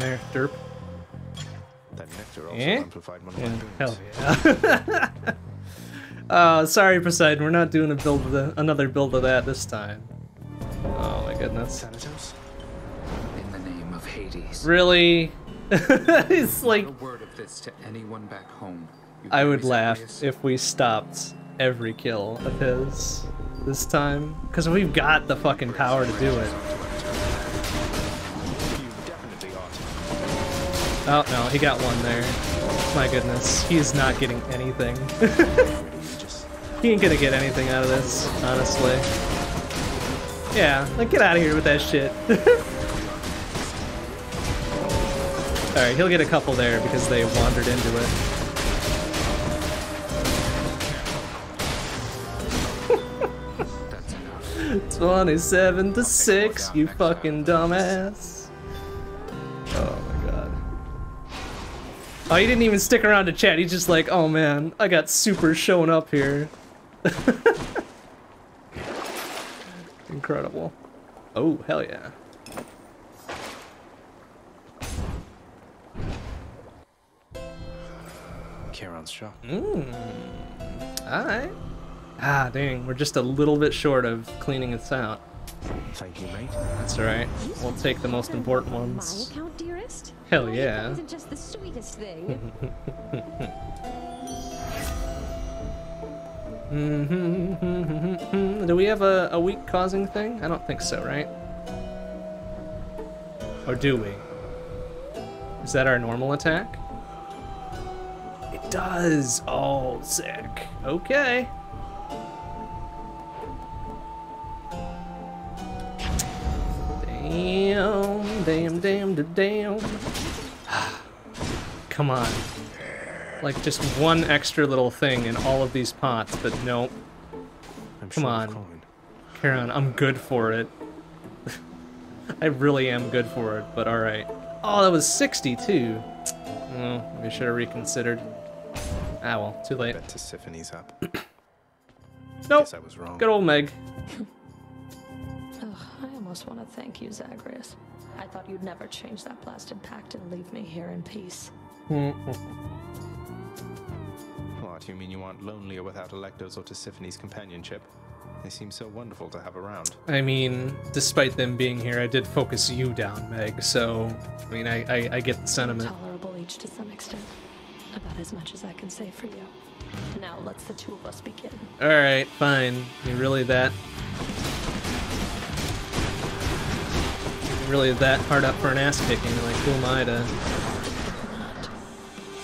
There, derp? That nectar also Eh? amplified one of my Yeah, boons. hell yeah. [LAUGHS] uh, sorry, Poseidon, we're not doing a build of the, another build of that this time. Oh my goodness. Thanatos? In the name of Hades. Really? [LAUGHS] it's like a word of this to anyone back home. I would laugh Zagreus? if we stopped every kill of his this time. Because we've got the fucking power to do it. Oh no, he got one there. My goodness, he is not getting anything. [LAUGHS] he ain't gonna get anything out of this, honestly. Yeah, like get out of here with that shit. [LAUGHS] Alright, he'll get a couple there because they wandered into it. [LAUGHS] 27 to 6, you fucking dumbass. Oh. Oh, he didn't even stick around to chat. He's just like, oh man, I got super showing up here. [LAUGHS] Incredible. Oh, hell yeah. Charon's shop. Mmm. Alright. Ah, dang, we're just a little bit short of cleaning this out. Thank you, mate. That's alright. We'll take the most important My ones. account, dearest? Hell yeah. That isn't just the sweetest thing. [LAUGHS] Mm-hmm. Do we have a, a weak causing thing? I don't think so, right? Or do we? Is that our normal attack? It does! Oh, sick. Okay. Damn, damn, damn, da- damn. [SIGHS] Come on. Like just one extra little thing in all of these pots, but nope. Come on. Charon, I'm good for it. [LAUGHS] I really am good for it, but alright. Oh, that was 60 too. Well, we should have reconsidered. Ah well, too late. Bet Tisiphone's up. [COUGHS] Nope. Guess I was wrong. Good old Meg. [LAUGHS] Ugh, I almost want to thank you, Zagreus. I thought you'd never change that blasted pact and leave me here in peace. [LAUGHS] What, do you mean you aren't lonely or without Alecto's or Tisiphone's companionship? They seem so wonderful to have around. I mean, despite them being here, I did focus you down, Meg, so, I mean, I, I, I get the sentiment. Tolerable each to some extent. About as much as I can say for you. Now let's the two of us begin. Alright, fine. You really that... Really that hard up for an ass kicking? Like, who am I to...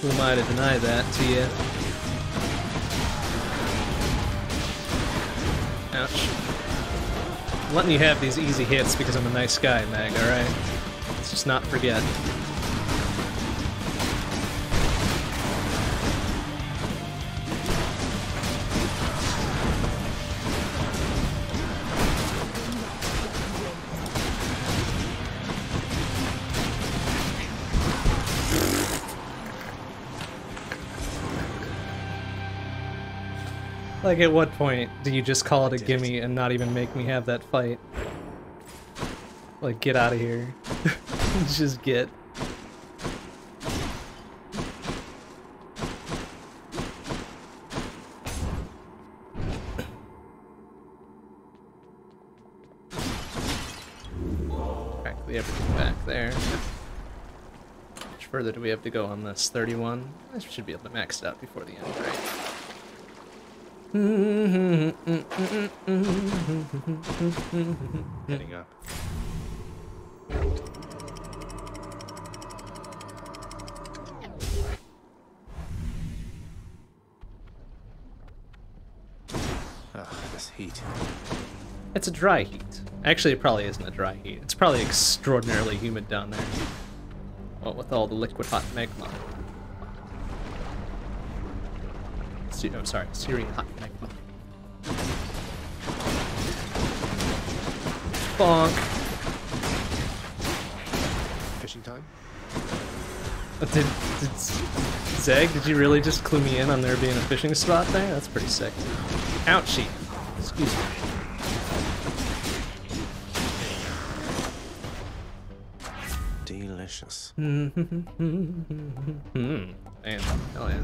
Who am I to deny that to you? Ouch. I'm letting you have these easy hits because I'm a nice guy, Meg, alright? Let's just not forget. Like, at what point do you just call it a gimme and not even make me have that fight? Like, get out of here. [LAUGHS] just get. Practically everything back there. How much further do we have to go on this? 31? I should be able to max it out before the end, right? Heading up. Ugh, this heat. It's a dry heat. Actually, it probably isn't a dry heat. It's probably extraordinarily humid down there. What with all the liquid hot magma. Oh, sorry, searing hot magma. Bonk. Fishing time? Uh, Did, did Zag, did you really just clue me in on there being a fishing spot there? That's pretty sick. Ouchie. Excuse me. Delicious. [LAUGHS] Hmm. Man, hell yeah.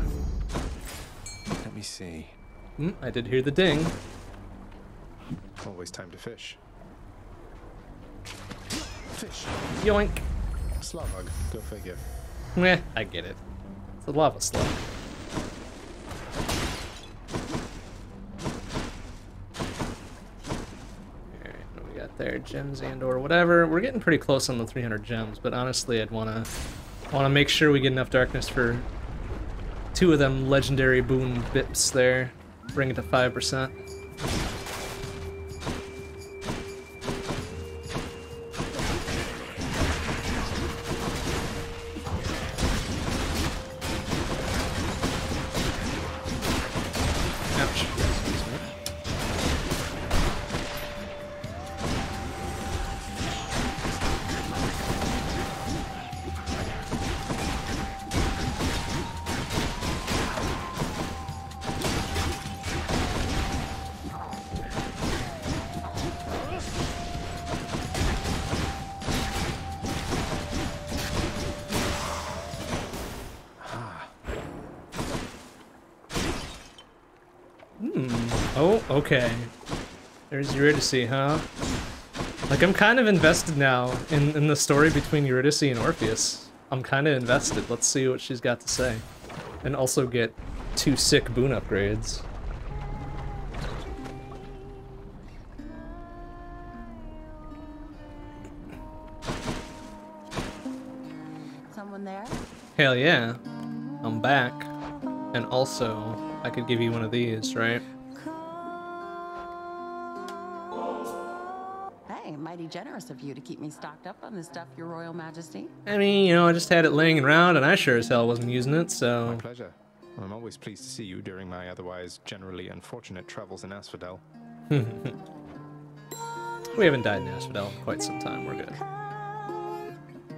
Let me see. Mm, I did hear the ding. Always time to fish. Fish. Yoink. Slavug. Go figure. Meh, I get it. It's a lava slug. Alright, what do we got there? Gems and or whatever. We're getting pretty close on the 300 gems, but honestly, I'd wanna wanna make sure we get enough darkness for two of them legendary boon bips there. Bring it to 5%. Eurydice, huh? Like, I'm kind of invested now in, in the story between Eurydice and Orpheus. I'm kind of invested. Let's see what she's got to say. And also get two sick boon upgrades. Someone there? Hell yeah. I'm back. And also, I could give you one of these, right? Mighty generous of you to keep me stocked up on this stuff, Your Royal Majesty. I mean, you know, I just had it laying around and I sure as hell wasn't using it, so... My pleasure. I'm always pleased to see you during my otherwise generally unfortunate travels in Asphodel. [LAUGHS] we haven't died in Asphodel in quite some time, we're good.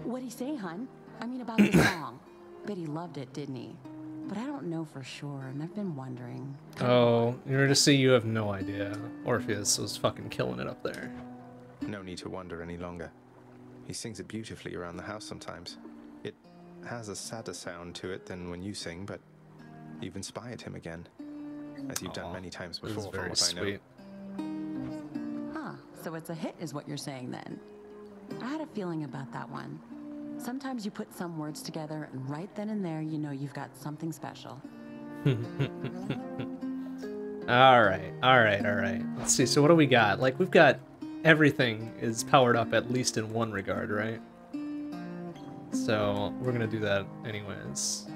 What'd he say, hun? I mean about the [COUGHS] song. Bet he loved it, didn't he? But I don't know for sure, and I've been wondering. Oh, you're to see you have no idea. Orpheus was fucking killing it up there. No need to wonder any longer. He sings it beautifully around the house sometimes. It has a sadder sound to it than when you sing, but you've inspired him again. As you've done many times before, from what sweet. I know. Huh, so it's a hit is what you're saying then. I had a feeling about that one. Sometimes you put some words together, and right then and there, you know you've got something special. [LAUGHS] alright, alright, alright. Let's see, so what do we got? Like, we've got everything is powered up at least in one regard, right? So, we're gonna do that anyways.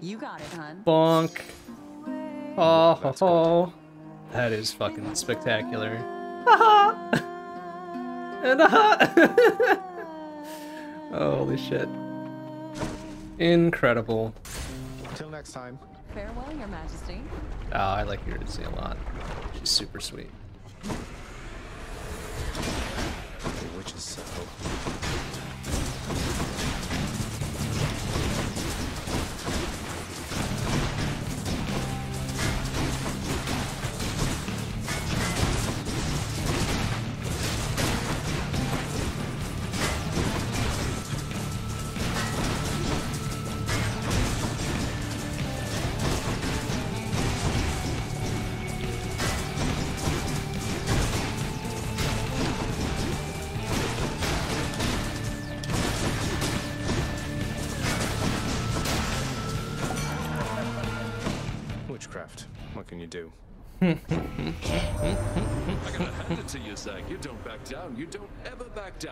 You got it, hun. Bonk. Oh, ho, ho. That is fucking spectacular. and aha! [LAUGHS] Holy shit. Incredible. Until next time. Farewell, Your Majesty. Oh, I like Eurydice a lot. She's super sweet. The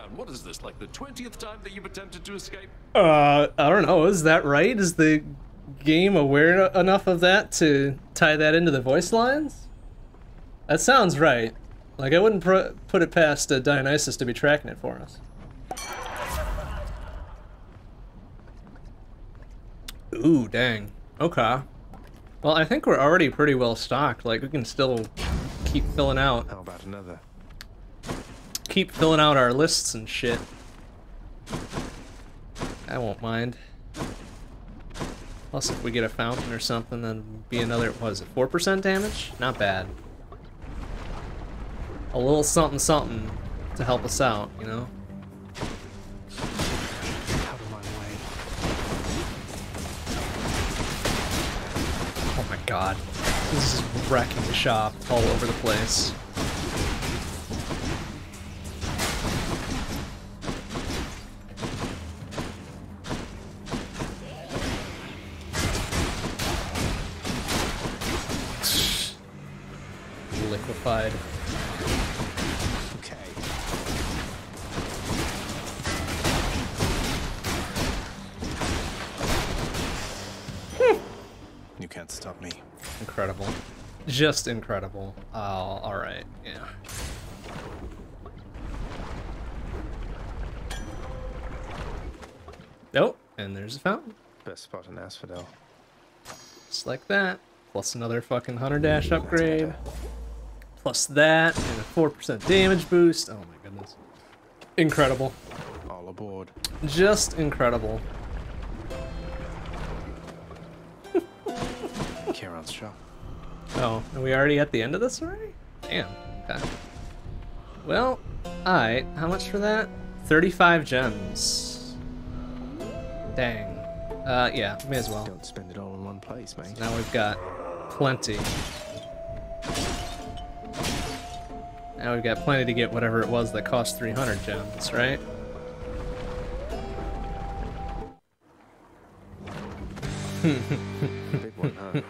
down. What is this, like the 20th time that you've attempted to escape? Uh, I don't know. Is that right? Is the game aware enough of that to tie that into the voice lines? That sounds right. Like, I wouldn't pr put it past uh, Dionysus to be tracking it for us. Ooh, dang. Okay. Well, I think we're already pretty well stocked. Like, we can still keep filling out. How about another? Keep filling out our lists and shit. I won't mind. Plus, if we get a fountain or something, then be another, what is it, 4% damage? Not bad. A little something something to help us out, you know? Out of my way. Oh my god. This is wrecking the shop all over the place. Liquefied. Okay. Hmm. You can't stop me. Incredible. Just incredible. Uh, oh, alright, yeah. Nope, and there's a fountain. Best spot in Asphodel. Just like that. Plus another fucking Hunter Dash upgrade. Plus that, and a 4% damage boost. Oh my goodness. Incredible. All aboard. Just incredible. Charon's shop. Oh, are we already at the end of this already? Damn. Okay. Well, alright. How much for that? 35 gems. Dang. Uh, yeah, may as well. Don't spend it all in one place, mate. Now we've got plenty. Now we've got plenty to get whatever it was that cost 300 gems, right? One, [LAUGHS] huh?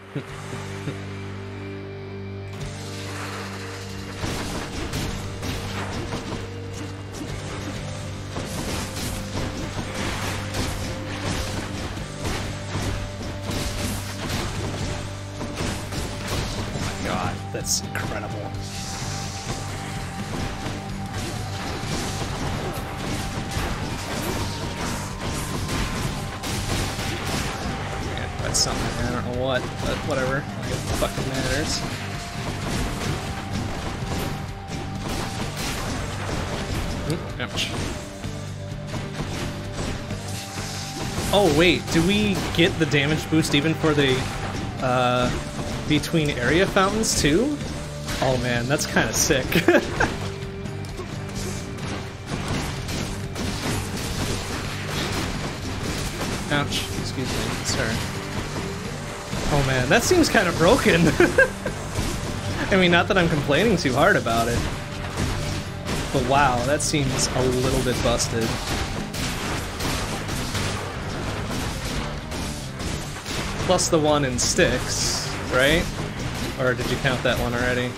God, that's incredible. Something. I don't know what, but whatever. It fucking matters. Ouch. Oh wait, do we get the damage boost even for the uh, between area fountains too? Oh man, that's kind of sick. [LAUGHS] Ouch, excuse me, sir. Man, that seems kind of broken. [LAUGHS] I mean, not that I'm complaining too hard about it. But wow, that seems a little bit busted. Plus the one in sticks, right? Or did you count that one already?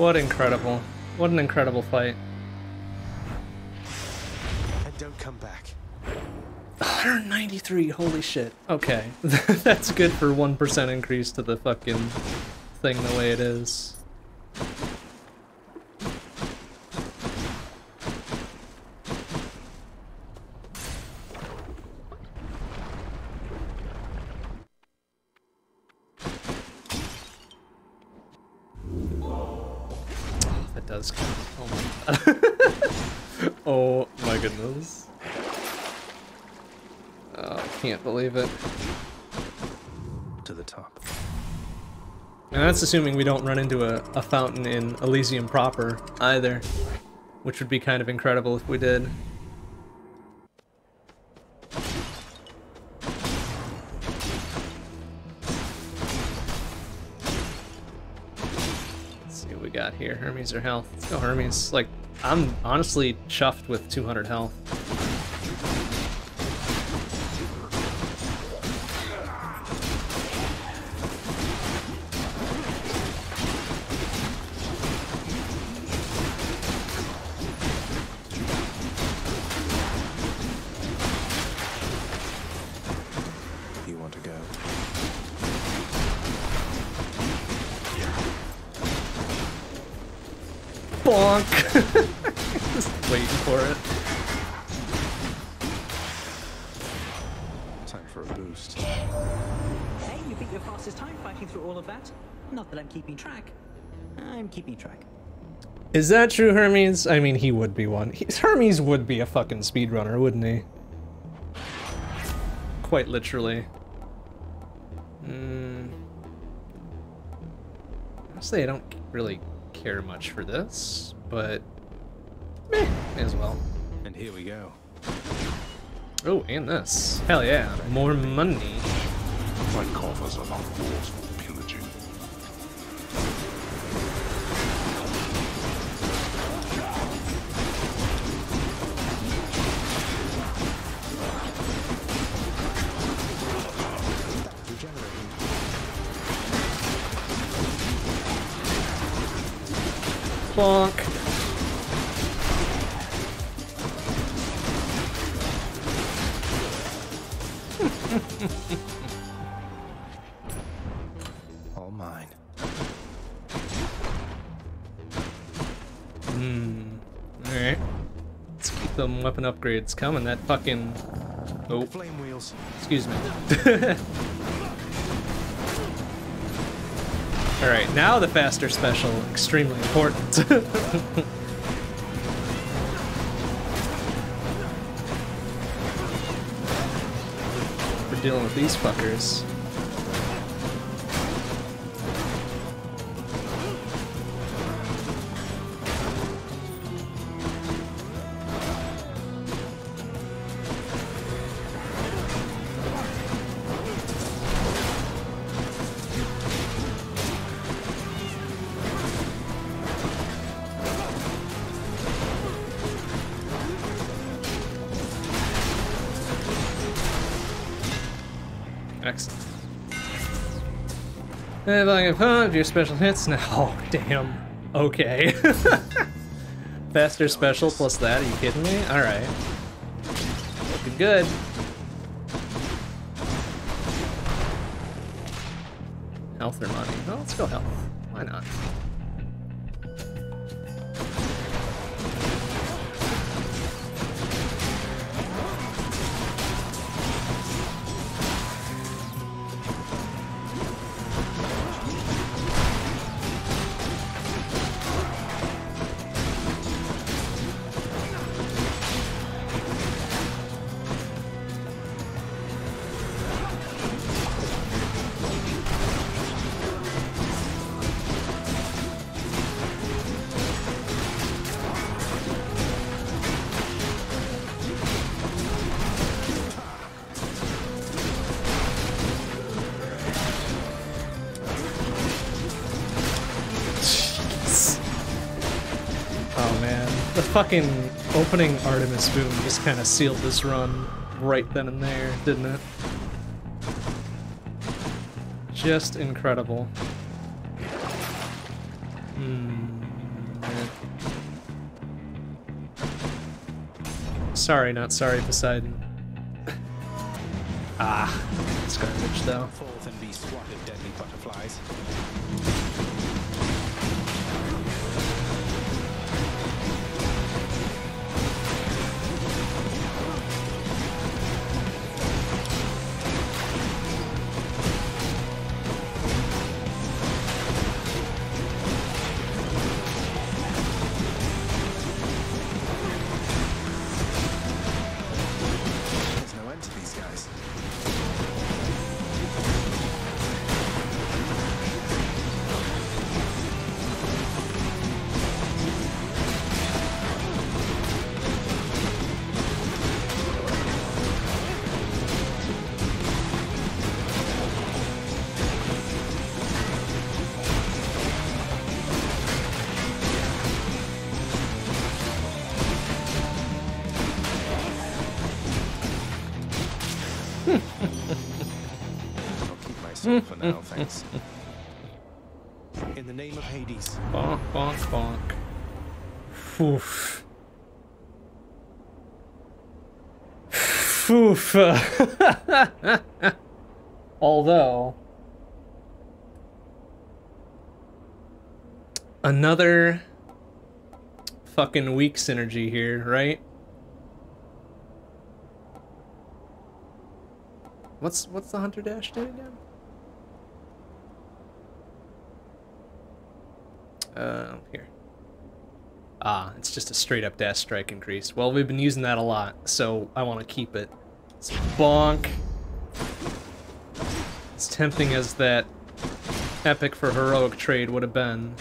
What incredible. What an incredible fight. And don't come back. 193, holy shit. Okay. [LAUGHS] That's good for 1% increase to the fucking thing the way it is. That does count. Oh my god. oh my goodness. Oh, I can't believe it. To the top. And that's assuming we don't run into a, a fountain in Elysium proper, either. Which would be kind of incredible if we did. Let's see what we got here. Hermes or health? Let's go Hermes. Like, I'm honestly chuffed with 200 health. Is that true, Hermes? I mean, he would be one. He, Hermes would be a fucking speedrunner, wouldn't he? Quite literally. Hmm. Honestly, I don't really care much for this, but meh, may as well. And here we go. Oh, and this. Hell yeah, more money. My coffers are not yours for pillaging. Bonk. [LAUGHS] All mine. Hmm. Alright. Let's keep them weapon upgrades coming. That fucking. Oh. Flame wheels. Excuse me. [LAUGHS] Alright, now the faster special. Extremely important. [LAUGHS] we're dealing with these fuckers. Can pump your special hits [LAUGHS] now. Oh, damn. Okay. [LAUGHS] Faster special plus that, are you kidding me? Alright. Looking good. Health or money? Well, let's go health. Why not? Fucking opening Artemis boom just kind of sealed this run right then and there, didn't it? Just incredible. Hmm. Sorry, not sorry, Poseidon. [LAUGHS] ah, it's garbage though. Oof. Oof. [LAUGHS] Although, another fucking weak synergy here, right? What's what's the hunter dash do again? Uh, here. Ah, it's just a straight up dash strike increase. Well, we've been using that a lot, so I want to keep it. It's bonk. As tempting as that epic for heroic trade would have been.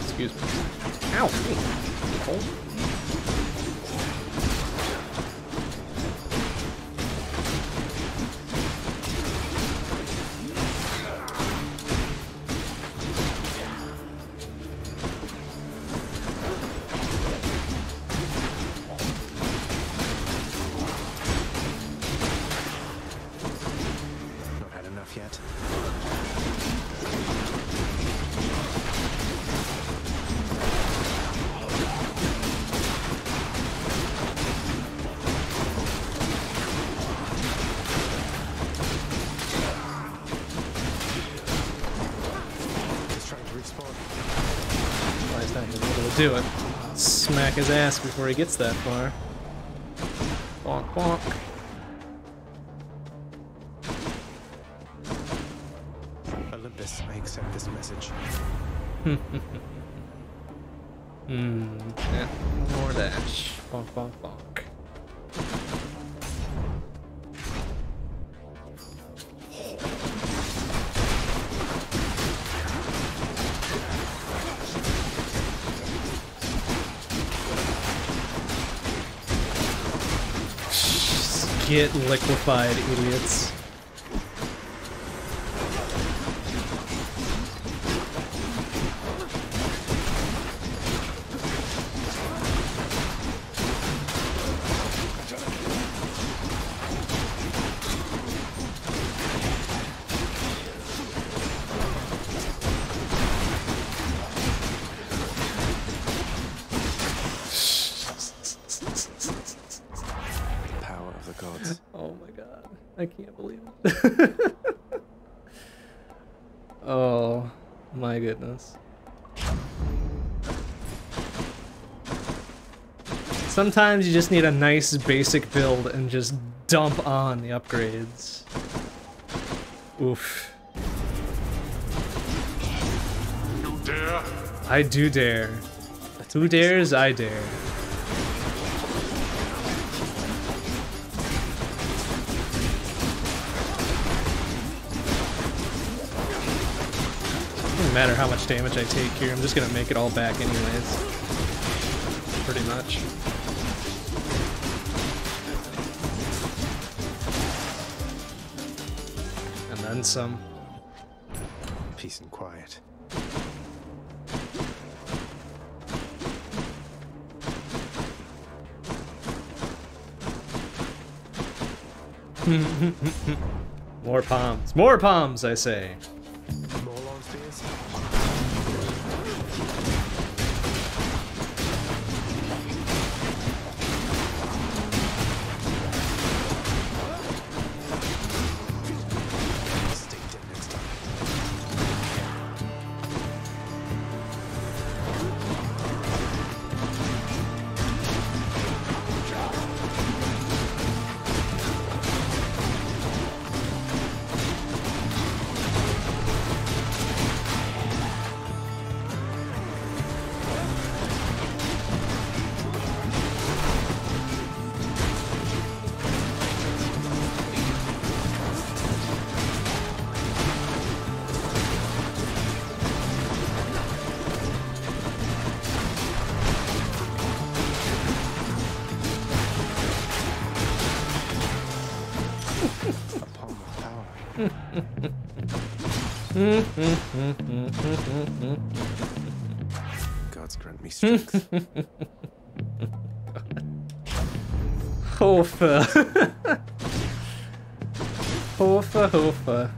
Excuse me. Ow! Ooh, his ass before he gets that far. Bonk, bonk. this. I accept this message. Hmm. Yeah. More dash. Bonk, bonk, bonk. Get liquefied, idiots. Sometimes you just need a nice basic build and just dump on the upgrades. Oof. You dare? I do dare. Who dares? I dare. Doesn't matter how much damage I take here, I'm just gonna make it all back anyways. Pretty much. Then some. Peace and quiet. [LAUGHS] More Poms. More Poms, I say. Gods grant me strength. Hofer. Hofer, Hofer.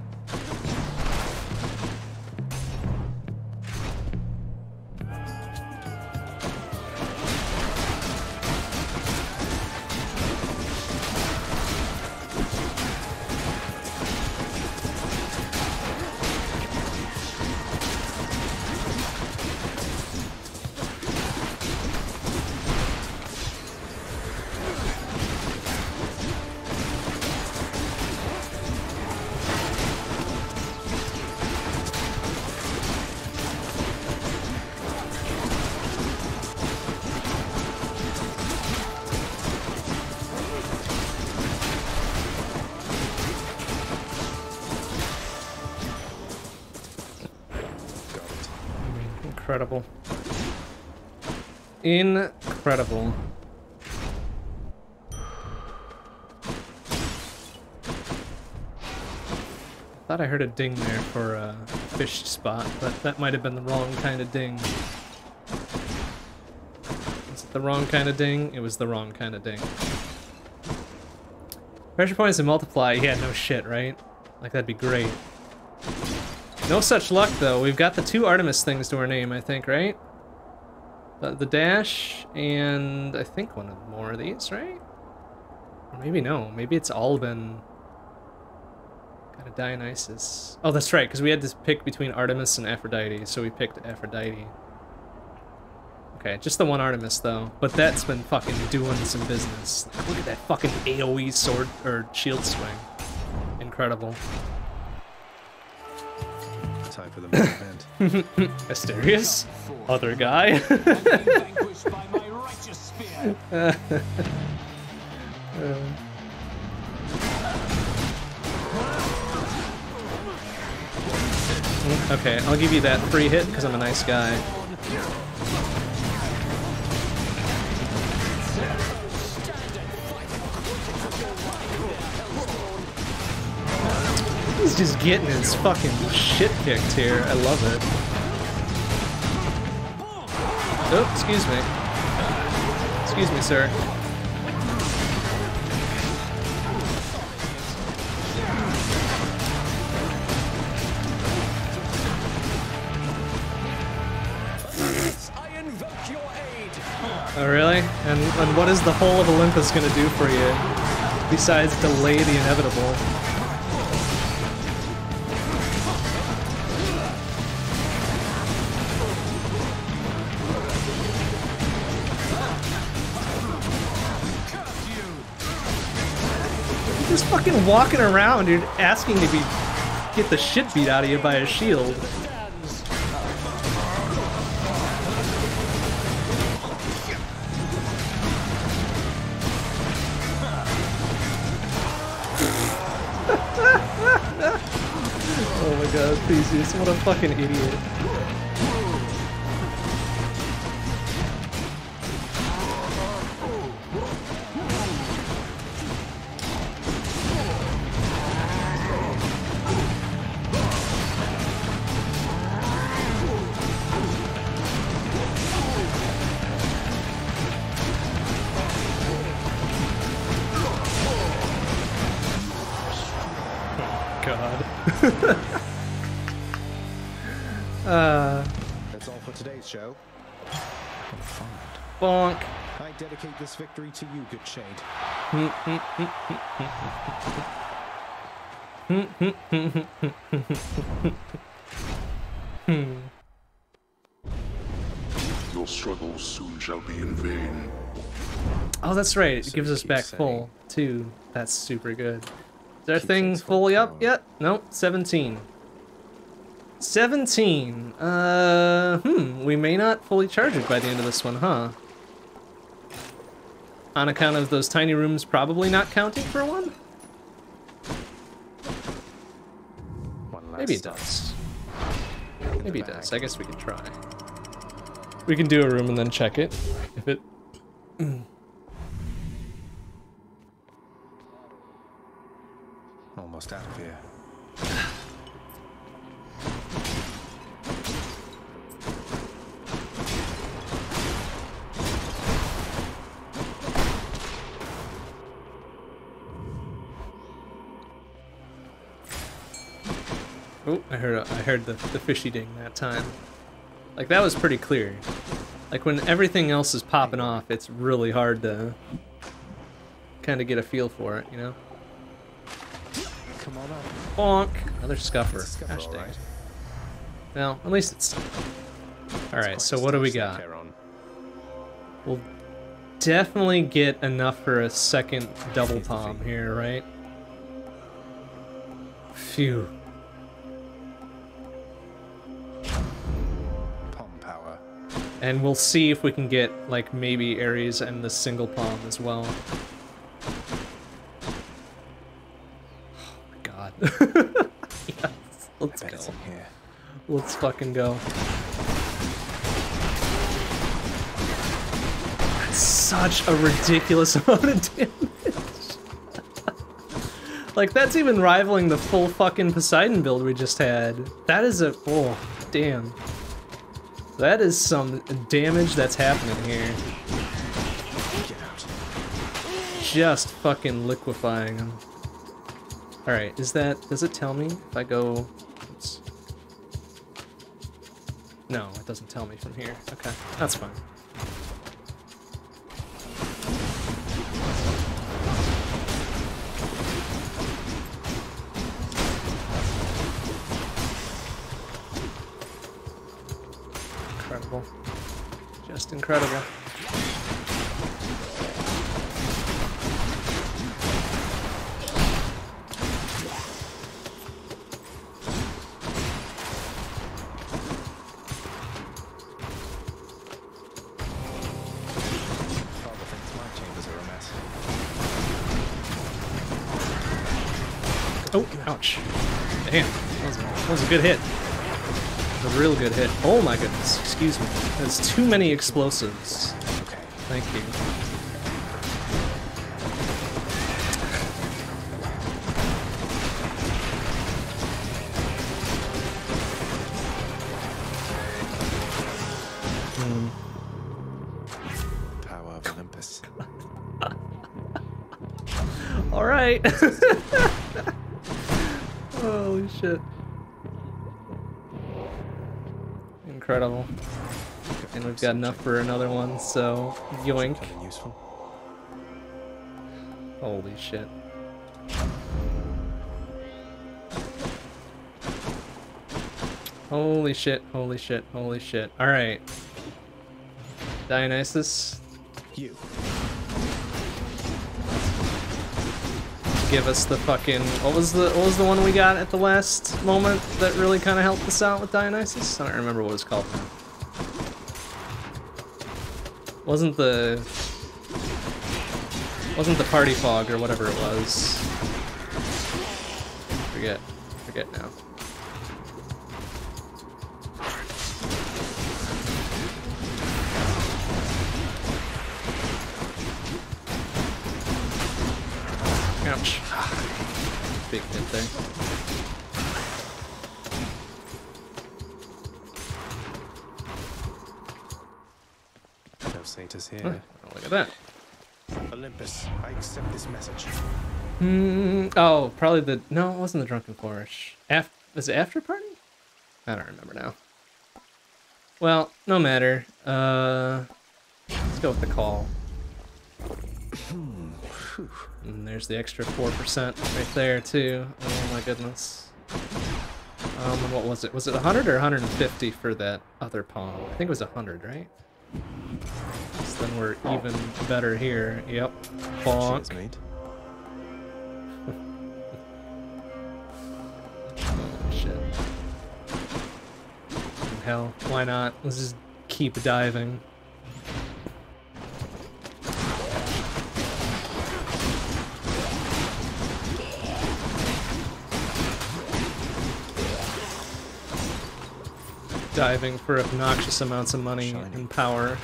Heard a ding there for a fish spot, but that might have been the wrong kind of ding. Was it the wrong kind of ding? It was the wrong kind of ding. Pressure points and multiply, yeah, no shit, right? Like, that'd be great. No such luck, though. We've got the two Artemis things to our name, I think, right? The, the dash, and I think one of more of these, right? Or maybe no. Maybe it's all been... Got a Dionysus. Oh, that's right, because we had to pick between Artemis and Aphrodite, so we picked Aphrodite. Okay, just the one Artemis, though. But that's been fucking doing some business. Like, look at that fucking AoE sword, or shield swing. Incredible. time for the main event. [LAUGHS] Asterius? Other guy? [LAUGHS] [LAUGHS] Uh, okay, I'll give you that free hit because I'm a nice guy. He's just getting his fucking shit kicked here. I love it. Oh, excuse me. Excuse me, sir. Oh, really? And, and what is the whole of Olympus gonna do for you? Besides delay the inevitable? You're just fucking walking around, you're asking to be get the shit beat out of you by a shield. Theseus, what a fucking idiot. Dedicate this victory to you, good shade. Your struggles soon shall be in vain. Oh, that's right. It gives us back full, too. That's super good. Is our thing fully up yet? Nope, 17. 17. Uh, hmm, we may not fully charge it by the end of this one, huh? On account of those tiny rooms probably not counting for one? Maybe it does. Maybe it does. I guess we could try. We can do a room and then check it. If it... Almost out of here. [SIGHS] [SIGHS] [SIGHS] Oh, I heard I heard the, the fishy ding that time. Like that was pretty clear. Like when everything else is popping off, it's really hard to kind of get a feel for it, you know? Come on up. Bonk! Another scuffer. scuffer, Gosh dang. right. Well, at least it's... Alright, so what do we got? We'll definitely get enough for a second double Pom here, right? Phew. And we'll see if we can get, like, maybe Ares and the single Pom as well. Oh my god. [LAUGHS] yes, let's go. Let's fucking go. That's such a ridiculous [LAUGHS] amount of damage. like, that's even rivaling the full fucking Poseidon build we just had. That is a... Oh, damn. That is some damage that's happening here. Just fucking liquefying them. Alright, is that... Does it tell me if I go... No, it doesn't tell me from here. Okay, that's fine. incredible. Oh, ouch. Damn, that was, that was a good hit. Real good hit. Oh my goodness, excuse me. That's too many explosives. Okay. Thank you. Power of Olympus. [LAUGHS] All right. [LAUGHS] Incredible. And we've got enough for another one, so yoink. Useful. Holy shit. Holy shit, holy shit, holy shit. Alright. Dionysus. You. Give us the fucking what was the what was the one we got at the last moment that really kinda helped us out with Dionysus? I don't remember what it was called. Wasn't the wasn't the party fog or whatever it was. Forget. Forget now. Ouch. Big hit there. No satyrs here. Huh, look at that. Olympus, I accept this message. Hmm. Oh, probably the no, it wasn't the drunken flourish. Af was it after party? I don't remember now. Well, no matter. Uh, let's go with the call. And there's the extra four percent right there too. Oh my goodness. Um, and what was it? Was it 100 or 150 for that other pawn? I think it was 100, right? So then we're even better here. Yep. Bonk. mate. Oh, [LAUGHS] shit. Hell, why not? Let's just keep diving. Diving for obnoxious amounts of money and power.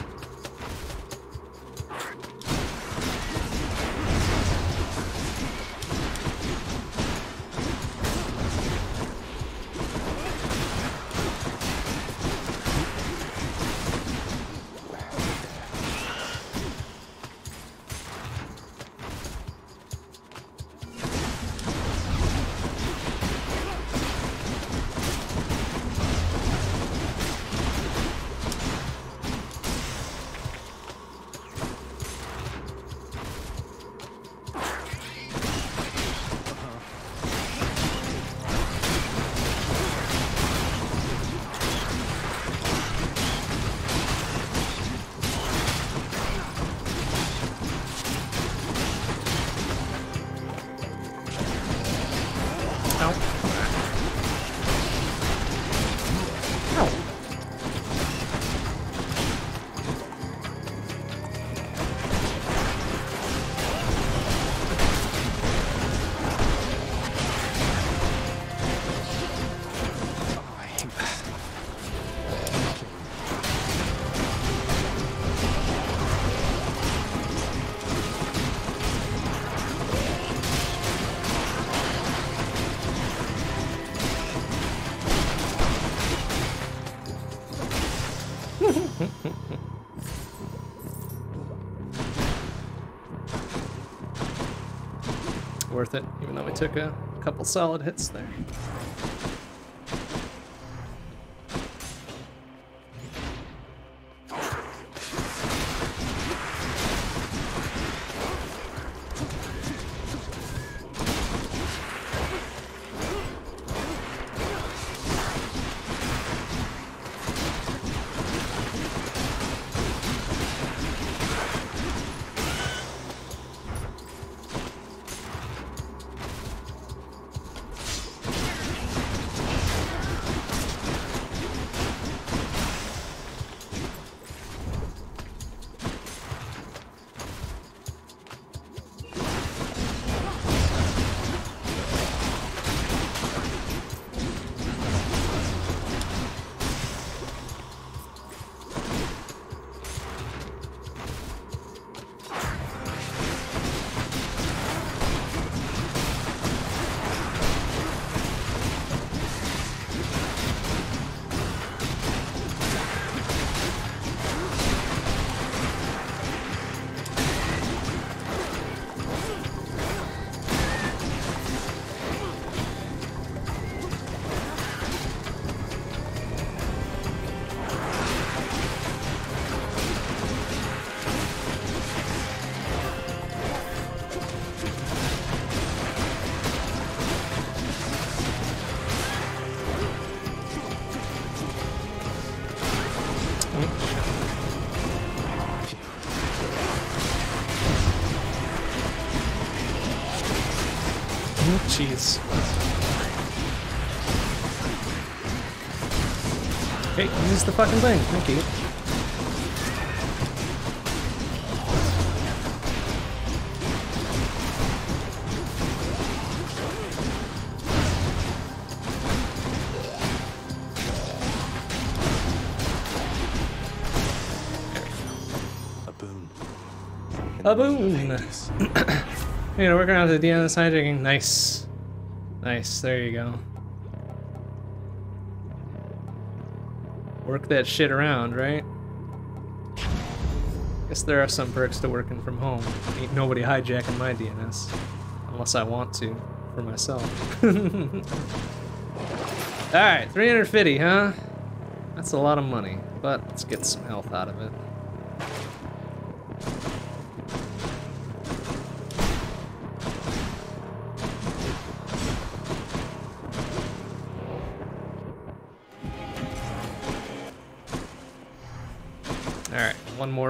Took a couple solid hits there. Hey, use the fucking thing. Thank you. A boon! you know, working out to the end of the hijacking. Nice. Nice, there you go. Work that shit around, right? Guess there are some perks to working from home. Ain't nobody hijacking my DNS. Unless I want to, for myself. [LAUGHS] Alright, 350, huh? That's a lot of money, but let's get some health out of it.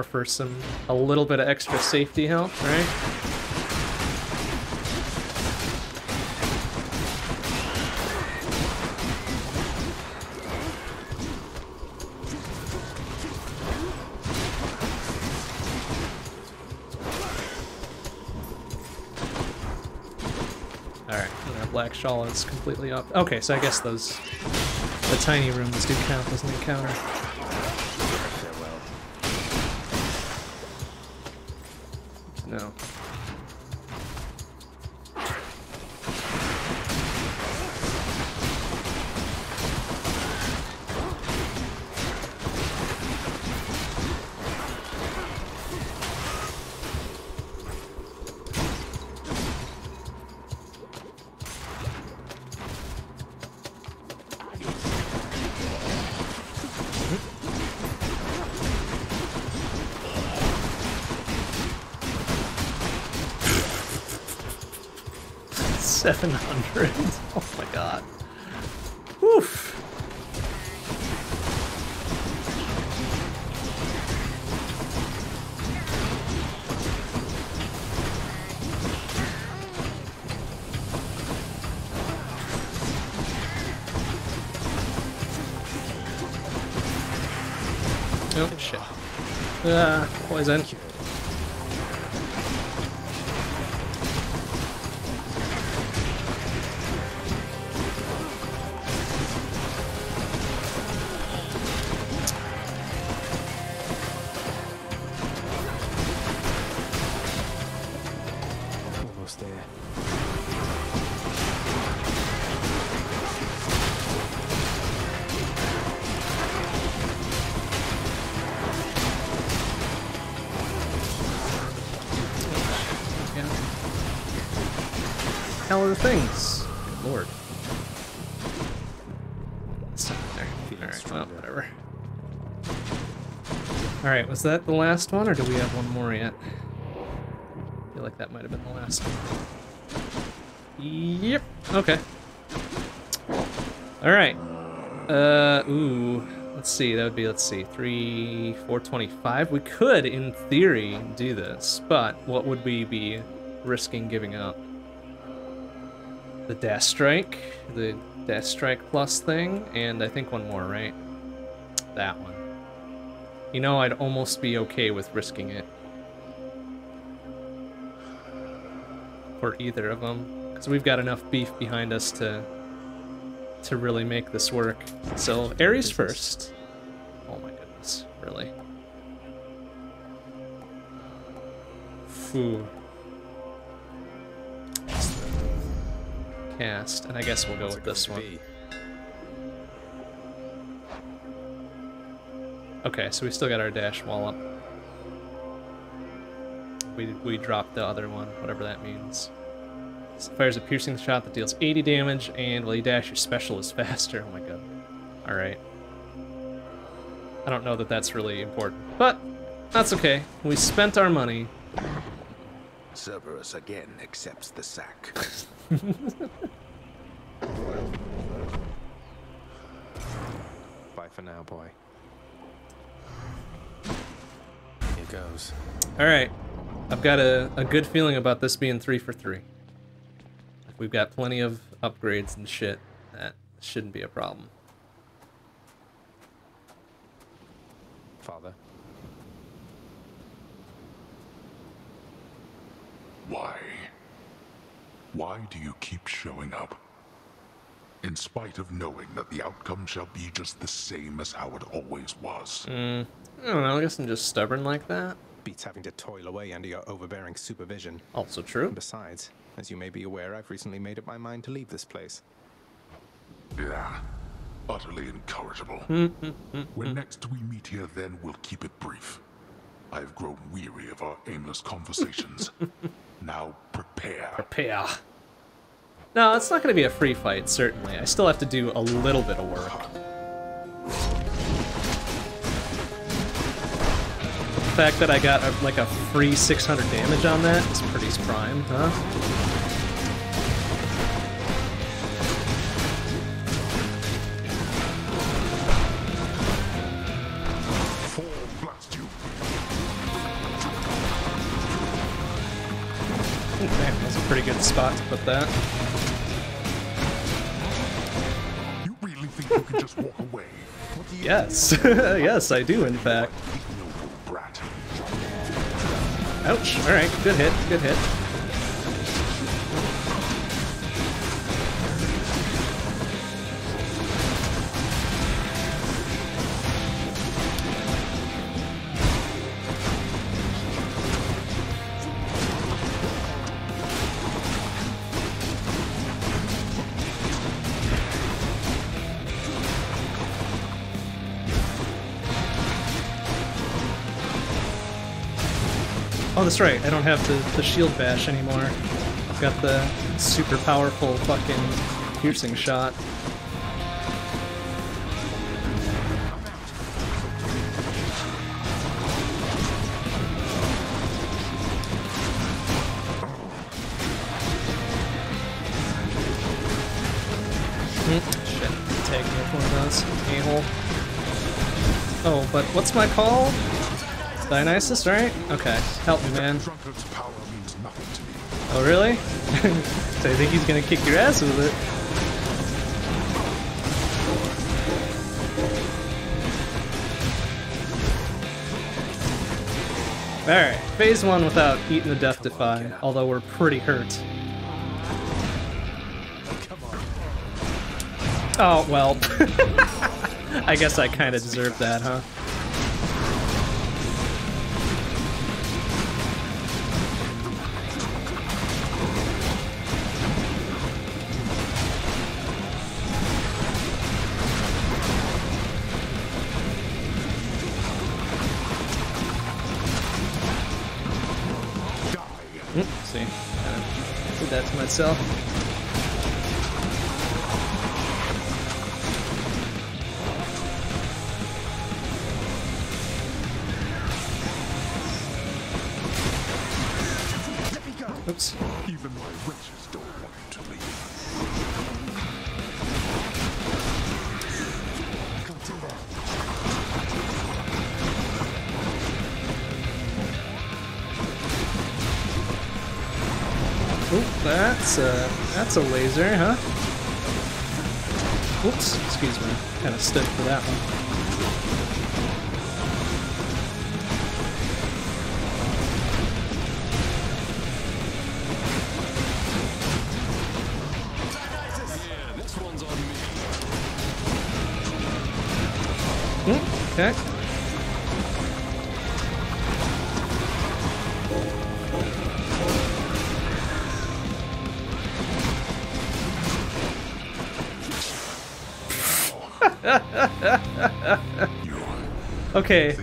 For some, a little bit of extra safety help, right? Alright, our black shawl is completely up. Okay, so I guess those, the tiny rooms do count as an encounter. Alright, was that the last one, or do we have one more yet? I feel like that might have been the last one. Yep. Okay. Alright. Uh, ooh. Let's see, that would be, let's see, 3, 425. We could, in theory, do this, but what would we be risking giving up? The Dash Strike, the Dash Strike Plus thing, and I think one more, right? That one. You know, I'd almost be okay with risking it. For either of them. Because we've got enough beef behind us to to really make this work. So, Ares first. Oh my goodness, really? Phew. Cast, and I guess we'll go with this one. Okay, so we still got our dash wall up. We, we dropped the other one, whatever that means. So fires a piercing shot that deals 80 damage, and while you dash, your special is [LAUGHS] faster. Oh my god. Alright. I don't know that that's really important, but that's okay. We spent our money. Cerberus again accepts the sack. [LAUGHS] Bye for now, boy. Here goes. Alright. I've got a, a good feeling about this being three for three. We've got plenty of upgrades and shit. That shouldn't be a problem. Father. Why? Why do you keep showing up? In spite of knowing that the outcome shall be just the same as how it always was. Mm, I don't know, I guess I'm just stubborn like that. Beats having to toil away under your overbearing supervision. Also true. And besides, as you may be aware, I've recently made up my mind to leave this place. Yeah, utterly incorrigible. Hmm, hmm, hmm, when next we meet here, then we'll keep it brief. I have grown weary of our aimless conversations. [LAUGHS] now prepare. Prepare. No, it's not going to be a free fight, certainly. I still have to do a little bit of work. Fact that I got a, like a free 600 damage on that is pretty prime, huh? Damn, that's a pretty good spot to put that. You really think you can just walk away? [LAUGHS] Yes, [LAUGHS] yes, I do, in fact. Ouch. Alright, good hit, good hit. That's right. I don't have the, the shield bash anymore. I've got the super powerful fucking piercing shot. Hmm, Shit, with one of those. A-hole. Oh, but what's my call? Dionysus, right? Okay, help me, man. Drunkard's power means nothing to me. Oh, really? [LAUGHS] so I think he's gonna kick your ass with it. Alright, phase one without eating the Death Defy, although we're pretty hurt. Oh, well. [LAUGHS] I guess I kinda deserved that, huh? Myself. Laser, huh? Okay,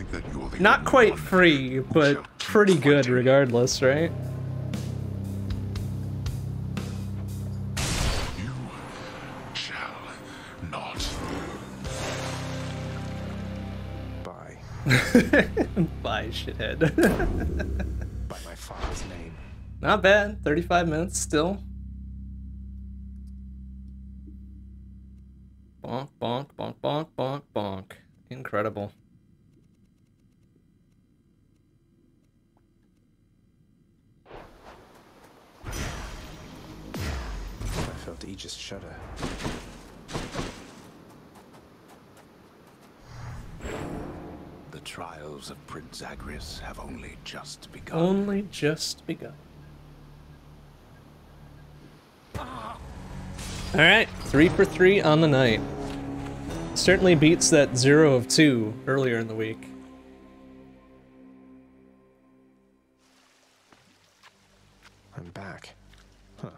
not quite free, but pretty good regardless, right? Bye. [LAUGHS] Bye, shithead. By my father's name. Not bad. 35 minutes still. Only just begun. Alright, three for three on the night. Certainly beats that zero of two earlier in the week. I'm back. Huh.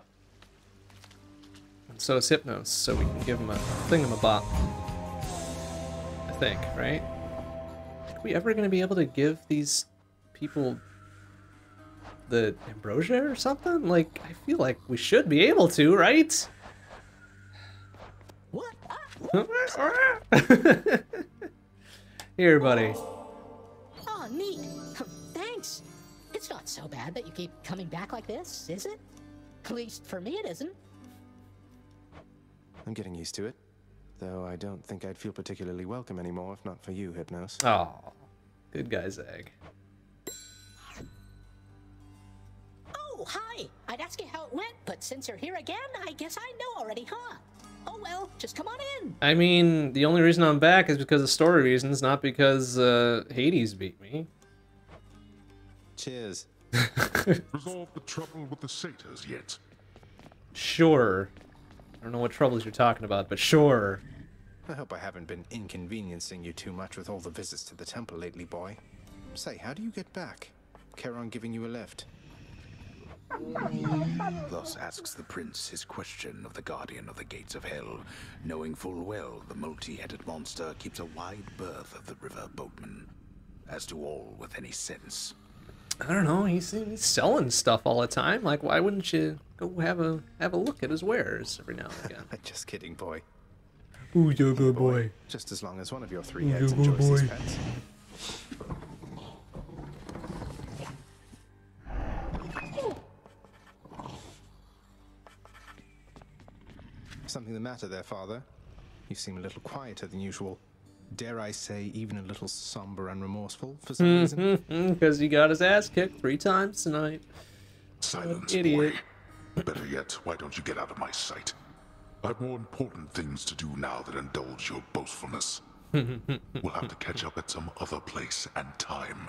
And so is Hypnos, so we can give him a thingamabop. I think, right? Are we ever going to be able to give these people the ambrosia or something? Like, I feel like we should be able to, right? What? [LAUGHS] Here, buddy. Oh, neat. Thanks. It's not so bad that you keep coming back like this, is it? At least for me it isn't. I'm getting used to it. Though I don't think I'd feel particularly welcome anymore if not for you, Hypnos. Oh, good guy, Zag. Oh, hi. I'd ask you how it went, but since you're here again, I guess I know already, huh? Oh well, just come on in. I mean, the only reason I'm back is because of story reasons, not because uh, Hades beat me. Cheers. [LAUGHS] Resolve the trouble with the satyrs yet? Sure. I don't know what troubles you're talking about, but sure. I hope I haven't been inconveniencing you too much with all the visits to the temple lately, boy. Say, how do you get back? Charon giving you a lift? [LAUGHS] Thus asks the prince his question of the guardian of the gates of hell, knowing full well the multi-headed monster keeps a wide berth of the river boatman. As to all with any sense. I don't know. He's, he's selling stuff all the time. Like, why wouldn't you go have a have a look at his wares every now and again? [LAUGHS] Just kidding, boy. Ooh, you're a good boy. Just as long as one of your three Ooh, heads you're a good enjoys these pets. Something the matter there, father? You seem a little quieter than usual. Dare I say, even a little somber and remorseful for some mm-hmm, reason? Mm-hmm, because he got his ass kicked three times tonight. Silence, idiot. boy. Better yet, why don't you get out of my sight? I've more important things to do now than indulge your boastfulness. [LAUGHS] we'll have to catch up at some other place and time.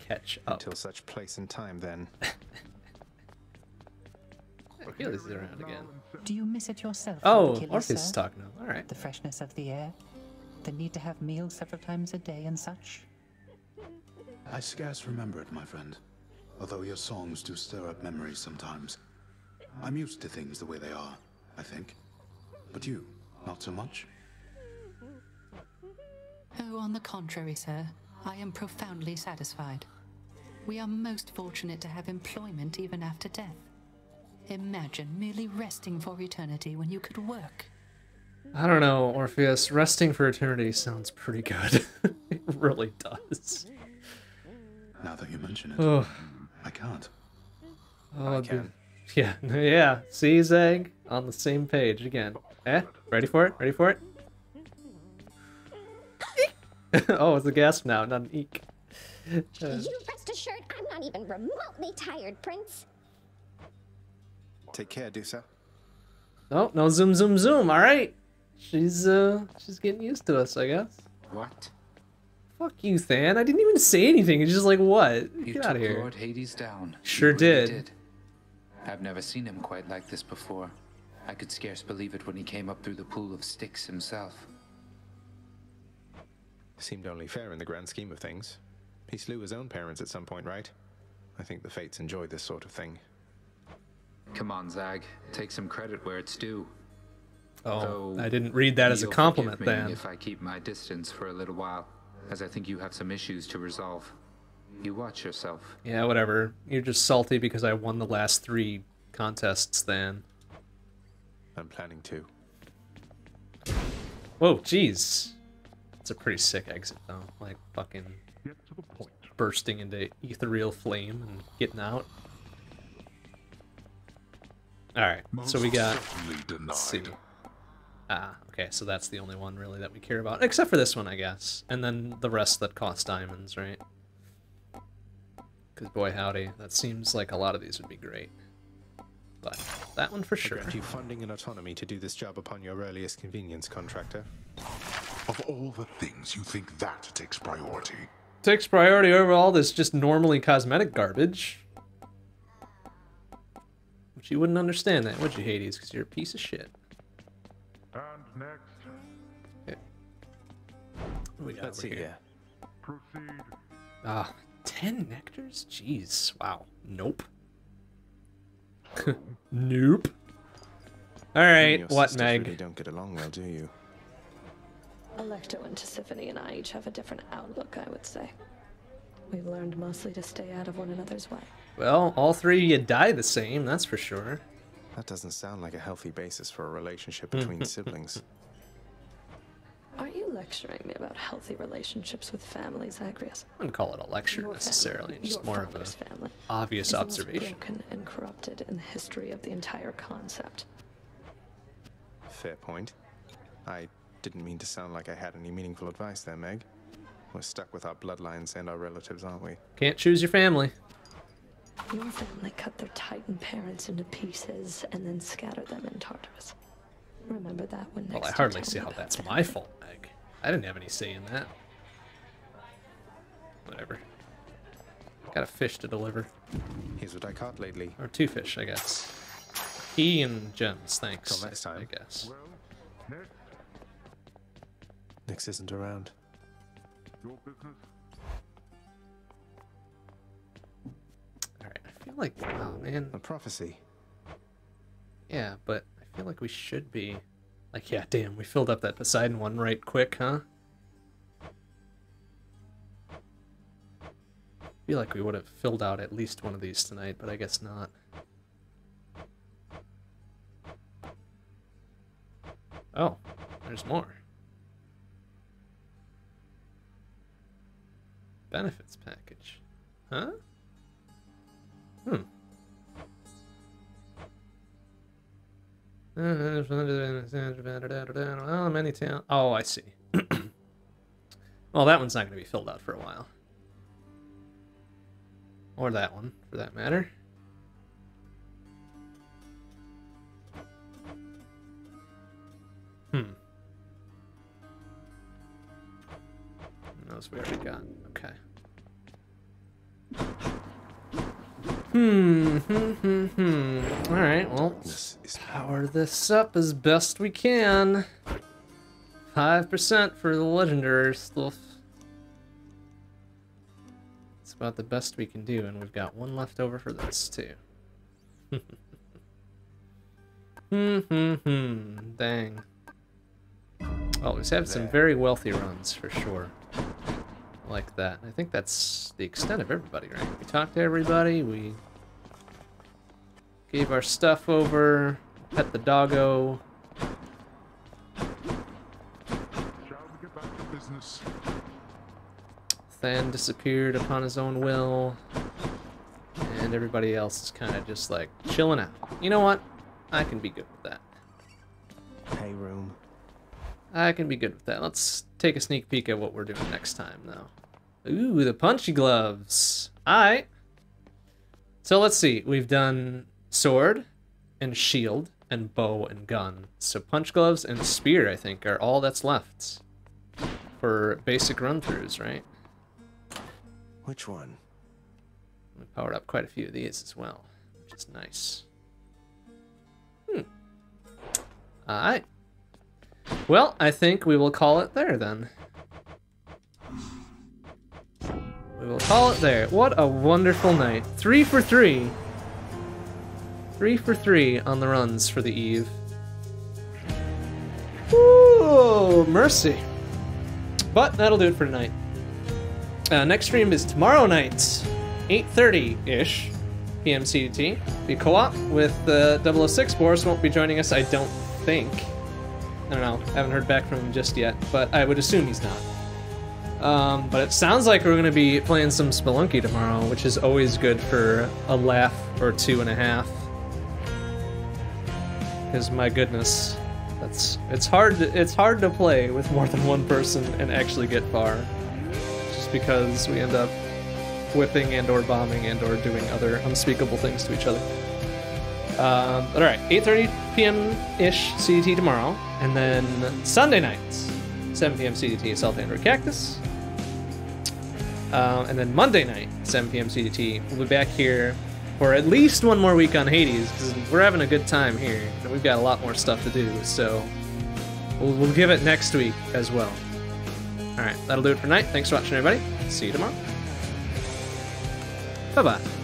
Catch up. Until such place and time, then. [LAUGHS] I feel this is around again. Do you miss it yourself? Oh, Achilles, Orpheus is talking now. All right. The freshness of the air, the need to have meals several times a day and such. I scarce remember it, my friend. Although your songs do stir up memories sometimes. I'm used to things the way they are, I think. But you, not so much? Oh, on the contrary, sir, I am profoundly satisfied. We are most fortunate to have employment even after death. Imagine merely resting for eternity when you could work. I don't know, Orpheus. Resting for eternity sounds pretty good. [LAUGHS] it really does. Now that you mention it, Ugh. I can't. Oh, dude. [LAUGHS] Yeah, [LAUGHS] yeah. See, Zag? On the same page again. Eh? Ready for it? Ready for it? oh, it's a gasp now, not an eek. Uh, You rest assured I'm not even remotely tired, Prince. Take care, Dusa. oh, no zoom, zoom, zoom. All right. She's, uh, she's getting used to us, I guess. What? Fuck you, Than. I didn't even say anything. It's just like, what? You Get took out of here. Lord Hades down. Sure really did. I've never seen him quite like this before. I could scarce believe it when he came up through the pool of Styx himself. Seemed only fair in the grand scheme of things. He slew his own parents at some point, right? I think the fates enjoy this sort of thing. Come on, Zag. Take some credit where it's due. Oh, Though I didn't read that as a compliment, then. If I keep my distance for a little while, as I think you have some issues to resolve. You watch yourself. Yeah, whatever. You're just salty because I won the last three contests, then. I'm planning to. Whoa, jeez. It's a pretty sick exit, though. Like, fucking bursting into ethereal flame and getting out. Alright, so we got... Let's see. Ah, okay, so that's the only one, really, that we care about. Except for this one, I guess. And then the rest that cost diamonds, right? Because, boy, howdy, that seems like a lot of these would be great. but that one for I sure. grant you funding and autonomy to do this job upon your earliest convenience, contractor. Of all the things, you think that takes priority? Takes priority over all this just normally cosmetic garbage. But you wouldn't understand that, would you, Hades? Because you're a piece of shit. And next, What do we got Let's see here? proceed. Ah, 10 nectars? Jeez. Wow. Nope. [LAUGHS] nope. Alright, what, sisters Meg? really don't get along well, do you? Alecto and Tisiphone and I each have a different outlook, I would say. We've learned mostly to stay out of one another's way. Well, all three of you die the same, that's for sure. That doesn't sound like a healthy basis for a relationship between [LAUGHS] siblings. Aren't you lecturing me about healthy relationships with families, Zagreus? I wouldn't call it a lecture Your necessarily, family, just more of a family, obvious is the most observation. broken and corrupted in the history of the entire concept. Fair point. I didn't mean to sound like I had any meaningful advice there, Meg. We're stuck with our bloodlines and our relatives, aren't we? Can't choose your family. Your family cut their Titan parents into pieces and then scattered them in Tartarus. Remember that when next Well, I hardly see how that's them. my fault, Meg. I didn't have any say in that. Whatever. Got a fish to deliver. Here's what I caught lately. Or two fish, I guess. He and gems, thanks. Till next time. I guess. Nyx isn't around. Like, oh man. A prophecy. Yeah, but I feel like we should be. Like, yeah, damn, we filled up that Poseidon one right quick, huh? feel like we would have filled out at least one of these tonight, but I guess not. Oh, there's more. Benefits package. Huh? Hmm. Oh, many town. Oh, I see. [CLEARS THROAT] well, that one's not going to be filled out for a while. Or that one, for that matter. Hmm. Those we already got. Okay. Hmm, hmm, hmm, hmm. Alright, well, let's power this up as best we can. 5% for the legendary stuff. It's about the best we can do, and we've got one left over for this, too. [LAUGHS] hmm, hmm, hmm. Dang. Oh, we've had some very wealthy runs, for sure. Like that. I think that's the extent of everybody, right? We talked to everybody, we gave our stuff over, pet the doggo. Shall we get back to business? Than disappeared upon his own will. And everybody else is kind of just like chilling out. You know what? I can be good with that. Hey, room. I can be good with that. Let's take a sneak peek at what we're doing next time, though. Ooh, the punchy gloves. Alright. So let's see. We've done sword and shield and bow and gun. So punch gloves and spear, I think, are all that's left for basic run-throughs, right? Which one? We powered up quite a few of these as well, which is nice. Hmm. Alright. Well, I think we will call it there then. We will call it there. What a wonderful night. Three for three. Three for three on the runs for the Eve. Ooh, mercy. But that'll do it for tonight. Uh, next stream is tomorrow night, 8.30-ish p.m. CDT. Be co-op with uh, 006. Boris won't be joining us, I don't think. I don't know. I haven't heard back from him just yet, but I would assume he's not. Um, but it sounds like we're going to be playing some Spelunky tomorrow, which is always good for a laugh or two and a half. Because my goodness, that's it's hard. To, it's hard to play with more than one person and actually get far, just because we end up whipping and or bombing and or doing other unspeakable things to each other. Um, all right, 8:30 p.m. ish CDT tomorrow, and then Sunday nights, 7 p.m. CDT South Android Cactus, uh, and then Monday night, 7 p.m. CDT. We'll be back here for at least one more week on Hades because we're having a good time here, and we've got a lot more stuff to do. So we'll, we'll give it next week as well. All right, that'll do it for tonight. Thanks for watching, everybody. See you tomorrow. Bye bye.